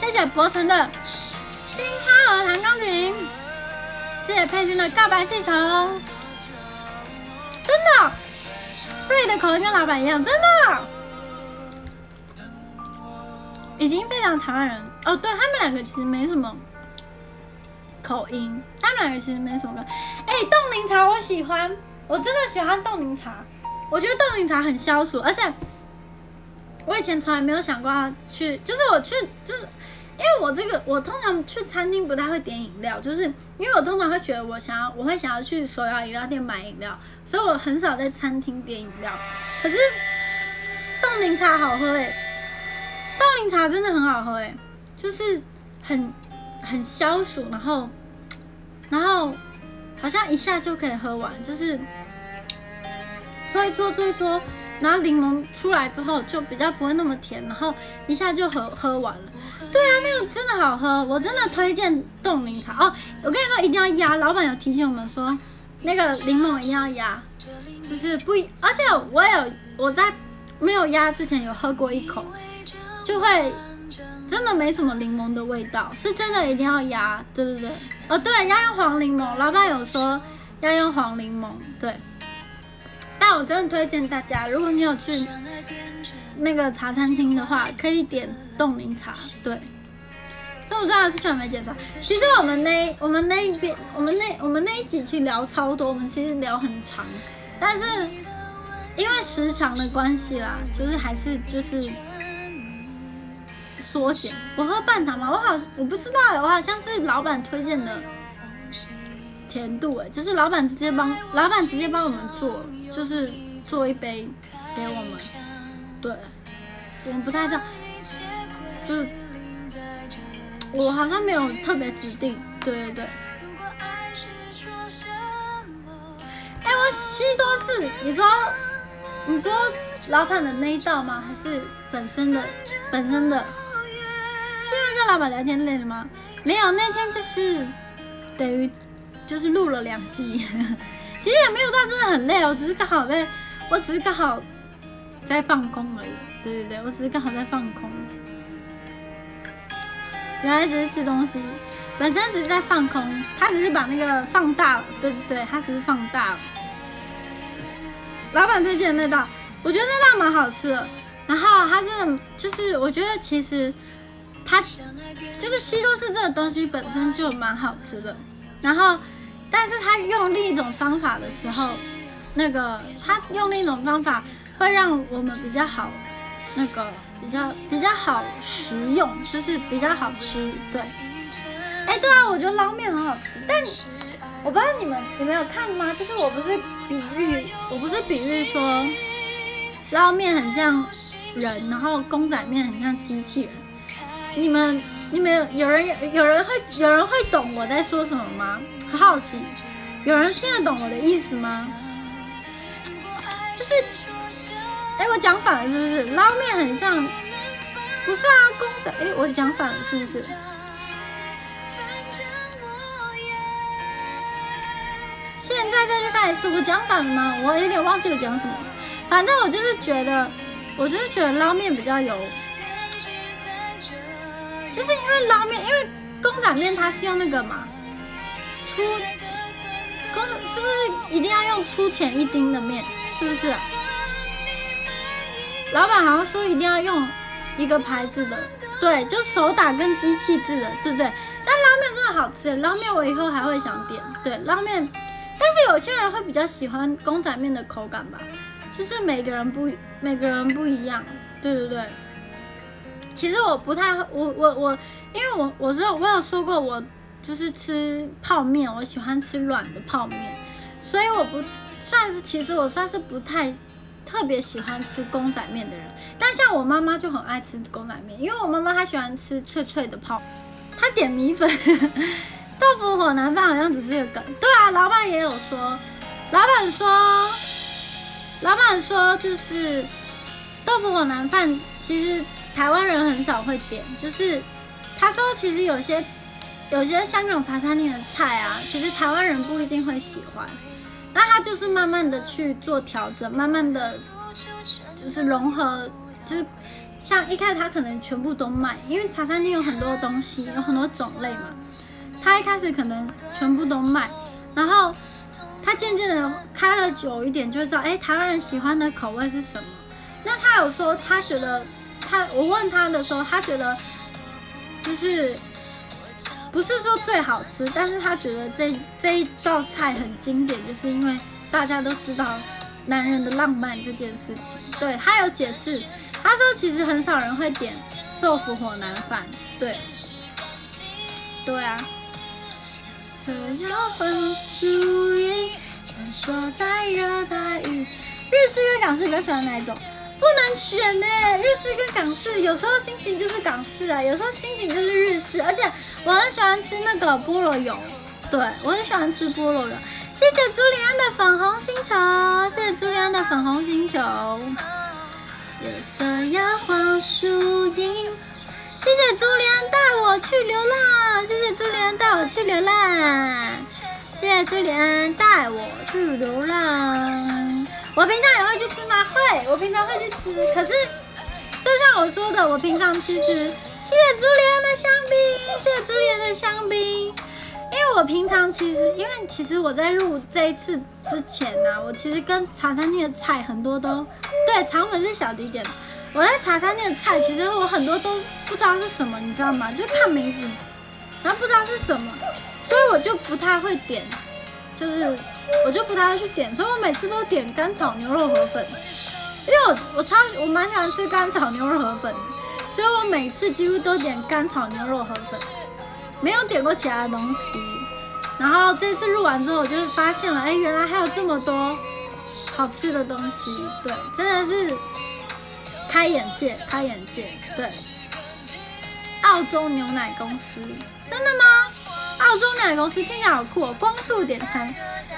谢谢博成的冰哈尔弹钢琴，谢谢佩君的告白气球。真的，瑞的口音跟老板一样，真的，已经非常台湾人哦。对他们两个其实没什么。口音，他们两个其实没什么。哎，冻柠茶我喜欢，我真的喜欢冻柠茶。我觉得冻柠茶很消暑，而且我以前从来没有想过要去，就是我去，就是因为我这个，我通常去餐厅不太会点饮料，就是因为我通常会觉得我想要，我会想要去手摇饮料店买饮料，所以我很少在餐厅点饮料。可是冻柠茶好喝哎，冻柠茶真的很好喝哎，就是很。很消暑，然后，然后好像一下就可以喝完，就是搓一搓，搓一搓，然后柠檬出来之后就比较不会那么甜，然后一下就喝喝完了。对啊，那个真的好喝，我真的推荐冻柠茶哦。我跟你说，一定要压，老板有提醒我们说，那个柠檬一定要压，就是不，而且我有我在没有压之前有喝过一口，就会。真的没什么柠檬的味道，是真的一定要压，对对对，哦对，要用黄柠檬，老板有说要用黄柠檬，对。但我真的推荐大家，如果你有去那个茶餐厅的话，可以点冻柠茶，对。这么重要的事情没解出来。其实我们那我们那一边我们那我们那一几期聊超多，我们其实聊很长，但是因为时长的关系啦，就是还是就是。缩减，我喝半糖吗？我好，我不知道，我好像是老板推荐的甜度哎，就是老板直接帮老板直接帮我们做，就是做一杯给我们，对，我们不太知道，就是我好像没有特别指定，对对对。哎，我西多士，你说你说老板的那一道吗？还是本身的本身的？是因为跟老板聊天累了吗？没有，那天就是等于就是录了两集，(laughs) 其实也没有到真的很累，我只是刚好在，我只是刚好在放空而已。对对对，我只是刚好在放空。原来只是吃东西，本身只是在放空，他只是把那个放大了。对对对，他只是放大了。老板推荐的那道，我觉得那道蛮好吃的。然后他真的就是，我觉得其实它就是西多士这个东西本身就蛮好吃的。然后，但是它用另一种方法的时候，那个它用另一种方法会让我们比较好，那个比较比较好食用，就是比较好吃。对，哎，对啊，我觉得捞面很好吃，但我不知道你们你们有看吗？就是我不是比喻，我不是比喻说捞面很像。人，然后公仔面很像机器人。你们，你们有人有人会有人会懂我在说什么吗？很好奇，有人听得懂我的意思吗？就是，哎，我讲反了是不是？捞面很像，不是啊，公仔，哎，我讲反了是不是？现在再去看一次，我讲反了吗？我有点忘记我讲什么。反正我就是觉得。我就是觉得捞面比较有，就是因为捞面，因为公仔面它是用那个嘛，粗公是不是一定要用粗浅一丁的面？是不是？老板好像说一定要用一个牌子的，对，就手打跟机器制的，对不对？但捞面真的好吃，捞面我以后还会想点，对，捞面。但是有些人会比较喜欢公仔面的口感吧。就是每个人不每个人不一样，对对对。其实我不太我我我，因为我我知道我有说过，我就是吃泡面，我喜欢吃软的泡面，所以我不算是，其实我算是不太特别喜欢吃公仔面的人。但像我妈妈就很爱吃公仔面，因为我妈妈她喜欢吃脆脆的泡，她点米粉豆腐火腩饭好像只是一个梗，对啊，老板也有说，老板说。老板说，就是豆腐火腩饭，其实台湾人很少会点。就是他说，其实有些有些香港茶餐厅的菜啊，其实台湾人不一定会喜欢。那他就是慢慢的去做调整，慢慢的就是融合，就是像一开始他可能全部都卖，因为茶餐厅有很多东西，有很多种类嘛。他一开始可能全部都卖，然后。他渐渐的开了久一点，就知道哎，台湾人喜欢的口味是什么。那他有说，他觉得他我问他的时候，他觉得就是不是说最好吃，但是他觉得这这一道菜很经典，就是因为大家都知道男人的浪漫这件事情。对他有解释，他说其实很少人会点豆腐火腩饭。对，对啊。想要换输赢，穿梭在热带雨。日式跟港式比较喜欢哪一种？不能选呢，日式跟港式，有时候心情就是港式啊，有时候心情就是日式。而且我很喜欢吃那个菠萝油，对我很喜欢吃菠萝油。谢谢朱莉安的粉红星球，谢谢朱莉安的粉红星球。夜色摇晃树影。谢谢朱莉安带我去流浪，谢谢朱莉安带我去流浪，谢谢朱莉安带我去流浪。我平常也会去吃吗？会，我平常会去吃。可是，就像我说的，我平常其实，谢谢朱莲的香槟，谢谢朱莲的香槟。因为我平常其实，因为其实我在录这一次之前呢，我其实跟茶餐厅的菜很多都，对，肠粉是小滴点。我在茶餐厅的菜，其实我很多都不知道是什么，你知道吗？就看名字，然后不知道是什么，所以我就不太会点，就是我就不太会去点，所以我每次都点干炒牛肉河粉，因为我我超我蛮喜欢吃干炒牛肉河粉，所以我每次几乎都点干炒牛肉河粉，没有点过其他东西。然后这次录完之后，我就是发现了，哎，原来还有这么多好吃的东西，对，真的是。开眼界，开眼界，对。澳洲牛奶公司，真的吗？澳洲奶公司听起来好酷哦！光速点餐，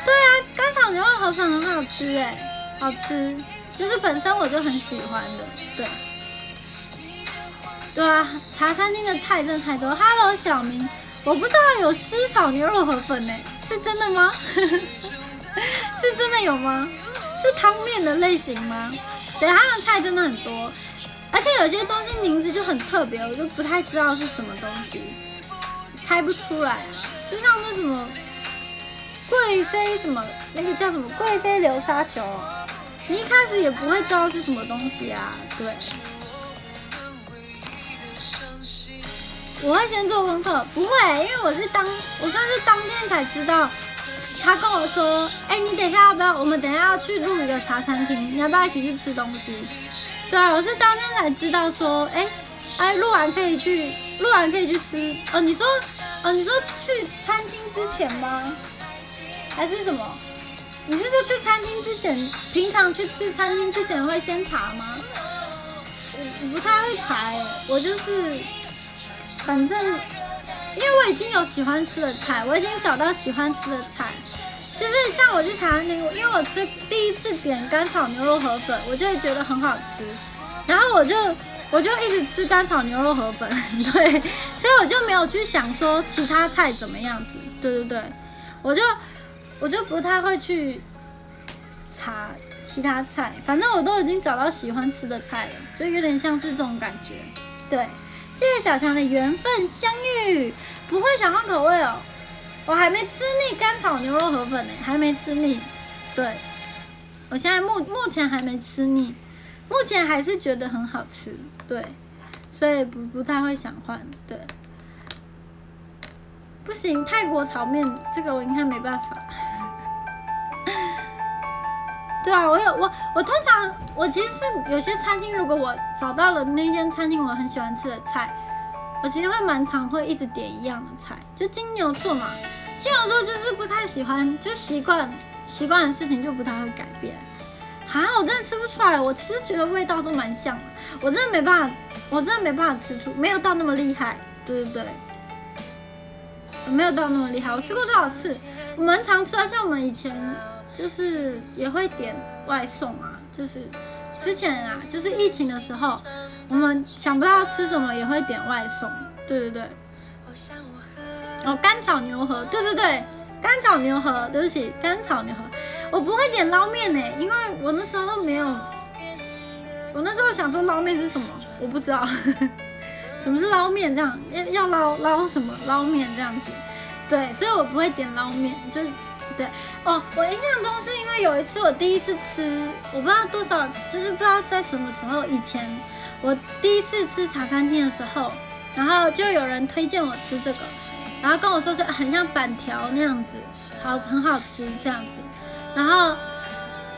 对啊，干炒牛肉河粉很好吃哎，好吃，其实本身我就很喜欢的，对。对啊，茶餐厅的菜真的太多。Hello，小明，我不知道有湿炒牛肉河粉呢，是真的吗？(laughs) 是真的有吗？是汤面的类型吗？对，他的菜真的很多，而且有些东西名字就很特别，我就不太知道是什么东西，猜不出来。就像那什么贵妃什么，那个叫什么贵妃流沙球，你一开始也不会知道是什么东西啊，对。我会先做功课，不会，因为我是当我算是当天才知道。他跟我说：“哎，你等一下要不要？我们等一下要去录一个茶餐厅，你要不要一起去吃东西？”对啊，我是当天才知道说：“哎，哎，录完可以去，录完可以去吃。”哦，你说，哦，你说去餐厅之前吗？还是什么？你是说去餐厅之前，平常去吃餐厅之前会先查吗？我不太会查，我就是，反正。因为我已经有喜欢吃的菜，我已经找到喜欢吃的菜，就是像我去茶餐厅，因为我吃第一次点甘草牛肉河粉，我就会觉得很好吃，然后我就我就一直吃甘草牛肉河粉，(laughs) 对，所以我就没有去想说其他菜怎么样子，对对对，我就我就不太会去查其他菜，反正我都已经找到喜欢吃的菜了，就有点像是这种感觉，对。谢谢小强的缘分相遇，不会想换口味哦。我还没吃腻甘草牛肉河粉呢，还没吃腻。对，我现在目目前还没吃腻，目前还是觉得很好吃。对，所以不不太会想换。对，不行，泰国炒面这个我应该没办法。(laughs) 对啊，我有我我通常我其实是有些餐厅，如果我找到了那间餐厅我很喜欢吃的菜，我其实会蛮常会一直点一样的菜。就金牛座嘛，金牛座就是不太喜欢，就习惯习惯的事情就不太会改变。啊，我真的吃不出来，我其实觉得味道都蛮像的，我真的没办法，我真的没办法吃出，没有到那么厉害。对对对，没有到那么厉害。我吃过多少次？我们常吃啊，像我们以前。就是也会点外送啊，就是之前啊，就是疫情的时候，我们想不到吃什么也会点外送。对对对。哦，甘草牛河，对对对，甘草牛河，对不起，甘草牛河。我不会点捞面呢，因为我那时候没有，我那时候想说捞面是什么，我不知道，(laughs) 什么是捞面这样，要要捞捞什么捞面这样子，对，所以我不会点捞面，就。对哦，我印象中是因为有一次我第一次吃，我不知道多少，就是不知道在什么时候以前，我第一次吃茶餐厅的时候，然后就有人推荐我吃这个，然后跟我说就很像板条那样子，好很好吃这样子，然后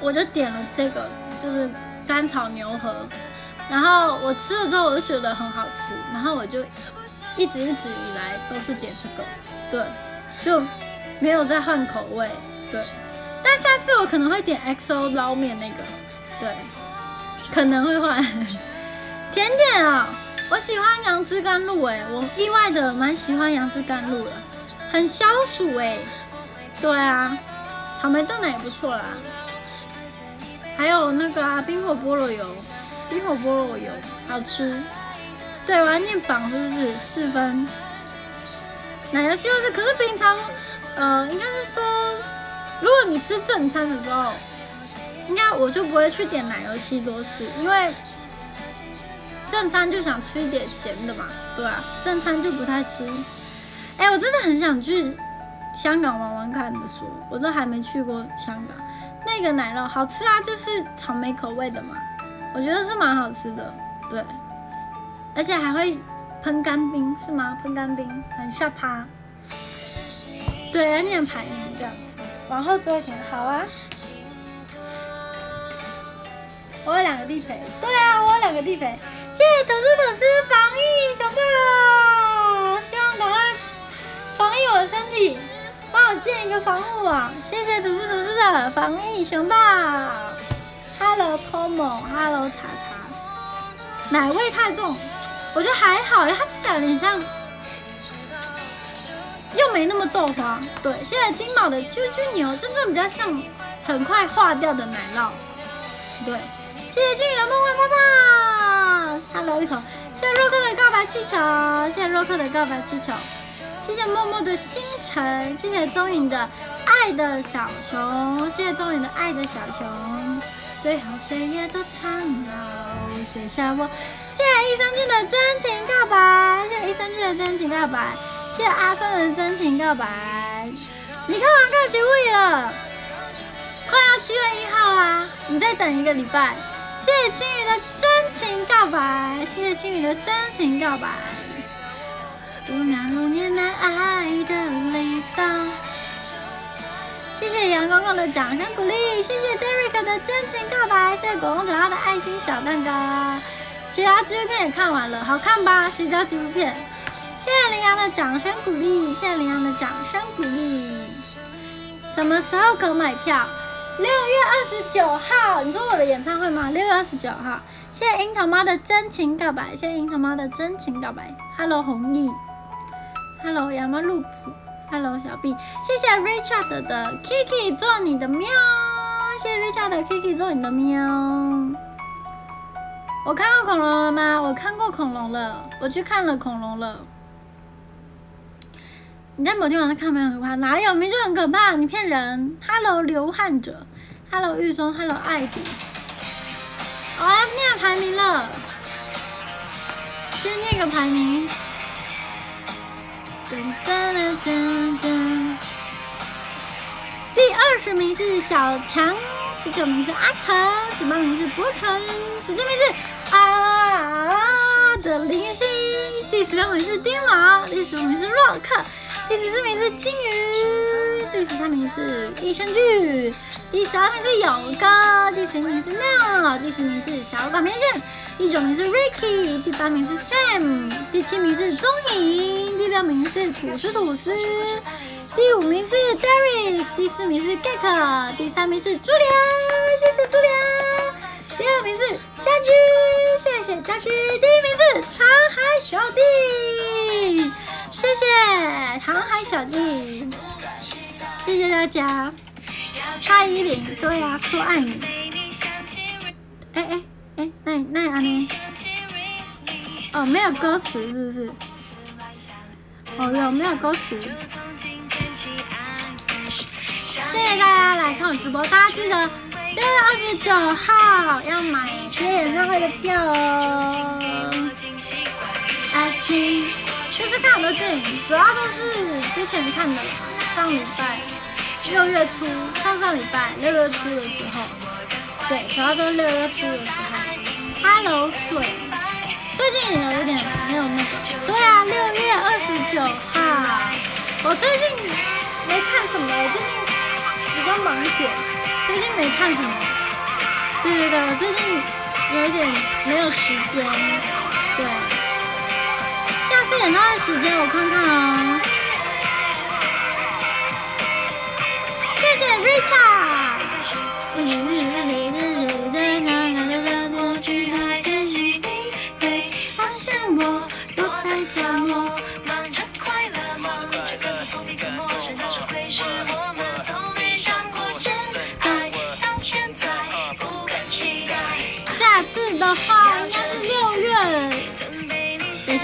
我就点了这个，就是甘草牛河，然后我吃了之后我就觉得很好吃，然后我就一直一直以来都是点这个，对，就。没有再换口味，对，但下次我可能会点 XO 捞面那个，对，可能会换。甜点啊，我喜欢杨枝甘露，哎，我意外的蛮喜欢杨枝甘露的，很消暑，哎，对啊，草莓炖奶也不错啦，还有那个啊，冰火菠萝油，冰火菠萝油好吃，对，我要念榜是不是四分？奶油西红柿，可是平常。呃，应该是说，如果你吃正餐的时候，应该我就不会去点奶油西多士，因为正餐就想吃一点咸的嘛，对啊，正餐就不太吃。哎，我真的很想去香港玩玩看的，说我都还没去过香港。那个奶酪好吃啊，就是草莓口味的嘛，我觉得是蛮好吃的，对，而且还会喷干冰，是吗？喷干冰很下趴。对，要念排名这样子，往后做一点，好啊。我有两个地陪，对啊，我有两个地陪。谢谢土司土司防疫熊爸，希望赶快防疫我的身体，帮我建一个防护网。谢谢土司土司的防疫熊爸。Hello Tomo，Hello 茶茶，奶味太重，我觉得还好，它吃起来有点像。又没那么豆花，对。现在丁宝的啾啾牛真正比较像很快化掉的奶酪，对。谢谢金宇的梦幻泡泡，Hello 一口。谢谢洛克的告白气球，谢谢洛克的告白气球。谢谢默默的星辰，谢谢钟颖的爱的小熊，谢谢钟颖的爱的小熊。最后谁也都苍老，写下我。谢谢益生菌的真情告白，谢谢益生菌的真情告白。谢谢阿生的真情告白，你看完看学会了，快要七月一号啦，你再等一个礼拜。谢谢青雨的真情告白，谢谢青雨的真情告白。五秒六年难爱的离骚。谢谢杨公公的掌声鼓励，谢谢 Derek 的真情告白，谢谢狗公九号的爱心小蛋糕。其他纪录片也看完了，好看吧？谁家纪录片？谢谢羚羊的掌声鼓励，谢谢羚羊的掌声鼓励。什么时候可买票？六月二十九号，你说我的演唱会吗？六月二十九号。谢谢樱桃妈的真情告白，谢谢樱桃妈的真情告白。Hello 红毅，Hello 亚麻路普，Hello 小 B，谢谢 Richard 的 Kiki 做你的喵，谢谢 Richard 的 Kiki 做你的喵。我看过恐龙了吗？我看过恐龙了，我去看了恐龙了。你在某天晚上看没有很可怕？哪有？明就很可怕，你骗人。Hello，流汗者。Hello，玉松。Hello，艾迪。我要念排名了，先念个排名。噔噔噔噔噔。第二十名是小强，十九名是阿成，十八名是博成，十七名是啊的林雨欣，第十六名是丁老，第十五名是洛克。第十四名是金鱼，第十三名是益生菌，第十二名是勇哥，第十一名是妙，第十名是小短片线，第九名是 Ricky，第八名是 Sam，第七名是钟颖，第六名是吐司吐司，第五名是 Derry，第四名是 Gek，第三名是朱莲，谢谢朱莲，第二名是家居，谢谢家居，第一名是航海小弟。谢谢唐海小弟，谢谢大家。蔡依林，对呀，说爱你。哎哎哎，那那安呢？哦，没有歌词是不是？哦，有没有歌词？谢谢大家来看我直播，大家记得六月二十九号要买接演唱会的票哦。爱情。就是看很多电影，主要都是之前看的。上礼拜六月初，上上礼拜六月初的时候，对，主要都是六月初的时候。Hello，水，最近也有点没有那个。对啊，六月二十九号。我最近没看什么，最近比较忙一点，最近没看什么。对对对，我最近有一点没有时间，对。四点到的时间，我看看啊。谢谢 Richard。下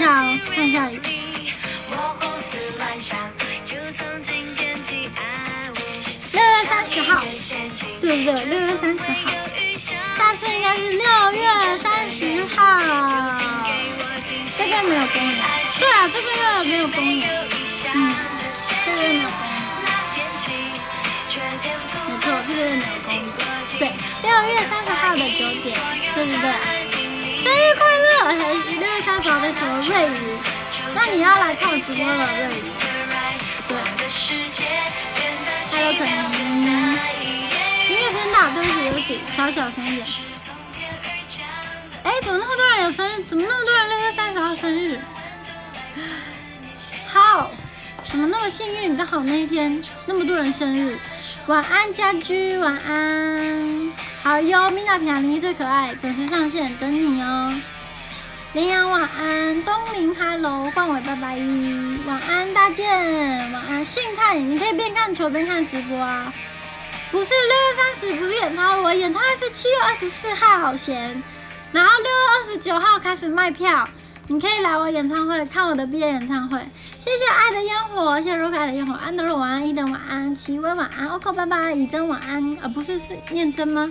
下哦，看一下。六月三十号，对不对？六月三十号，下次应该是六月三十号。这边没有公演，对啊，这个月没有公演，嗯，这个月没有公演。没错，这个月没有公演。对，六月三十号的九点，对不对？生日快乐！还六月三十号的什么瑞宇？那你要来看我直播了，瑞宇。对。还有可能。音乐偏大，对不起，对不起，调小声一点。哎，怎么那么多人有生日？怎么那么多人六月三十号生日？好，怎么那么幸运？刚好那一天那么多人生日。晚安，家居，晚安。好哟，米娜平安，林一最可爱，准时上线等你哦。羚羊晚安，东林 hello，冠伟拜拜，晚安大健，晚安信泰，你可以边看球边看直播啊。不是六月三十，不是演唱会，我演唱会是七月二十四号，好闲。然后六月二十九号开始卖票，你可以来我演唱会看我的毕业演唱会。谢谢爱的烟火，谢谢若可爱的烟火，安德鲁晚安，伊登晚安，奇威晚安，OK 拜拜，以真晚安，啊不是是念真吗？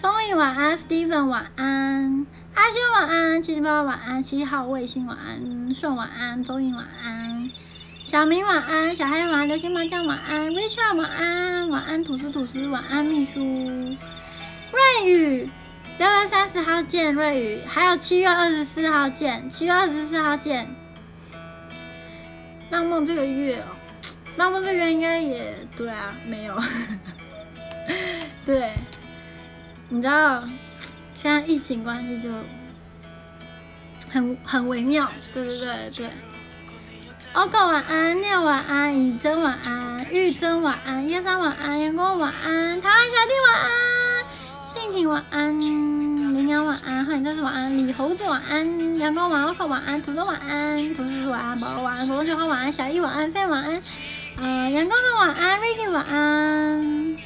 钟颖晚安，Steven 晚安，阿轩晚安，七七八八晚安，七号卫星晚安，顺晚安，钟颖晚安，小明晚安，小黑晚安，流星麻将晚安，Richard 晚安，晚安吐司吐司晚安秘书，瑞宇六月三十号见瑞宇，还有七月二十四号见，七月二十四号见。浪梦这个月哦，浪梦这个月应该也对啊，没有，(laughs) 对，你知道现在疫情关系就很很微妙，对对对。对。欧哥晚安，六晚安，以真晚安，玉真晚安，叶山晚安，阳光晚安，台湾小弟晚安，信婷晚安，晚安，欢迎战士晚安，李猴子晚安，阳光晚安，欧哥晚安，土豆晚安，土豆晚安，宝宝晚安，同学好晚安，小易晚安，再晚安，呃，阳光哥晚安，Ricky 晚安。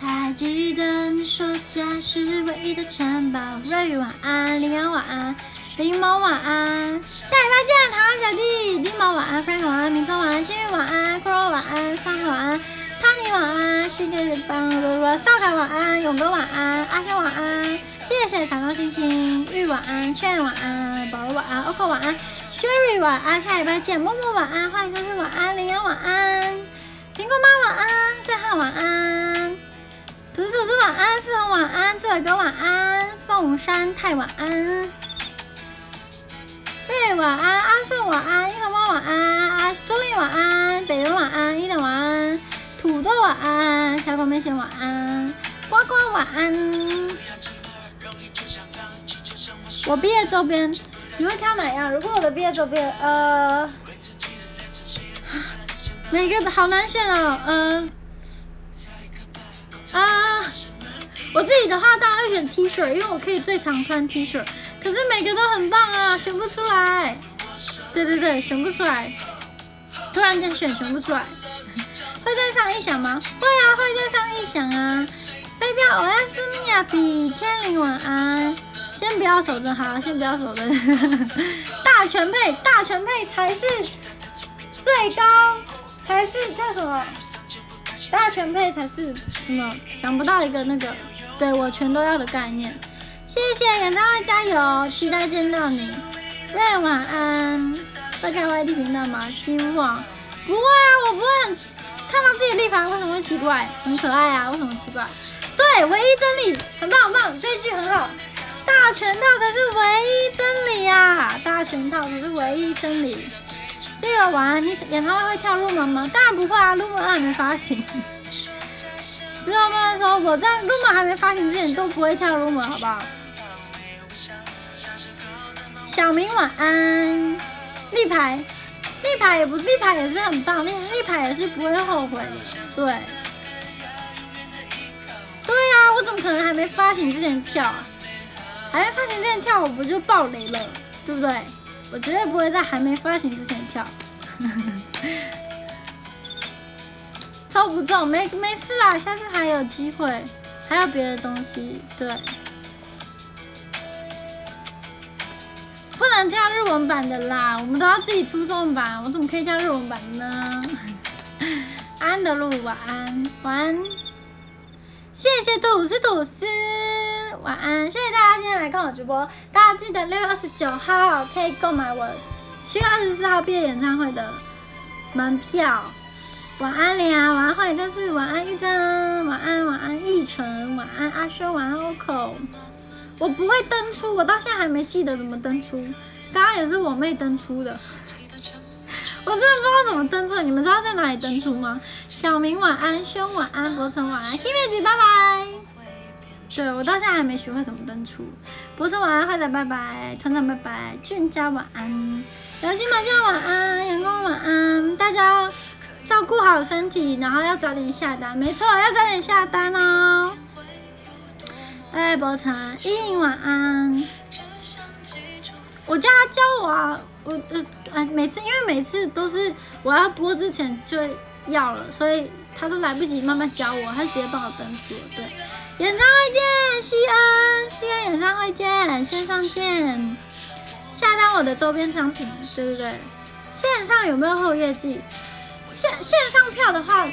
还记得你说家是唯一的城堡，瑞宇晚安，羚羊晚安。狸猫晚安，下礼拜见，台湾小弟。狸猫晚安，Frank 晚安，明聪晚安，幸运晚安 c r o 晚安，上海晚安，Tony 晚安，世界帮少凯晚安，勇哥晚安，阿轩晚安，谢谢彩光星星，玉晚安，炫晚安，宝宝晚安，Oko 晚安，Jerry 晚安，下礼拜见，默默晚安，欢迎收听晚安，羚羊晚安，苹果妈晚安，赛汉晚安，图图图晚安，四红晚安，志伟哥晚安，凤山太晚安。瑞晚安，阿顺晚安，一头猫晚安，阿周丽晚安，北人晚安，一等晚安，土豆晚安，小狗妹先晚安，呱呱晚安。我毕业周边，你会挑哪样？如果我的毕业周边，呃，(sighs) 每个好难选哦，嗯，啊，我自己的话当然会选 T 恤，因为我可以最常穿 T 恤。可是每个都很棒啊，选不出来。对对对，选不出来。突然间选选不出来，会再上一响吗？会啊，会再上一响啊。飞镖欧亚斯米亚比天灵晚安。先不要守着好，先不要守着。(laughs) 大全配，大全配才是最高，才是叫什么？大全配才是什么？想不到一个那个，对我全都要的概念。谢谢演唱会加油，期待见到你。瑞晚安，会看 YT 频道吗？希望不会啊，我不会看到自己立牌为什么会奇怪？很可爱啊，为什么奇怪？对，唯一真理，很棒很棒，这句很好。大全套才是唯一真理呀，大全套才是唯一真理。这个玩，你演唱会会跳入门吗？当然不会啊，入门还没发行。(laughs) 知道吗？说我在入门还没发行之前都不会跳入门，好不好？小明晚安，立牌，立牌也不立牌也是很棒，立立牌也是不会后悔的，对，对呀，我怎么可能还没发行之前跳啊？还没发行之前跳，我不就爆雷了，对不对？我绝对不会在还没发行之前跳，(laughs) 抽不中，没没事啦，下次还有机会，还有别的东西，对。不能跳日文版的啦，我们都要自己出中文版，我怎么可以跳日文版呢？(laughs) 安德鲁晚安，晚安，谢谢吐司吐司，晚安，谢谢大家今天来看我直播，大家记得六月二十九号可以购买我七月二十四号毕业演唱会的门票。晚安呀，晚安欢迎战士，晚安玉珍，晚安晚安逸晨，晚安阿修，晚安 OCO。我不会登出，我到现在还没记得怎么登出。刚刚也是我妹登出的，(laughs) 我真的不知道怎么登出。你们知道在哪里登出吗？小明晚安，兄晚安，博成晚安，新妹子拜拜。对我到现在还没学会怎么登出。博成晚安，坏仔拜拜，团团拜拜，俊佳晚安，流星麻将晚安，阳光晚安，大家照顾好身体，然后要早点下单。没错，要早点下单哦。哎，博成，依依晚安。我叫他教我啊，我呃，哎，每次因为每次都是我要播之前就要了，所以他都来不及慢慢教我，他直接帮我登出了。对，演唱会见，西安，西安演唱会见，线上见。下单我的周边商品，对对对。线上有没有后业绩？线线上票的话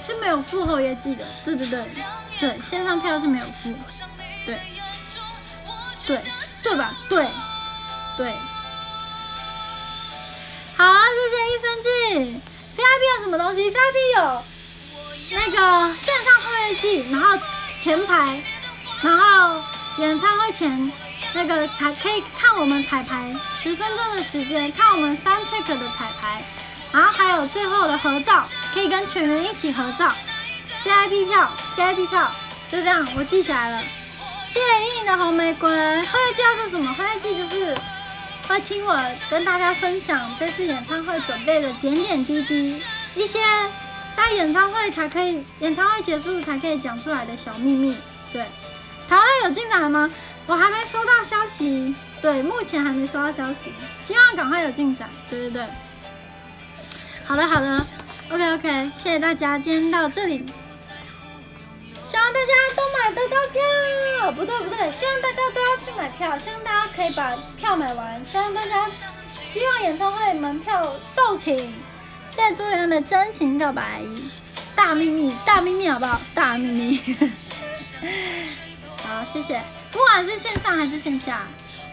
是没有付后业绩的，对对对，对，线上票是没有付。对，对，对吧？对，对。好，谢谢益生菌，VIP 有什么东西？VIP 有那个线上会议记，然后前排，然后演唱会前那个彩可以看我们彩排十分钟的时间，看我们三 check 的彩排，然后还有最后的合照，可以跟全员一起合照。VIP 票，VIP 票，就这样，我记起来了。谢谢莹莹的红玫瑰。会记要做什么？会记就是会听我跟大家分享这次演唱会准备的点点滴滴，一些在演唱会才可以，演唱会结束才可以讲出来的小秘密。对，台湾有进展吗？我还没收到消息。对，目前还没收到消息，希望赶快有进展。对对对。好的好的，OK OK，谢谢大家，今天到这里。希望大家都买得到票，不对不对，希望大家都要去买票，希望大家可以把票买完，希望大家，希望演唱会门票售罄。谢谢朱莲的真情告白，大秘密，大秘密好不好？大秘密。(laughs) 好，谢谢。不管是线上还是线下，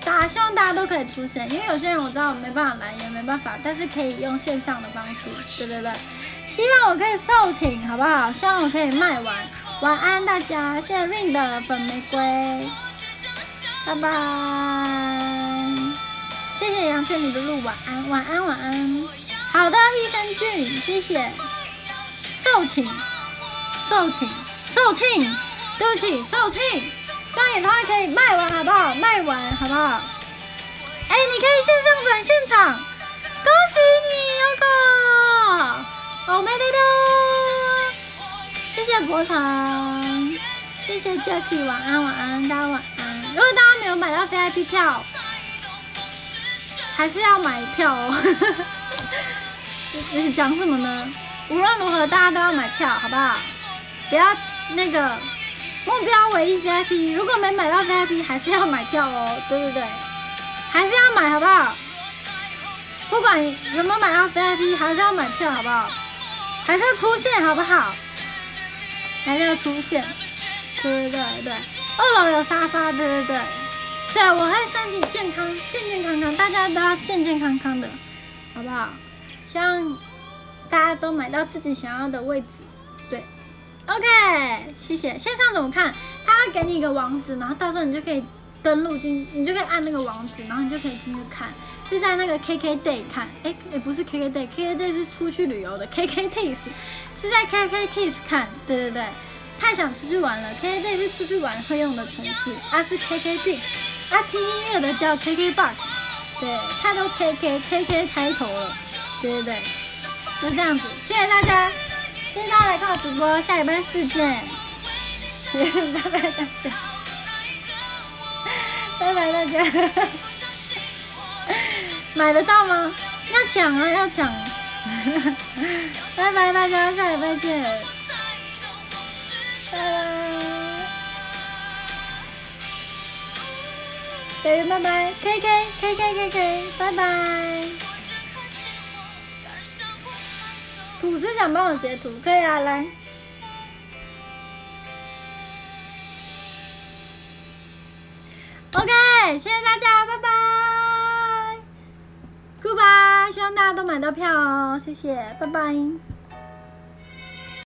大家希望大家都可以出现，因为有些人我知道没办法来，也没办法，但是可以用线上的方式。对对对，希望我可以售罄，好不好？希望我可以卖完。晚安，大家！谢谢 Rain 的粉玫瑰，拜拜！谢谢杨倩里的路，晚安，晚安，晚安。好的，益生菌，谢谢。售罄，售罄，售罄，对不起，售罄。希望演唱会可以卖完，好不好？卖完，好不好？哎，你可以线上转现场，恭喜你，优哥，我没得到。谢谢博腾，谢谢 Jacky，晚安晚安，大家晚安。如果大家没有买到 VIP 票，还是要买票哦。这 (laughs) 是讲什么呢？无论如何，大家都要买票，好不好？不要那个目标唯一 VIP，如果没买到 VIP，还是要买票哦。对对对，还是要买，好不好？不管有没有买到 VIP，还是要买票，好不好？还是要出现，好不好？还是要出现，对对对，二楼有沙发，对对对，对我会身体健康，健健康康，大家都要健健康康的，好不好？希望大家都买到自己想要的位置，对，OK，谢谢。线上怎么看？他会给你一个网址，然后到时候你就可以登录进，你就可以按那个网址，然后你就可以进去看。是在那个 KK Day 看，哎，也不是 KK Day，KK Day 是出去旅游的，KK Tiss 是在 KK Kids 看，对对对，太想出去玩了，KK Day 是出去玩会用的程式，啊是 KK Tiss，啊听音乐的叫 KK Box，对，它都 KK KK 开头了，对对对，就这样子，谢谢大家，谢谢大家来看我直播，下礼拜四见，(laughs) 拜拜大家，拜拜大家。(laughs) 买得到吗？要抢啊，要抢！(laughs) 拜拜大家，下礼拜见！拜拜，拜拜，K K K K K K，拜拜。吐司想帮我截图，可以啊，来。OK，谢谢大家，拜拜。Goodbye，希望大家都买到票哦，谢谢，拜拜。